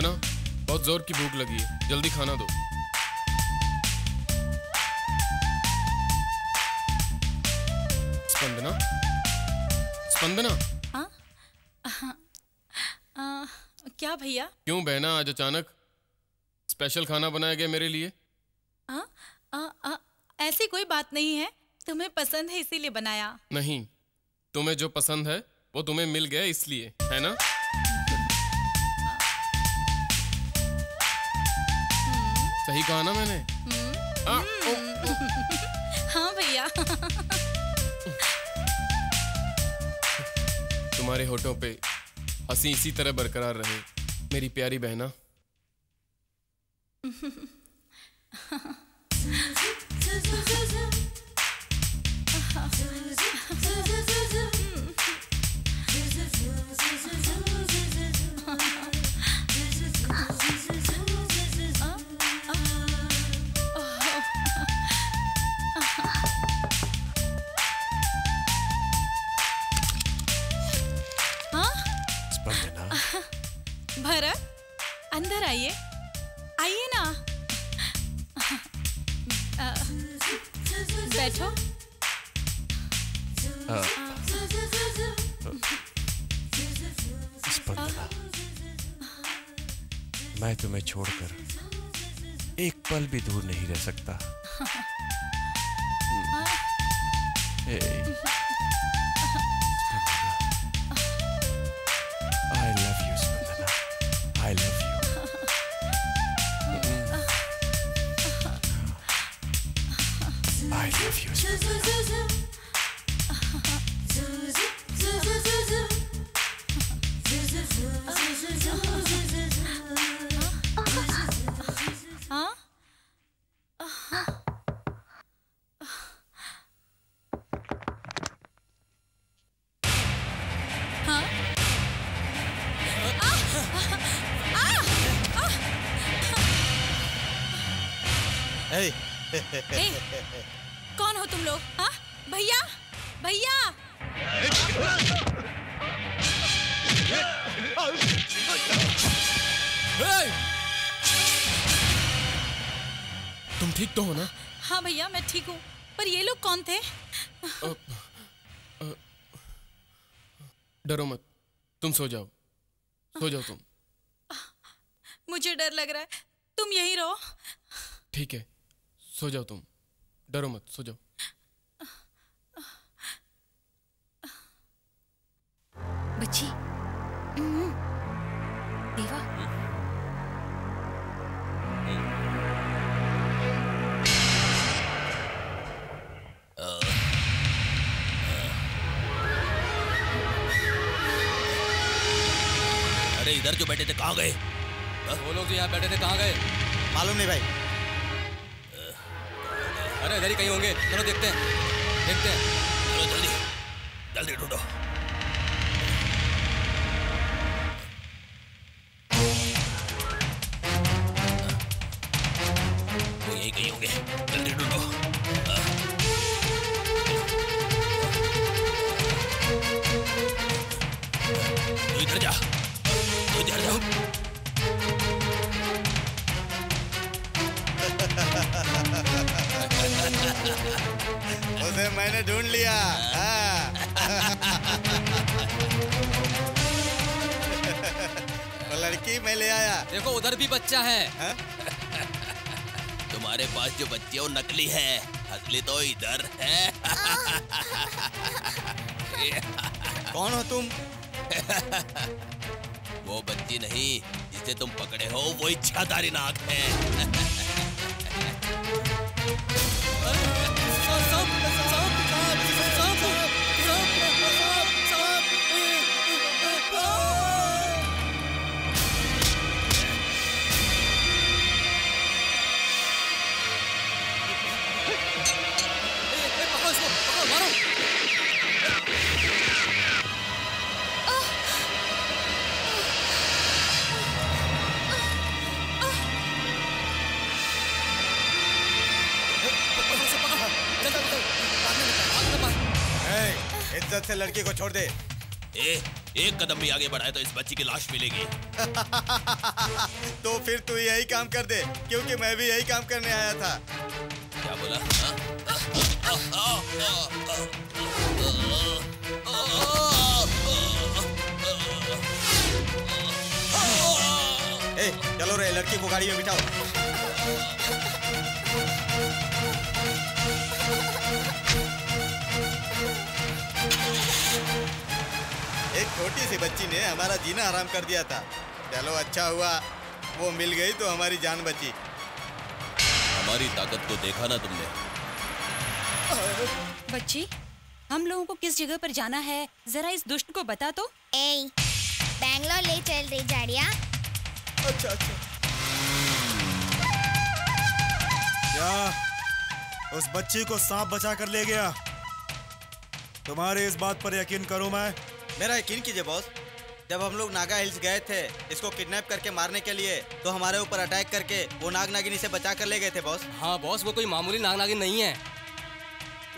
स्पंदना बहुत ज़ोर की भूख लगी है। जल्दी खाना दो। स्पंदना? स्पंदना? आ, क्या भैया? क्यों बहना आज अचानक स्पेशल खाना बनाया गया मेरे लिए? आ, आ, आ, ऐसी कोई बात नहीं है। तुम्हें पसंद है इसीलिए बनाया। नहीं। तुम्हें जो पसंद है वो तुम्हें मिल गया इसलिए है ना? सही कहा ना मैंने? आ, ओ, हाँ भैया। तुम्हारे होठों पे हँसी इसी तरह बरकरार रहे मेरी प्यारी बहना। अंदर आइए। आइए ना। आ, बैठो। स्पंदना मैं तुम्हें छोड़कर एक पल भी दूर नहीं रह सकता। आई सो जाओ। सो जाओ तुम। मुझे डर लग रहा है। तुम यहीं रहो। ठीक है। सो जाओ तुम। डरो मत सो जाओ। बच्ची अरे इधर जो बैठे थे कहाँ गए? हाँ? वो लोग जो यहाँ बैठे थे कहाँ गए? मालूम नहीं भाई। अरे इधर ही कहीं होंगे। चलो देखते हैं। देखते हैं। चलो जल्दी जल्दी ढूंढो। तो यही कहीं होंगे। जल्दी ढूंढो। हाँ। इधर जा। तू इधर जा उसे मैंने ढूंढ लिया। हाँ। वो लड़की मैं ले आया। देखो उधर भी बच्चा है। तुम्हारे पास जो बच्चे है वो नकली है असली तो इधर है। कौन हो तुम? वो बच्ची नहीं जिसे तुम पकड़े हो वो इच्छाधारी नाग है। इज़्ज़त से लड़की को छोड़ दे। ए, एक कदम भी आगे बढ़ाए तो इस बच्ची की लाश मिलेगी। तो फिर तू यही काम कर दे क्योंकि मैं भी यही काम करने आया था। क्या बोला? ए, चलो रे लड़की को गाड़ी में बिठाओ। एक छोटी सी बच्ची ने हमारा जीना आराम कर दिया था। चलो अच्छा हुआ। वो मिल गई तो हमारी जान बची। हमारी ताकत को देखा ना तुमने। बच्ची हम लोगों को किस जगह पर जाना है? जरा इस दुष्ट को बता तो। ए बैंगलोर ले चल रही जाड़िया। अच्छा अच्छा। क्या? उस बच्ची को सांप बचा कर ले गया। तुम्हारे इस बात पर यकीन करूँ मैं? मेरा यकीन कीजिए बॉस जब हम लोग नागा हिल्स गए थे इसको किडनैप करके मारने के लिए तो हमारे ऊपर अटैक करके वो नाग नागिनी से बचा कर ले गए थे बॉस हाँ बॉस वो कोई मामूली नाग नागिन नहीं है।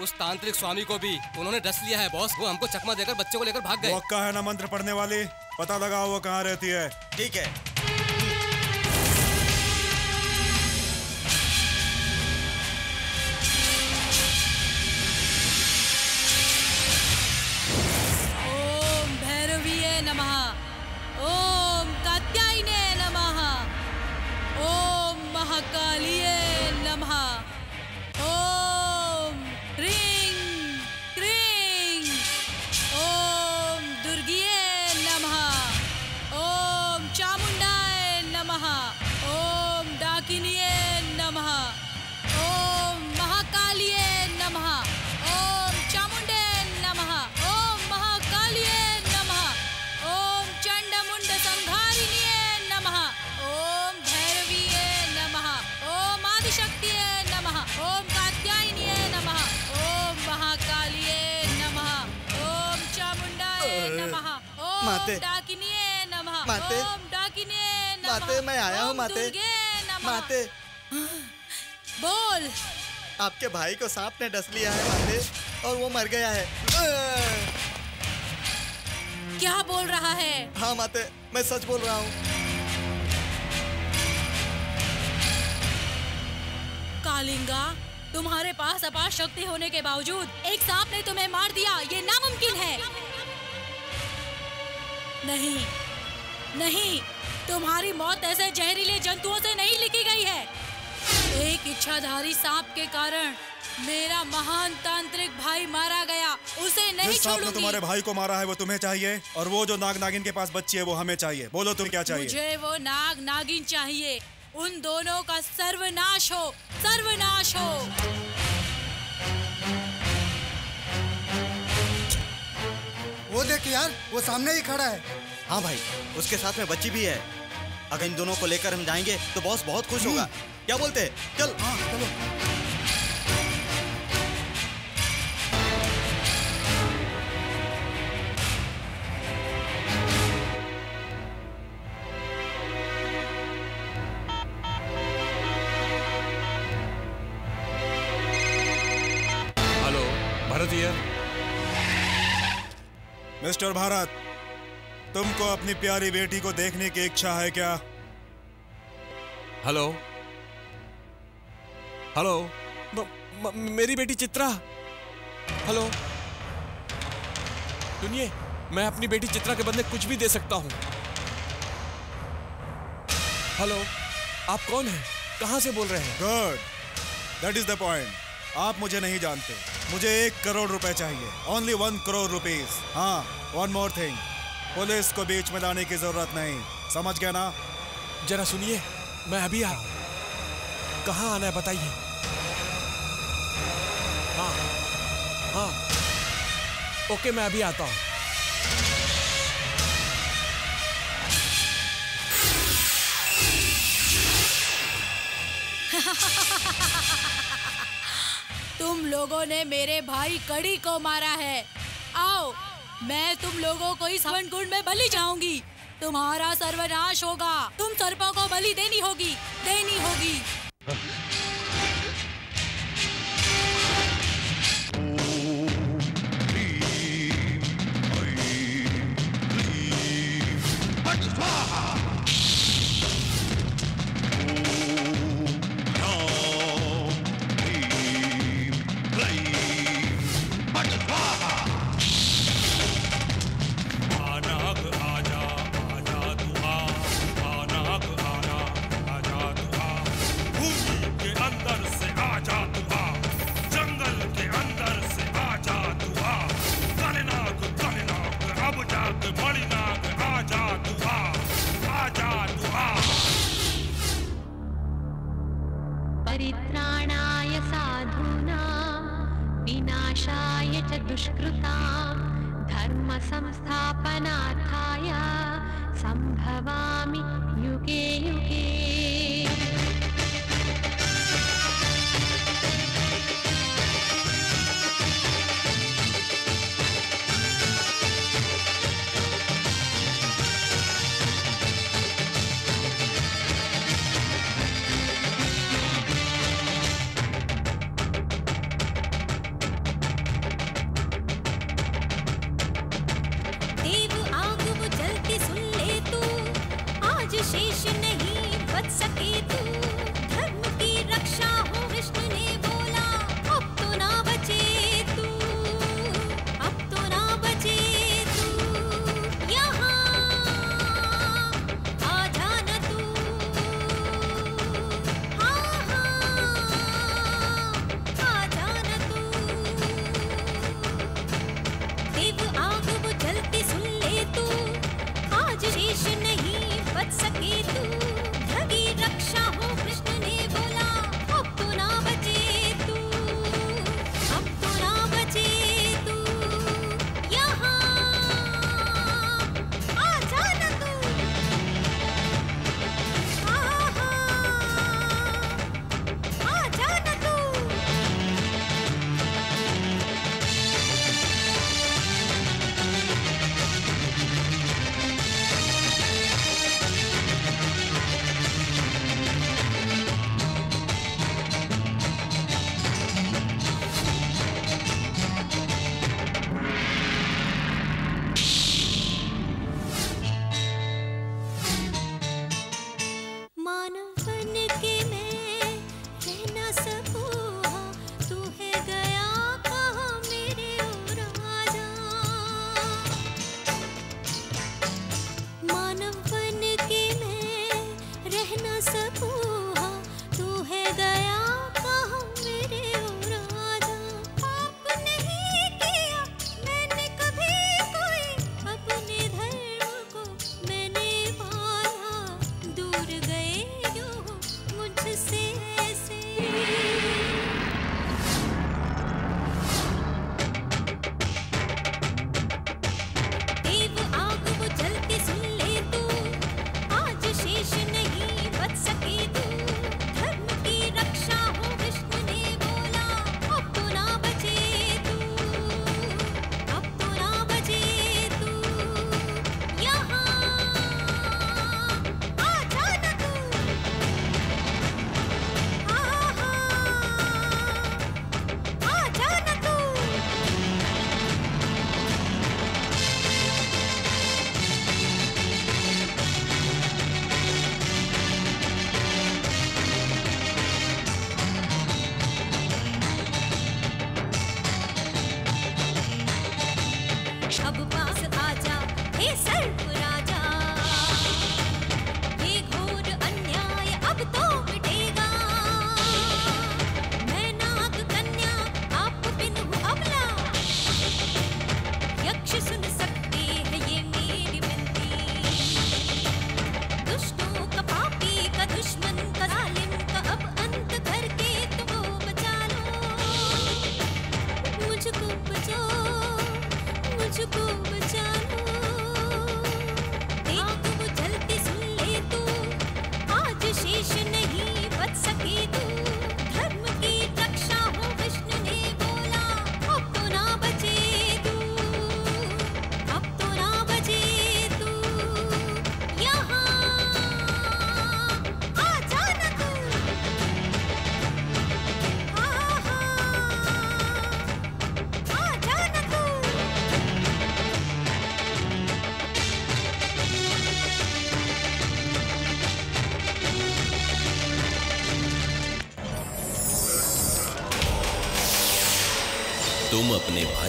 उस तांत्रिक स्वामी को भी उन्होंने डस लिया है बॉस वो हमको चकमा देकर बच्चे को लेकर भाग गए। है ना मंत्र पढ़ने वाली? पता लगा वो कहाँ रहती है। ठीक है। माते मैं आया हूँ माते। माते। बोल। आपके भाई को सांप ने डस लिया है माते और वो मर गया है। क्या बोल रहा है? हाँ माते मैं सच बोल रहा हूँ। कालिंगा तुम्हारे पास अपार शक्ति होने के बावजूद एक सांप ने तुम्हें मार दिया ये नामुमकिन है। नहीं नहीं। तुम्हारी मौत ऐसे जहरीले जंतुओं से नहीं लिखी गई है। एक इच्छाधारी सांप के कारण मेरा महान तांत्रिक भाई मारा गया। उसे नहीं जिस सांप ने छोड़ूँगी। तुम्हारे भाई को मारा है वो तुम्हें चाहिए। और वो जो नाग नागिन के पास बच्ची है वो हमें चाहिए। बोलो तुम क्या चाहिए? मुझे वो नाग नागिन चाहिए। उन दोनों का सर्वनाश हो सर्वनाश हो। वो देख यार वो सामने ही खड़ा है। हाँ भाई उसके साथ में बच्ची भी है। अगर इन दोनों को लेकर हम जाएँगे तो बॉस बहुत खुश होगा। क्या बोलते हैं? चल। हाँ चलो। मिस्टर भारत तुमको अपनी प्यारी बेटी को देखने की इच्छा है क्या? हेलो हेलो मेरी बेटी चित्रा। हेलो सुनिए मैं अपनी बेटी चित्रा के बदले कुछ भी दे सकता हूँ। हेलो आप कौन हैं? कहाँ से बोल रहे हैं? Good that is the point आप मुझे नहीं जानते। मुझे एक करोड़ रुपए चाहिए। ओनली वन करोड़ रुपीज़ हाँ वन मोर थिंग पुलिस को बीच में लाने की ज़रूरत नहीं। समझ गया ना? जरा सुनिए मैं अभी आ रहा हूँ। कहाँ आना है बताइए। हाँ हाँ। ओके मैं अभी आता हूँ। तुम लोगों ने मेरे भाई कड़ी को मारा है। आओ मैं तुम लोगों को इस हवन कुंड में बलि जाऊँगी। तुम्हारा सर्वनाश होगा। तुम सर्पों को बलि देनी होगी। देनी होगी।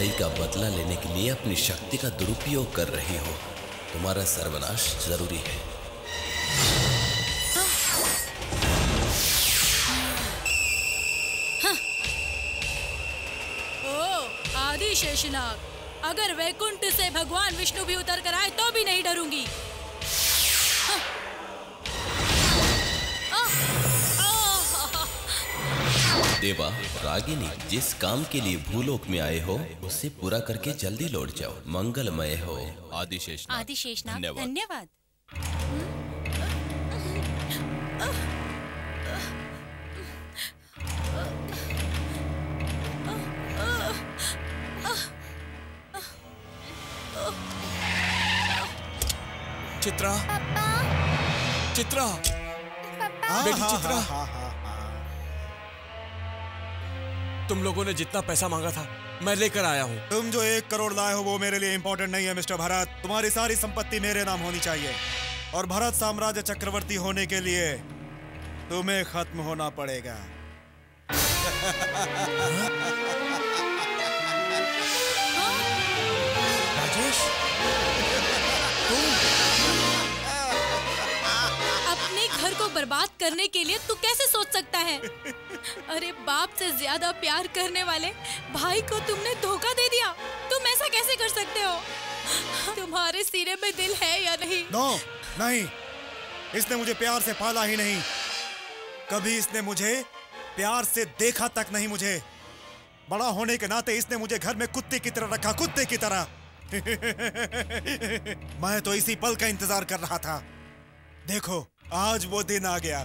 भाई का बदला लेने के लिए अपनी शक्ति का दुरुपयोग कर रही हो। तुम्हारा सर्वनाश ज़रूरी है। आदि शेषनाग, अगर वैकुंठ से भगवान विष्णु भी उतर कर आए तो भी नहीं डरूँगी। रागिनी जिस काम के लिए भूलोक में आए हो उसे पूरा करके जल्दी लौट जाओ। मंगलमय हो। आदिशेष आदिशेष धन्यवाद। धन्यवाद। तुम लोगों ने जितना पैसा मांगा था मैं लेकर आया हूँ। तुम जो एक करोड़ लाए हो वो मेरे लिए इम्पोर्टेंट नहीं है मिस्टर भरत। तुम्हारी सारी संपत्ति मेरे नाम होनी चाहिए। और भरत साम्राज्य चक्रवर्ती होने के लिए तुम्हें खत्म होना पड़ेगा। राजेश अपने घर को बर्बाद करने के लिए तू कैसे सोच सकता है? अरे बाप से ज़्यादा प्यार करने वाले भाई को तुमने धोखा दे दिया। तुम ऐसा कैसे कर सकते हो? तुम्हारे सिरे में दिल है या नहीं? नो नहीं। इसने मुझे प्यार से पाला ही नहीं। कभी इसने मुझे प्यार से देखा तक नहीं मुझे। बड़ा होने के नाते इसने मुझे घर में कुत्ते की तरह रखा, कुत्ते की तरह। मैं तो इसी पल का इंतज़ार कर रहा था। देखो आज वो दिन आ गया।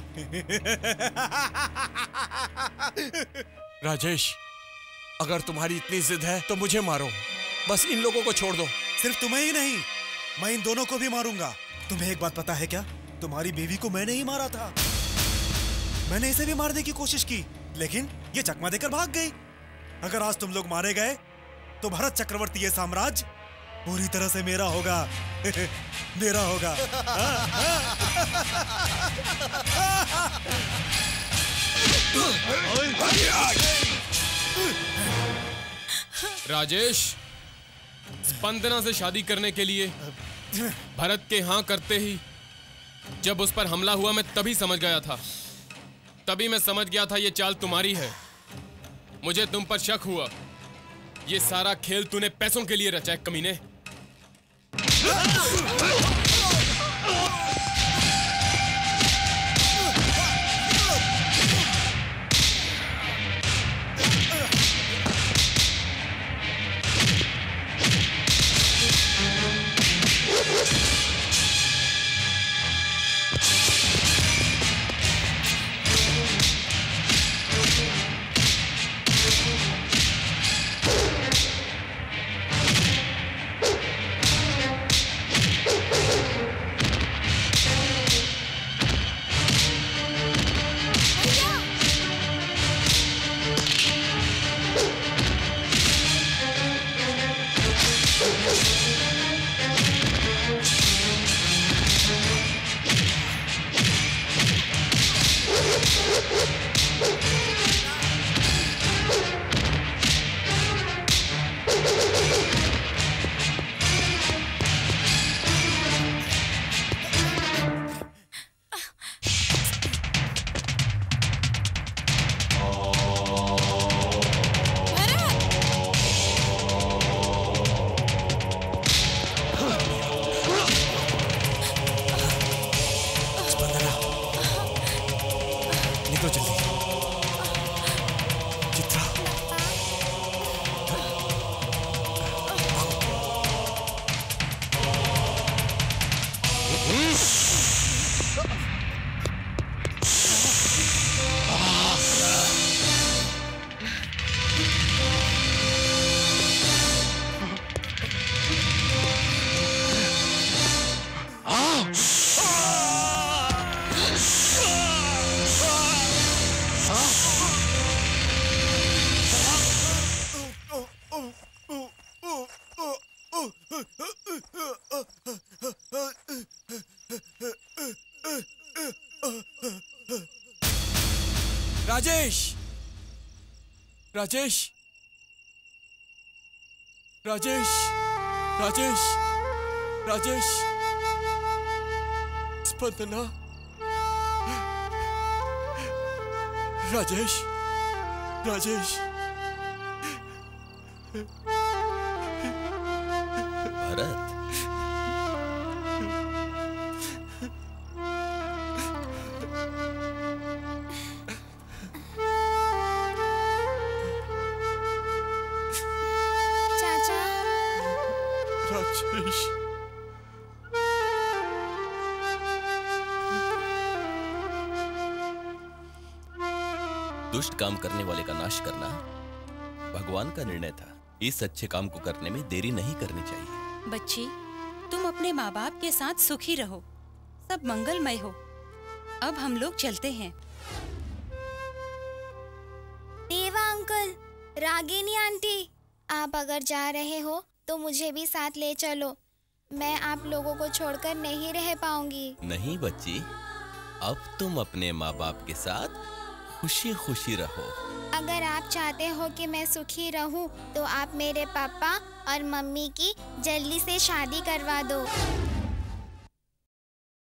राजेश अगर तुम्हारी इतनी जिद है तो मुझे मारो। बस इन लोगों को छोड़ दो। सिर्फ़ तुम्हें ही नहीं मैं इन दोनों को भी मारूँगा। तुम्हें एक बात पता है क्या? तुम्हारी बीवी को मैंने ही मारा था। मैंने इसे भी मारने की कोशिश की लेकिन ये चकमा देकर भाग गई। अगर आज तुम लोग मारे गए तो भरत चक्रवर्ती ये साम्राज्य पूरी तरह से मेरा होगा। मेरा होगा। राजेश, स्पंदना से शादी करने के लिए भरत के हाँ करते ही जब उस पर हमला हुआ, मैं तभी समझ गया था। तभी मैं समझ गया था, ये चाल तुम्हारी है। मुझे तुम पर शक हुआ। ये सारा खेल तूने पैसों के लिए रचा है, कमीने। Ah! राजेश। राजेश। राजेश। राजेश। स्पंदना। राजेश। राजेश। काम करने वाले का नाश करना भगवान का निर्णय था। इस अच्छे काम को करने में देरी नहीं करनी चाहिए। बच्ची तुम अपने माँ बाप के साथ सुखी रहो। सब मंगलमय हो। अब हम लोग चलते हैं। देवा अंकल रागिनी आंटी आप अगर जा रहे हो तो मुझे भी साथ ले चलो। मैं आप लोगों को छोड़कर नहीं रह पाऊँगी। नहीं बच्ची अब तुम अपने माँ बाप के साथ खुशी खुशी रहो। अगर आप चाहते हो कि मैं सुखी रहूँ, तो आप मेरे पापा और मम्मी की जल्दी से शादी करवा दो।